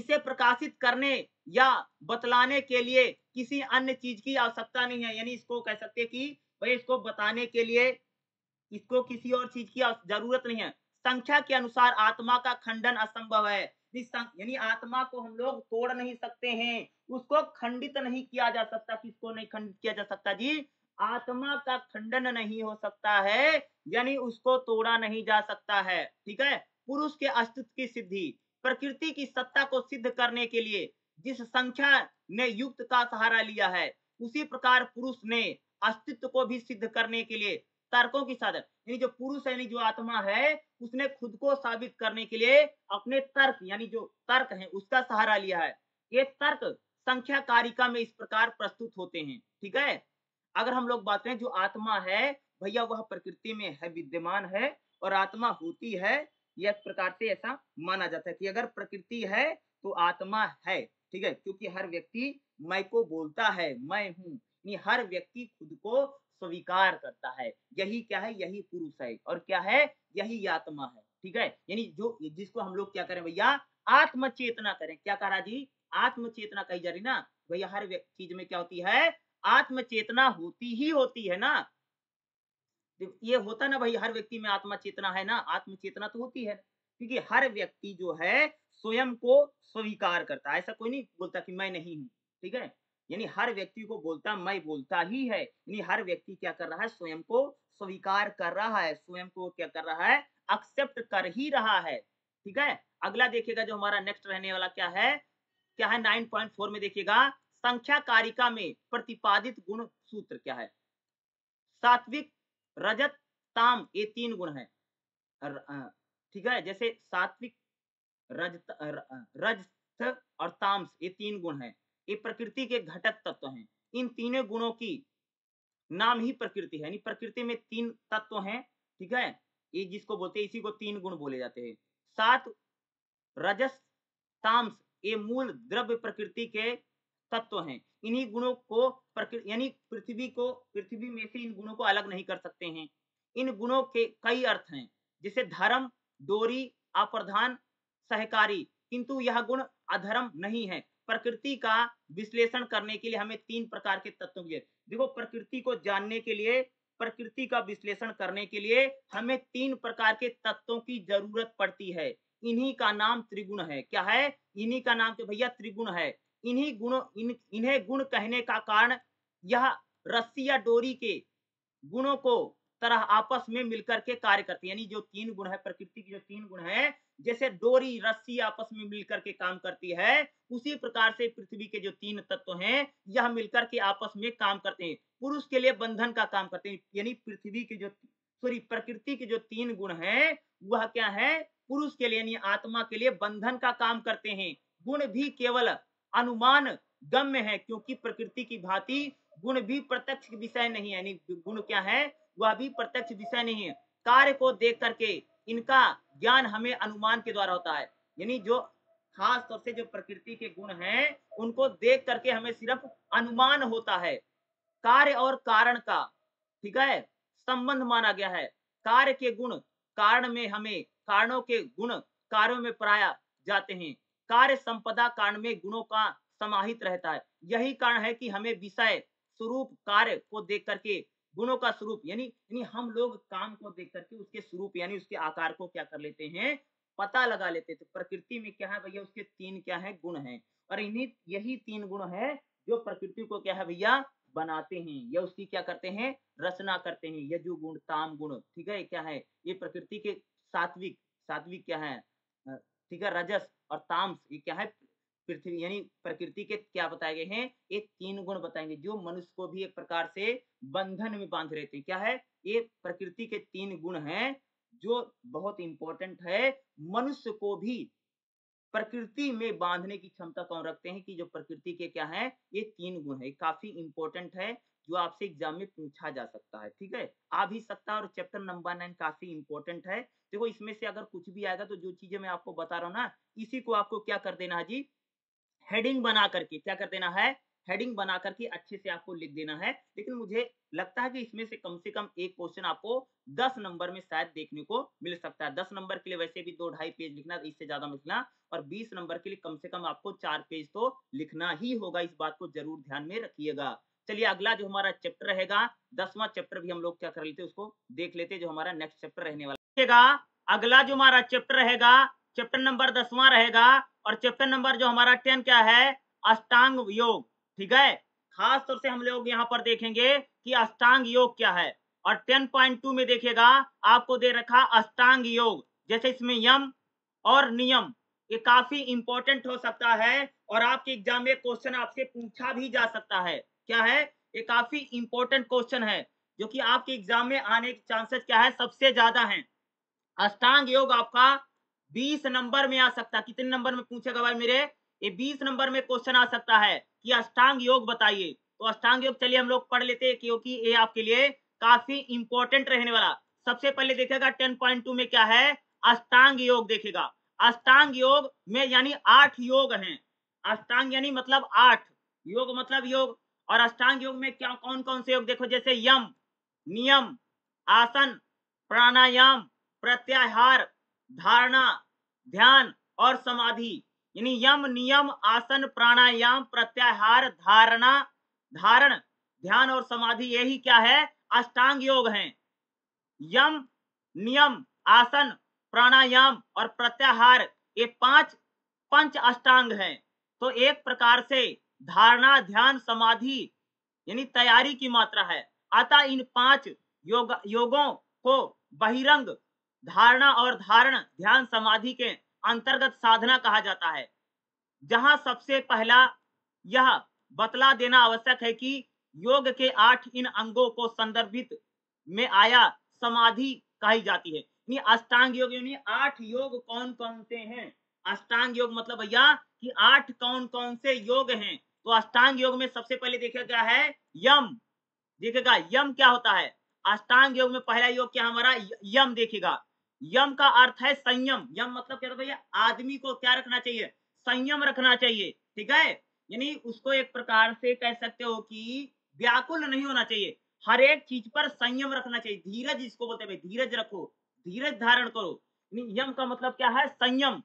A: इसे प्रकाशित करने या बतलाने के लिए किसी अन्य चीज की आवश्यकता नहीं है यानी इसको कह सकते कि भाई इसको बताने के लिए इसको किसी और चीज की जरूरत नहीं है संख्या के अनुसार आत्मा का खंडन असंभव है यानी आत्मा को हम लोग तोड़ नहीं सकते हैं उसको खंडित नहीं किया जा सकता किसको नहीं खंडित किया जा सकता जी आत्मा का खंडन नहीं हो सकता है यानी उसको तोड़ा नहीं जा सकता है ठीक है पुरुष के अस्तित्व की सिद्धि प्रकृति की सत्ता को सिद्ध करने के लिए जिस संख्या ने युक्त का सहारा लिया है उसी प्रकार पुरुष ने अस्तित्व को भी सिद्ध करने के लिए तर्कों की साधन यानी जो पुरुष यानी जो आत्मा है उसने खुद को साबित करने के लिए अपने तर्क यानी जो तर्क है उसका सहारा लिया है ये तर्क संख्या कारिका में इस प्रकार प्रस्तुत होते हैं ठीक है अगर हम लोग बात करें जो आत्मा है भैया वह प्रकृति में है विद्यमान है और आत्मा होती है यह प्रकार से ऐसा माना जाता है कि अगर प्रकृति है तो आत्मा है ठीक है क्योंकि हर व्यक्ति मैं को बोलता है मैं हूँ हर व्यक्ति खुद को स्वीकार करता है यही क्या है यही पुरुष है और क्या है यही आत्मा है ठीक है यानी जो जिसको हम लोग क्या करें भैया आत्म चेतना करें क्या करा जी आत्मचेतना कही जा रही ना भैया हर चीज में क्या होती है आत्मचेतना होती ही होती है ना ये होता ना भाई हर व्यक्ति में आत्मचेतना है ना आत्मचेतना तो होती है क्योंकि हर व्यक्ति जो है स्वयं को स्वीकार करता है ऐसा कोई नहीं बोलता कि मैं नहीं हूं ठीक है यानी हर व्यक्ति को बोलता मैं बोलता ही है यानी हर व्यक्ति क्या कर रहा है स्वयं को स्वीकार कर रहा है स्वयं को क्या कर रहा है एक्सेप्ट कर ही रहा है ठीक है अगला देखिएगा जो हमारा नेक्स्ट रहने वाला क्या है क्या है 9.4 में देखिएगा संख्या कारिका में प्रतिपादित गुण सूत्र क्या है सात्विक रजत ताम ये तीन गुण है ठीक है जैसे सात्विक रजत रज और ताम्स ये तीन गुण है ये प्रकृति के घटक तत्व हैं इन तीनों गुणों की नाम ही प्रकृति है प्रकृति में तीन तत्व हैं ठीक है ये जिसको बोलते हैं इसी को तीन गुण बोले जाते हैं सात रजस ताम्स ये मूल द्रव्य प्रकृति के तत्व हैं इन्हीं गुणों को यानी पृथ्वी को पृथ्वी में से इन गुणों को अलग नहीं कर सकते हैं इन गुणों के कई अर्थ हैं जैसे धर्म डोरी अप्रधान सहकारी किंतु यह गुण अधर्म नहीं है प्रकृति का विश्लेषण करने के लिए हमें तीन प्रकार के तत्व मिले देखो प्रकृति को जानने के लिए प्रकृति का विश्लेषण करने के लिए हमें तीन प्रकार के तत्वों की जरूरत पड़ती है इन्हीं का नाम त्रिगुण है क्या है इन्हीं का नाम तो भैया त्रिगुण है इन्हीं गुण इन इन्हें गुण कहने का कारण यह रस्सी या डोरी के गुणों को तरह आपस में मिलकर के कार्य करते हैं यानी जो तीन गुण है प्रकृति की जो तीन गुण है जैसे डोरी रस्सी आपस में मिलकर के काम करती है उसी प्रकार से पृथ्वी के जो तीन तत्व हैं यह मिलकर के आपस में काम करते हैं पुरुष के लिए बंधन का काम करते हैं यानी पृथ्वी के जो सॉरी प्रकृति के जो तीन गुण है वह क्या है पुरुष के लिए यानी आत्मा के लिए बंधन का काम करते हैं गुण भी केवल अनुमान गम्य है क्योंकि प्रकृति की भांति गुण भी प्रत्यक्ष विषय नहीं है यानी गुण क्या है वह भी प्रत्यक्ष विषय नहीं है कार्य को देख करके इनका ज्ञान हमें अनुमान के द्वारा होता है यानी जो खास तौर से जो प्रकृति के गुण हैं उनको देख करके हमें सिर्फ अनुमान होता है कार्य और कारण का ठीक है संबंध माना गया है कार्य के गुण कारण में हमें कारणों के गुण कार्यों में पराया जाते हैं कार्य संपदा कारण में गुणों का समाहित रहता है यही कारण है कि हमें विषय स्वरूप कार्य को देख करके गुणों का स्वरूप यानी यानी हम लोग काम को देख करके उसके स्वरूप यानी उसके आकार को क्या कर लेते हैं पता लगा लेते तो प्रकृति में क्या है भैया उसके तीन क्या है गुण है और इन्हीं यही तीन गुण है जो प्रकृति को क्या है भैया बनाते हैं या उसकी क्या करते हैं रचना करते हैं यजु गुण ताम गुण ठीक है क्या है ये प्रकृति के सात्विक सात्विक क्या है ठीक है रजस और तामस ये क्या है पृथ्वी यानी प्रकृति के क्या बताए गए हैं ये तीन गुण बताएंगे जो मनुष्य को भी एक प्रकार से बंधन में बांध रहते हैं क्या है ये प्रकृति के तीन गुण हैं जो बहुत इंपॉर्टेंट है मनुष्य को भी प्रकृति में बांधने की क्षमता कौन रखते हैं कि जो प्रकृति के क्या है ये तीन गुण है काफी इंपॉर्टेंट है जो आपसे एग्जाम में पूछा जा सकता है ठीक है आ भी सकता है और चैप्टर नंबर नाइन काफी इंपॉर्टेंट है देखो इसमें से अगर कुछ भी आएगा तो जो चीजें मैं आपको बता रहा हूँ ना इसी को आपको क्या कर देना है जी हेडिंग बना करके क्या कर देना है हेडिंग बना करके अच्छे से आपको लिख देना है लेकिन मुझे लगता है कि इसमें से कम से कम एक क्वेश्चन आपको दस नंबर में शायद देखने को मिल सकता है दस नंबर के लिए वैसे भी दो ढाई पेज लिखना इससे ज्यादा मत लिखना और बीस नंबर के लिए कम से कम आपको चार पेज तो लिखना ही होगा इस बात को जरूर ध्यान में रखिएगा चलिए अगला जो हमारा चैप्टर रहेगा दसवां चैप्टर भी हम लोग क्या कर लेते हैं उसको देख लेते जो हमारा नेक्स्ट चैप्टर रहने वाला देखिएगा अगला जो हमारा चैप्टर रहेगा चैप्टर नंबर दसवां रहेगा और चैप्टर नंबर जो हमारा टेन क्या है अष्टांग योग ठीक है खास तौर से हम लोग यहाँ पर देखेंगे कि अष्टांग योग क्या है और 10.2 में देखिएगा आपको दे रखा अष्टांग योग जैसे इसमें यम और नियम ये काफी इंपॉर्टेंट हो सकता है और आपके एग्जाम में क्वेश्चन आपसे पूछा भी जा सकता है क्या है ये काफी इंपॉर्टेंट क्वेश्चन है जो कि आपके एग्जाम में आने के चांसेस क्या है सबसे ज्यादा हैं अष्टांग योग आपका बीस नंबर में आ सकता है कितने नंबर में पूछेगा भाई मेरे ये बीस नंबर में क्वेश्चन आ सकता है कि अष्टांग योग बताइए तो अष्टांग योग चलिए हम लोग पढ़ लेते हैं क्योंकि ये आपके लिए काफी इंपॉर्टेंट रहने वाला सबसे पहले देखेगा टेन पॉइंट टू में क्या है अष्टांग योग देखेगा अष्टांग योग में यानी आठ योग है अष्टांग यानी मतलब आठ योग मतलब योग और अष्टांग योग में क्या कौन कौन से योग देखो जैसे यम नियम आसन प्राणायाम प्रत्याहार धारणा ध्यान और समाधि यानी यम नियम आसन प्राणायाम प्रत्याहार धारणा धारण ध्यान और समाधि यही क्या है अष्टांग योग हैं यम नियम आसन प्राणायाम और प्रत्याहार ये पांच पंच अष्टांग हैं तो एक प्रकार से धारणा ध्यान समाधि यानी तैयारी की मात्रा है अतः इन पांच योग योगों को बहिरंग धारणा और धारण ध्यान समाधि के अंतर्गत साधना कहा जाता है जहां सबसे पहला यह बतला देना आवश्यक है कि योग के आठ इन अंगों को संदर्भित में आया समाधि कही जाती है अष्टांग योग यानी आठ योग कौन कौन से हैं अष्टांग योग मतलब भैया कि आठ कौन कौन से योग हैं तो अष्टांग योग में सबसे पहले देखा गया है यम देखेगा यम क्या होता है अष्टांग योग में पहला योग क्या हमारा यम देखेगा यम का अर्थ है संयम यम मतलब क्या भैया आदमी को क्या रखना चाहिए संयम रखना चाहिए ठीक है यानी उसको एक प्रकार से कह सकते हो कि व्याकुल नहीं होना चाहिए हर एक चीज पर संयम रखना चाहिए धीरज इसको बोलते भाई धीरज रखो धीरज धारण करो यम का मतलब क्या है संयम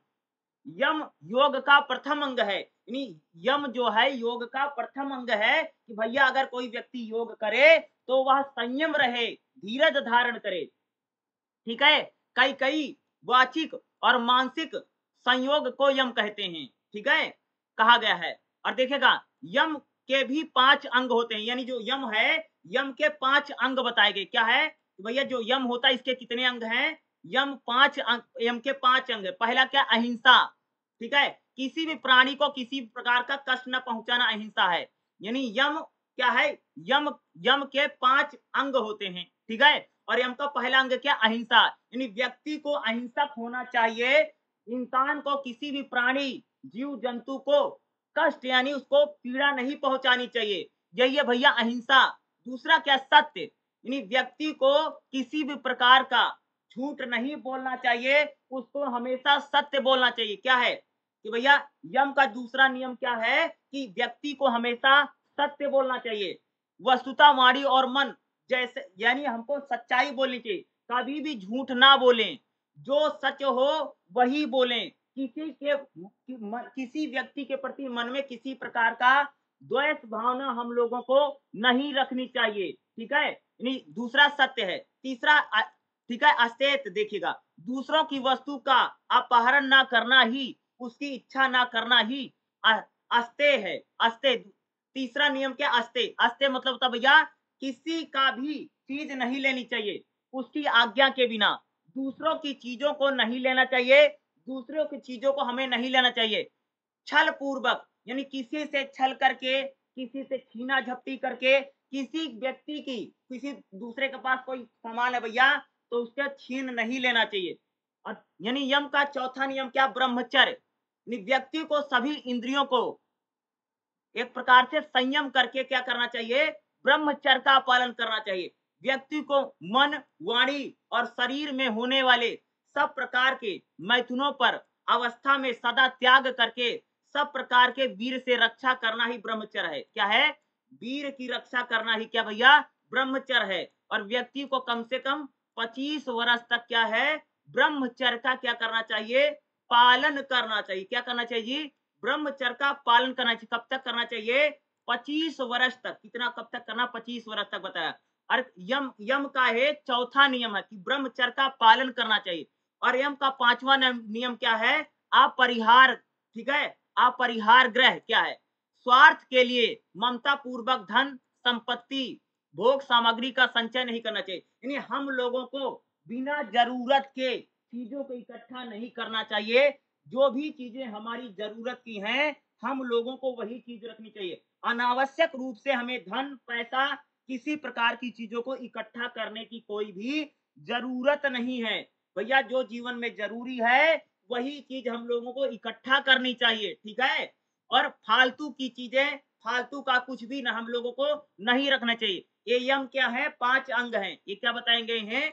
A: यम योग का प्रथम अंग है यानी यम जो है योग का प्रथम अंग है कि भैया अगर कोई व्यक्ति योग करे तो वह संयम रहे धीरज धारण करे ठीक है कई कई वाचिक और मानसिक संयोग को यम कहते हैं ठीक है कहा गया है और देखेगा यम के भी पांच अंग होते हैं यानी जो यम है यम के पांच अंग बताए गए क्या है भैया जो यम होता है इसके कितने अंग हैं यम पांच अंग यम के पांच अंग है पहला क्या अहिंसा ठीक है किसी भी प्राणी को किसी प्रकार का कष्ट न पहुंचाना अहिंसा है यानी यम क्या है यम यम के पांच अंग होते हैं ठीक है और यम का पहला अंग क्या अहिंसा यानी व्यक्ति को अहिंसक होना चाहिए इंसान को किसी भी प्राणी जीव जंतु को कष्ट यानी उसको पीड़ा नहीं पहुंचानी चाहिए यही है भैया अहिंसा दूसरा क्या सत्य यानी व्यक्ति को किसी भी प्रकार का झूठ नहीं बोलना चाहिए उसको हमेशा सत्य बोलना चाहिए क्या है कि भैया यम का दूसरा नियम क्या है कि व्यक्ति को हमेशा सत्य बोलना चाहिए वस्तुता वाणी और मन जैसे यानी हमको सच्चाई बोलनी चाहिए कभी भी झूठ ना बोलें जो सच हो वही बोलें किसी के किसी व्यक्ति के प्रति मन में किसी प्रकार का द्वैत भावना हम लोगों को नहीं रखनी चाहिए ठीक है यानी दूसरा सत्य है तीसरा ठीक है अस्तेत देखिएगा दूसरों की वस्तु का अपहरण ना करना ही उसकी इच्छा ना करना ही अस्ते है अस्ते तीसरा नियम क्या अस्ते अस्ते मतलब तब या किसी का भी चीज नहीं लेनी चाहिए उसकी आज्ञा के बिना दूसरों की चीजों को नहीं लेना चाहिए दूसरों की चीजों को हमें नहीं लेना चाहिए छल पूर्वक यानी किसी से छल करके किसी से छीना झपटी करके किसी व्यक्ति की किसी दूसरे के पास कोई सामान है भैया तो उसका छीन नहीं लेना चाहिए और यानी यम का चौथा नियम क्या ब्रह्मचर्य व्यक्ति को सभी इंद्रियों को एक प्रकार से संयम करके क्या करना चाहिए ब्रह्मचर्य का पालन करना चाहिए व्यक्ति को मन वाणी और शरीर में होने वाले सब प्रकार के मैथुनों पर अवस्था में सदा त्याग करके सब प्रकार के वीर से रक्षा करना ही ब्रह्मचर्य है क्या है वीर की रक्षा करना ही क्या भैया ब्रह्मचर्य है और व्यक्ति को कम से कम 25 वर्ष तक क्या है ब्रह्मचर्य का क्या करना चाहिए पालन करना चाहिए क्या करना चाहिए ब्रह्मचर का पालन करना चाहिए कब तक करना चाहिए पच्चीस वर्ष तक कितना कब तक करना पच्चीस वर्ष तक बताया और यम यम का है चौथा नियम है कि ब्रह्मचर्य का पालन करना चाहिए और यम का पांचवा नियम क्या है अपरिहार ठीक है अपरिहार ग्रह क्या है स्वार्थ के लिए ममता पूर्वक धन संपत्ति भोग सामग्री का संचय नहीं करना चाहिए यानी हम लोगों को बिना जरूरत के चीजों को इकट्ठा नहीं करना चाहिए जो भी चीजें हमारी जरूरत की हैं हम लोगों को वही चीज रखनी चाहिए अनावश्यक रूप से हमें धन पैसा किसी प्रकार की चीजों को इकट्ठा करने की कोई भी जरूरत नहीं है भैया जो जीवन में जरूरी है वही चीज हम लोगों को इकट्ठा करनी चाहिए ठीक है और फालतू की चीजें फालतू का कुछ भी ना हम लोगों को नहीं रखना चाहिए ये यम क्या है पांच अंग हैं ये क्या बताए गए हैं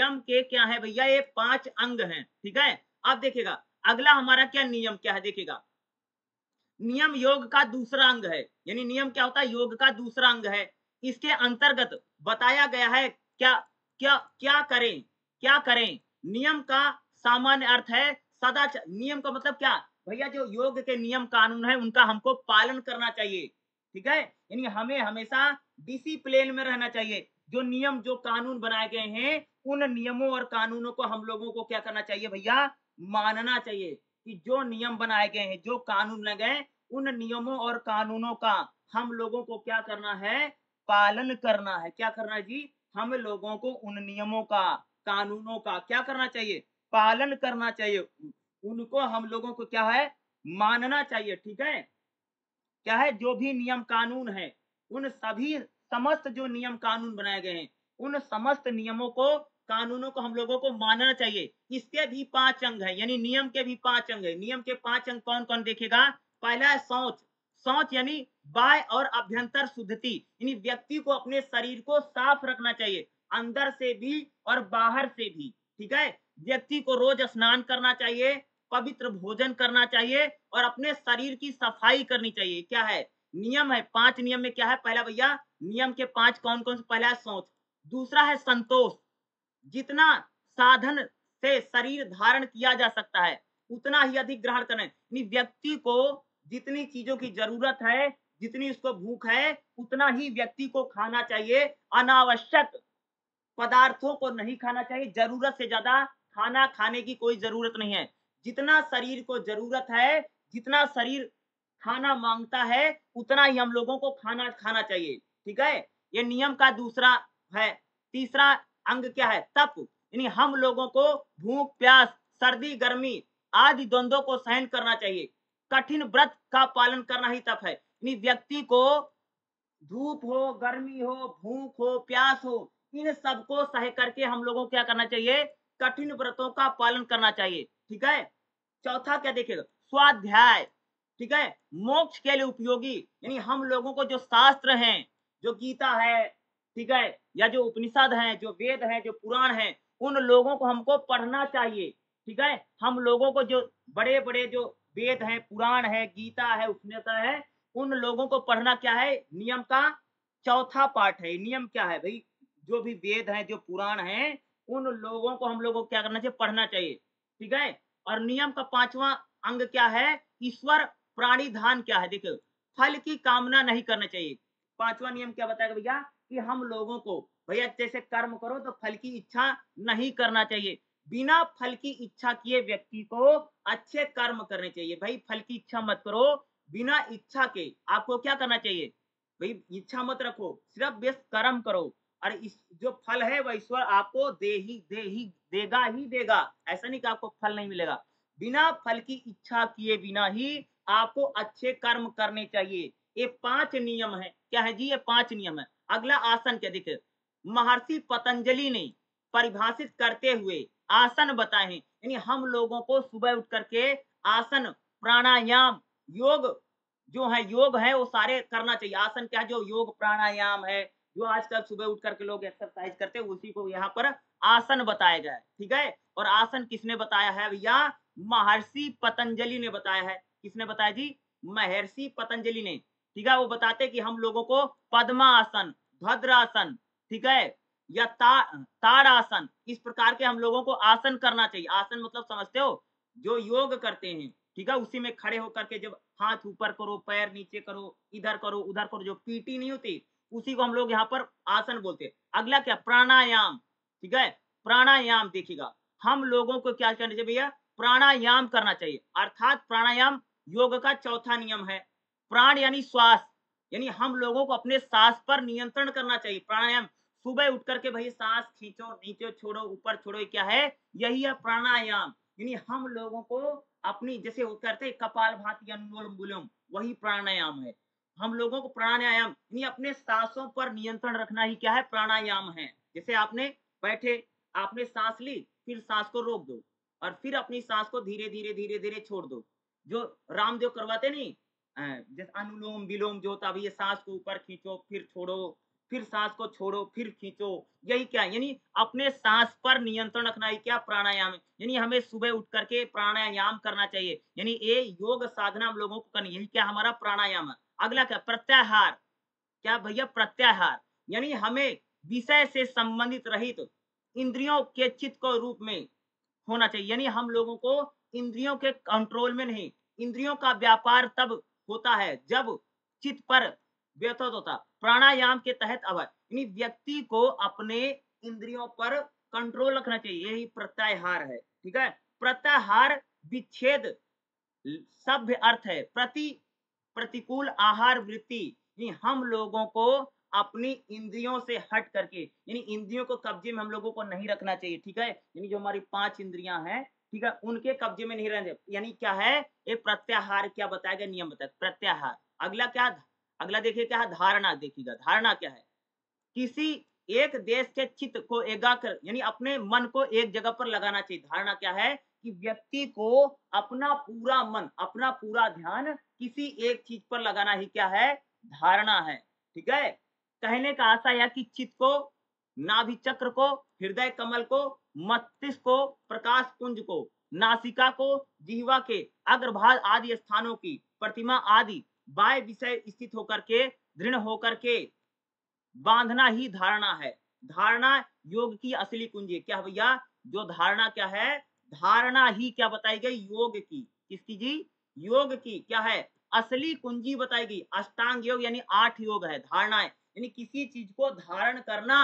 A: यम के क्या है भैया ये पांच अंग हैं ठीक है आप देखिएगा अगला हमारा क्या नियम क्या है देखिएगा नियम योग का दूसरा अंग है यानी नियम क्या होता है योग का दूसरा अंग है इसके अंतर्गत बताया गया है क्या क्या क्या करें क्या करें नियम का सामान्य अर्थ है सदा नियम का मतलब क्या भैया जो योग के नियम कानून है उनका हमको पालन करना चाहिए ठीक है यानी हमें हमेशा डिसिप्लिन में रहना चाहिए जो नियम जो कानून बनाए गए हैं उन नियमों और कानूनों को हम लोगों को क्या करना चाहिए भैया मानना चाहिए कि जो नियम बनाए गए हैं जो कानून गए उन नियमों और कानूनों का हम लोगों को क्या करना है पालन करना है क्या करना है जी हम लोगों को उन नियमों का कानूनों का क्या करना चाहिए पालन करना चाहिए उनको हम लोगों को क्या है मानना चाहिए ठीक है क्या है जो भी नियम कानून है उन सभी समस्त जो नियम कानून बनाए गए हैं उन समस्त नियमों को कानूनों को हम लोगों को मानना चाहिए इसके भी पांच अंग है यानी नियम के भी पांच अंग है नियम के पांच अंग कौन कौन देखेगा पहला है सोच सोच यानी बाय और अभ्यंतर शुद्धति यानी व्यक्ति को अपने शरीर को साफ रखना चाहिए अंदर से भी और बाहर से भी ठीक है व्यक्ति को रोज स्नान करना चाहिए पवित्र भोजन करना चाहिए और अपने शरीर की सफाई करनी चाहिए क्या है नियम है पांच नियम में क्या है पहला भैया नियम के पांच कौन कौन से पहला है सोच दूसरा है संतोष जितना साधन से शरीर धारण किया जा सकता है उतना ही अधिक ग्रहण करें व्यक्ति को जितनी चीजों की जरूरत है जितनी उसको भूख है उतना ही व्यक्ति को खाना चाहिए अनावश्यक पदार्थों को नहीं खाना चाहिए जरूरत से ज्यादा खाना खाने की कोई जरूरत नहीं है जितना शरीर को जरूरत है जितना शरीर खाना मांगता है उतना ही हम लोगों को खाना खाना चाहिए ठीक है ये नियम का दूसरा है तीसरा अंग क्या है तप यानी हम लोगों को भूख प्यास सर्दी गर्मी आदि द्वंद्वों को सहन करना चाहिए कठिन व्रत का पालन करना ही तप है यानी व्यक्ति को धूप हो गर्मी हो भूख हो प्यास हो इन सबको सह करके हम लोगों को क्या करना चाहिए कठिन व्रतों का पालन करना चाहिए ठीक है चौथा क्या देखिएगा स्वाध्याय ठीक है मोक्ष के लिए उपयोगी यानी हम लोगों को जो शास्त्र हैं जो गीता है ठीक है या जो उपनिषद हैं जो वेद हैं जो पुराण हैं उन लोगों को हमको पढ़ना चाहिए ठीक है हम लोगों को जो बड़े बड़े जो वेद है पुराण है गीता है उपनिषद है उन लोगों को पढ़ना क्या है नियम का चौथा पाठ है नियम क्या है भाई जो भी वेद है जो पुराण है उन लोगों को हम लोगों को क्या करना चाहिए पढ़ना चाहिए ठीक है और नियम का पांचवा अंग क्या है ईश्वर प्राणी धान क्या है देखो फल की कामना नहीं करना चाहिए पांचवा नियम क्या बताएगा भैया कि हम लोगों को भाई अच्छे से कर्म करो तो फल की इच्छा नहीं करना चाहिए बिना फल की इच्छा किए व्यक्ति को अच्छे कर्म करने चाहिए भाई फल की इच्छा मत करो बिना इच्छा के आपको क्या करना चाहिए भाई इच्छा मत रखो सिर्फ व्यस्त कर्म करो और इस जो फल है वह ईश्वर आपको दे ही दे ही देगा ही देगा ऐसा नहीं कि आपको फल नहीं मिलेगा बिना फल की इच्छा किए बिना ही आपको अच्छे कर्म करने चाहिए ये पांच नियम है क्या है जी ये पांच नियम है अगला आसन क्या देखे महर्षि पतंजलि ने परिभाषित करते हुए आसन बताए हैं यानी हम लोगों को सुबह उठ करके आसन प्राणायाम योग जो है योग है वो सारे करना चाहिए आसन क्या है जो योग प्राणायाम है जो आजकल सुबह उठ करके लोग एक्सरसाइज करते हैं उसी को यहाँ पर आसन बताया गया है ठीक है और आसन किसने बताया है भैया महर्षि पतंजलि ने बताया है किसने बताया जी महर्षि पतंजलि ने ठीक है वो बताते कि हम लोगों को पद्मासन भद्रासन ठीक है या ता, ताड़ासन इस प्रकार के हम लोगों को आसन करना चाहिए आसन मतलब समझते हो जो योग करते हैं ठीक है उसी में खड़े होकर के जब हाथ ऊपर करो पैर नीचे करो इधर करो उधर करो जो पीटी नहीं होती उसी को हम लोग यहाँ पर आसन बोलते हैं अगला क्या प्राणायाम ठीक है प्राणायाम देखिएगा हम लोगों को क्या करना चाहिए भैया प्राणायाम करना चाहिए अर्थात प्राणायाम योग का चौथा नियम है प्राण यानी श्वास यानी हम लोगों को अपने सांस पर नियंत्रण करना चाहिए प्राणायाम सुबह उठ करके भाई सांस खींचो नीचे छोड़ो ऊपर छोड़ो क्या है यही है प्राणायाम यानी हम लोगों को अपनी जैसे वो करते कपाल भाती वही प्राणायाम है हम लोगों को प्राणायाम यानी अपने सांसों पर नियंत्रण रखना ही क्या है प्राणायाम है जैसे आपने बैठे आपने सांस ली फिर सांस को रोक दो और फिर अपनी सांस को धीरे धीरे धीरे धीरे छोड़ दो जो रामदेव करवाते नहीं जैसे अनुलोम विलोम जो होता है भैया सांस को ऊपर खींचो फिर छोड़ो फिर सांस को छोड़ो फिर खींचो यही क्या यानी अपने सांस पर नियंत्रण रखना ही क्या प्राणायाम है यानी हमें सुबह उठ करके प्राणायाम करना चाहिए यानी ये योग साधना हम लोगों को करनी यही क्या हमारा प्राणायाम है अगला क्या प्रत्याहार क्या भैया प्रत्याहार यानी हमें विषय से संबंधित रहित तो, इंद्रियों के चित्त को रूप में होना चाहिए यानी हम लोगों को इंद्रियों के कंट्रोल में नहीं इंद्रियों का व्यापार तब होता है जब चित पर व्यथत होता प्राणायाम के तहत अवय यानी व्यक्ति को अपने इंद्रियों पर कंट्रोल रखना चाहिए यही प्रत्याहार है ठीक है प्रत्याहार विच्छेद सभ्य अर्थ है प्रति प्रतिकूल आहार वृत्ति हम लोगों को अपनी इंद्रियों से हट करके यानी इंद्रियों को कब्जे में हम लोगों को नहीं रखना चाहिए ठीक है यानी जो हमारी पांच इंद्रियां हैं ठीक है उनके कब्जे में नहीं रहने यानी क्या है एक प्रत्याहार क्या बताया गया नियम बताया प्रत्याहार अगला क्या अगला देखिए क्या है धारणा देखिएगा धारणा क्या है किसी एक देश के चित्त को एगा कर यानी अपने मन को एक जगह पर लगाना चाहिए धारणा क्या है कि व्यक्ति को अपना पूरा मन अपना पूरा ध्यान किसी एक चीज पर लगाना ही क्या है धारणा है ठीक है कहने का आशा यह कि चित्त को नाभि चक्र को हृदय कमल को मस्तिष्क को प्रकाश पुंज को नासिका को जिहवा के अग्रभाग आदि स्थानों की प्रतिमा आदि बाय विषय स्थित होकर के दृढ़ होकर के बांधना ही धारणा है धारणा योग की असली कुंजी क्या भैया जो धारणा क्या है धारणा ही क्या बताई गई योग की किसकी जी योग की क्या है असली कुंजी बताई गई अष्टांग योग यानी आठ योग है धारणा यानी किसी चीज को धारण करना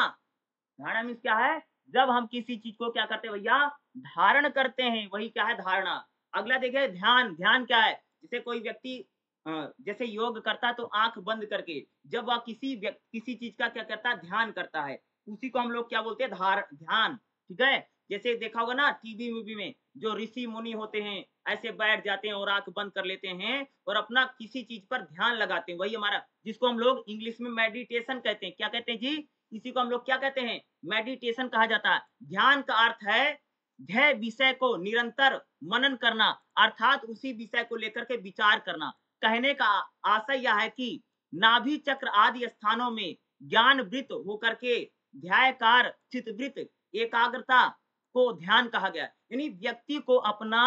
A: धारणा मीन क्या है जब हम किसी चीज को क्या करते हैं भैया धारण करते हैं वही क्या है धारणा अगला देखिए ध्यान ध्यान क्या है जैसे कोई व्यक्ति जैसे योग करता तो आंख बंद करके जब वह किसी किसी चीज का क्या करता है ध्यान करता है उसी को हम लोग क्या बोलते हैं धार ध्यान ठीक है जैसे देखा होगा ना टीवी मूवी में जो ऋषि मुनि होते हैं ऐसे बैठ जाते हैं और आंख बंद कर लेते हैं और अपना किसी चीज पर ध्यान लगाते हैं वही हमारा जिसको हम लोग इंग्लिश में मेडिटेशन कहते हैं क्या कहते हैं जी इसी को हम लोग क्या कहते हैं मेडिटेशन कहा जाता है ध्यान का अर्थ है ध्यय विषय को निरंतर मनन करना अर्थात उसी विषय को लेकर के विचार करना कहने का आशय यह है कि नाभि चक्र आदि स्थानों में ज्ञान वृत्त होकर के ध्यायकार चित्तवृत्त एकाग्रता को ध्यान कहा गया यानी व्यक्ति को अपना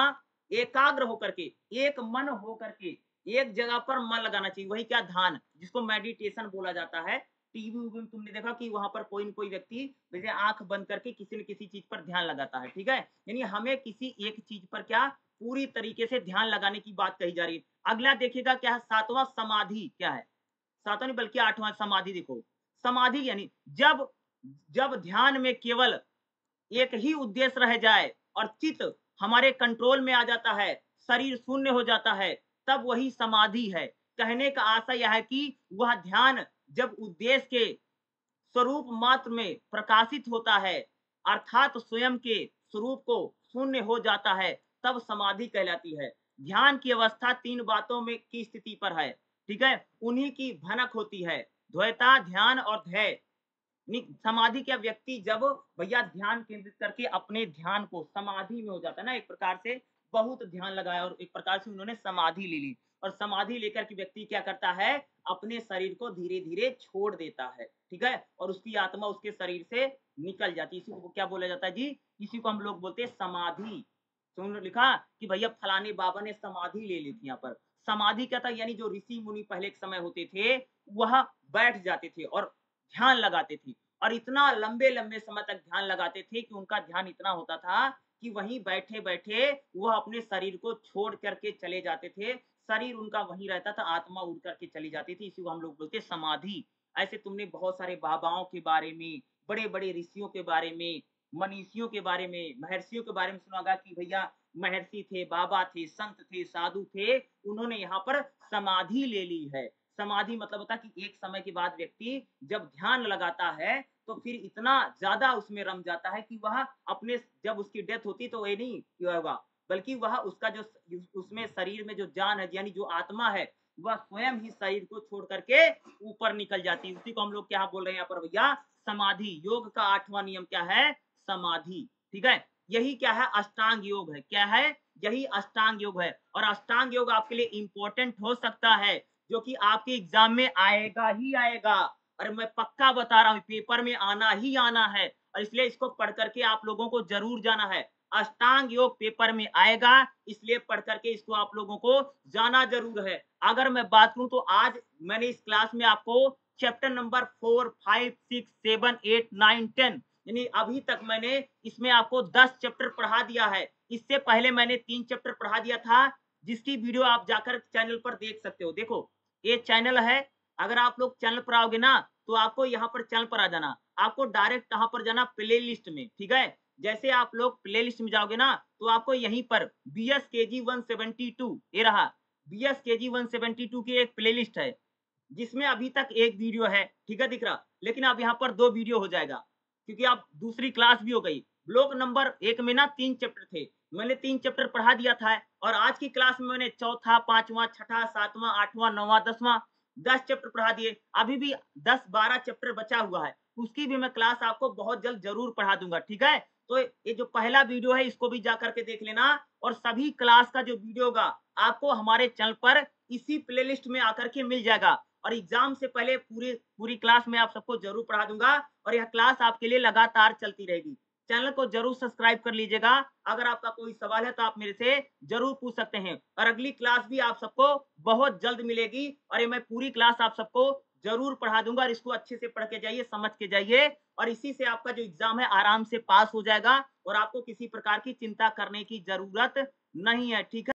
A: एकाग्र होकर के एक मन होकर के एक जगह पर मन लगाना चाहिए वही क्या ध्यान जिसको मेडिटेशन बोला जाता है टीवी उवी में तुमने देखा कि वहां पर कोई ना कोई व्यक्ति जैसे आंख बंद करके किसी न किसी चीज पर ध्यान लगाता है ठीक है यानी हमें किसी एक चीज पर क्या पूरी तरीके से ध्यान लगाने की बात कही जा रही है अगला देखिएगा क्या है सातवां समाधि क्या है सातवां नहीं बल्कि आठवां समाधि देखो समाधि यानी जब जब ध्यान में केवल एक ही उद्देश्य रह जाए और चित्त हमारे कंट्रोल में आ जाता है शरीर शून्य हो जाता है तब वही समाधि है कहने का आशा यह है कि वह ध्यान जब उद्देश्य के स्वरूप मात्र में प्रकाशित होता है अर्थात स्वयं के स्वरूप को शून्य हो जाता है तब समाधि कहलाती है ध्यान की अवस्था तीन बातों में की स्थिति पर है ठीक है उन्हीं की भनक होती है द्वैता ध्यान और ध्यय समाधि क्या व्यक्ति जब भैया ध्यान केंद्रित करके अपने ध्यान को समाधि में हो जाता है ना एक प्रकार से बहुत ध्यान लगाया और एक प्रकार से उन्होंने समाधि ले ली और समाधि लेकर के व्यक्ति क्या करता है अपने शरीर को धीरे धीरे छोड़ देता है ठीक है और उसकी आत्मा उसके शरीर से निकल जाती है इसी को क्या बोला जाता है जी इसी को हम लोग बोलते हैं समाधि सुन लिखा कि भैया फलाने बाबा ने समाधि ले ली थी यहाँ पर समाधि क्या था यानी जो ऋषि मुनि पहले के समय होते थे वह बैठ जाते थे और ध्यान लगाते थे और इतना लंबे लंबे समय तक ध्यान लगाते थे कि उनका ध्यान इतना होता था कि वहीं बैठे बैठे वह अपने शरीर को छोड़ करके चले जाते थे शरीर उनका वहीं रहता था आत्मा उड़ करके चली जाती थी इसी को हम लोग बोलते समाधि ऐसे तुमने बहुत सारे बाबाओं के बारे में बड़े बड़े ऋषियों के बारे में मनीषियों के बारे में महर्षियों के बारे में सुना होगा कि भैया महर्षि थे बाबा थे संत थे साधु थे उन्होंने यहाँ पर समाधि ले ली है समाधि मतलब होता है कि एक समय के बाद व्यक्ति जब ध्यान लगाता है तो फिर इतना ज्यादा उसमें रम जाता है कि वह अपने जब उसकी डेथ होती तो ये नहीं होगा बल्कि वह उसका जो उसमें शरीर में जो जान है यानी जो आत्मा है वह स्वयं ही शरीर को छोड़ करके ऊपर निकल जाती है उसी को हम लोग क्या बोल रहे हैं यहाँ पर भैया समाधि योग का आठवां नियम क्या है समाधि ठीक है यही क्या है अष्टांग योग है क्या है यही अष्टांग योग है और अष्टांग योग आपके लिए इंपॉर्टेंट हो सकता है जो कि आपके एग्जाम में आएगा ही आएगा और मैं पक्का बता रहा हूँ पेपर में आना ही आना है और इसलिए इसको पढ़ करके आप लोगों को जरूर जाना है अष्टांग योग पेपर में आएगा इसलिए पढ़ करके इसको आप लोगों को जाना जरूर है अगर मैं बात करूं तो आज मैंने इस क्लास में आपको chapter number four five six seven eight nine ten यानी अभी तक मैंने इसमें आपको दस चैप्टर पढ़ा दिया है इससे पहले मैंने तीन चैप्टर पढ़ा दिया था जिसकी वीडियो आप जाकर चैनल पर देख सकते हो देखो ये चैनल है अगर आप लोग चैनल पर आओगे ना तो आपको यहाँ पर चैनल पर आ जाना आपको डायरेक्ट कहाँ पर जाना प्ले लिस्ट में ठीक है जैसे आप लोग प्ले लिस्ट में जाओगे ना तो आपको यहीं पर B S K G one seventy to ये रहा B S K G one seventy two की एक प्ले लिस्ट है जिसमें अभी तक एक वीडियो है ठीक है दिख रहा लेकिन अब यहाँ पर दो वीडियो हो जाएगा क्योंकि आप दूसरी क्लास भी हो गई ब्लॉक नंबर एक में ना तीन चैप्टर थे मैंने तीन चैप्टर पढ़ा दिया था और आज की क्लास में मैंने चौथा पांचवा छठा सातवां आठवां नौवा दसवां दस चैप्टर पढ़ा दिए अभी भी दस बारह चैप्टर बचा हुआ है उसकी भी मैं क्लास आपको बहुत जल्द जरूर पढ़ा दूंगा ठीक है तो ये जो पहला वीडियो है इसको भी जा करके देख लेना और सभी क्लास का जो वीडियो होगा आपको हमारे चैनल पर इसी प्लेलिस्ट में आकर के मिल जाएगा और एग्जाम से पहले पूरी पूरी क्लास में आप सबको जरूर पढ़ा दूंगा और यह क्लास आपके लिए लगातार चलती रहेगी चैनल को जरूर सब्सक्राइब कर लीजिएगा अगर आपका कोई सवाल है तो आप मेरे से जरूर पूछ सकते हैं और अगली क्लास भी आप सबको बहुत जल्द मिलेगी और ये मैं पूरी क्लास आप सबको जरूर पढ़ा दूंगा और इसको अच्छे से पढ़ के जाइए समझ के जाइए और इसी से आपका जो एग्जाम है आराम से पास हो जाएगा और आपको किसी प्रकार की चिंता करने की जरूरत नहीं है ठीक है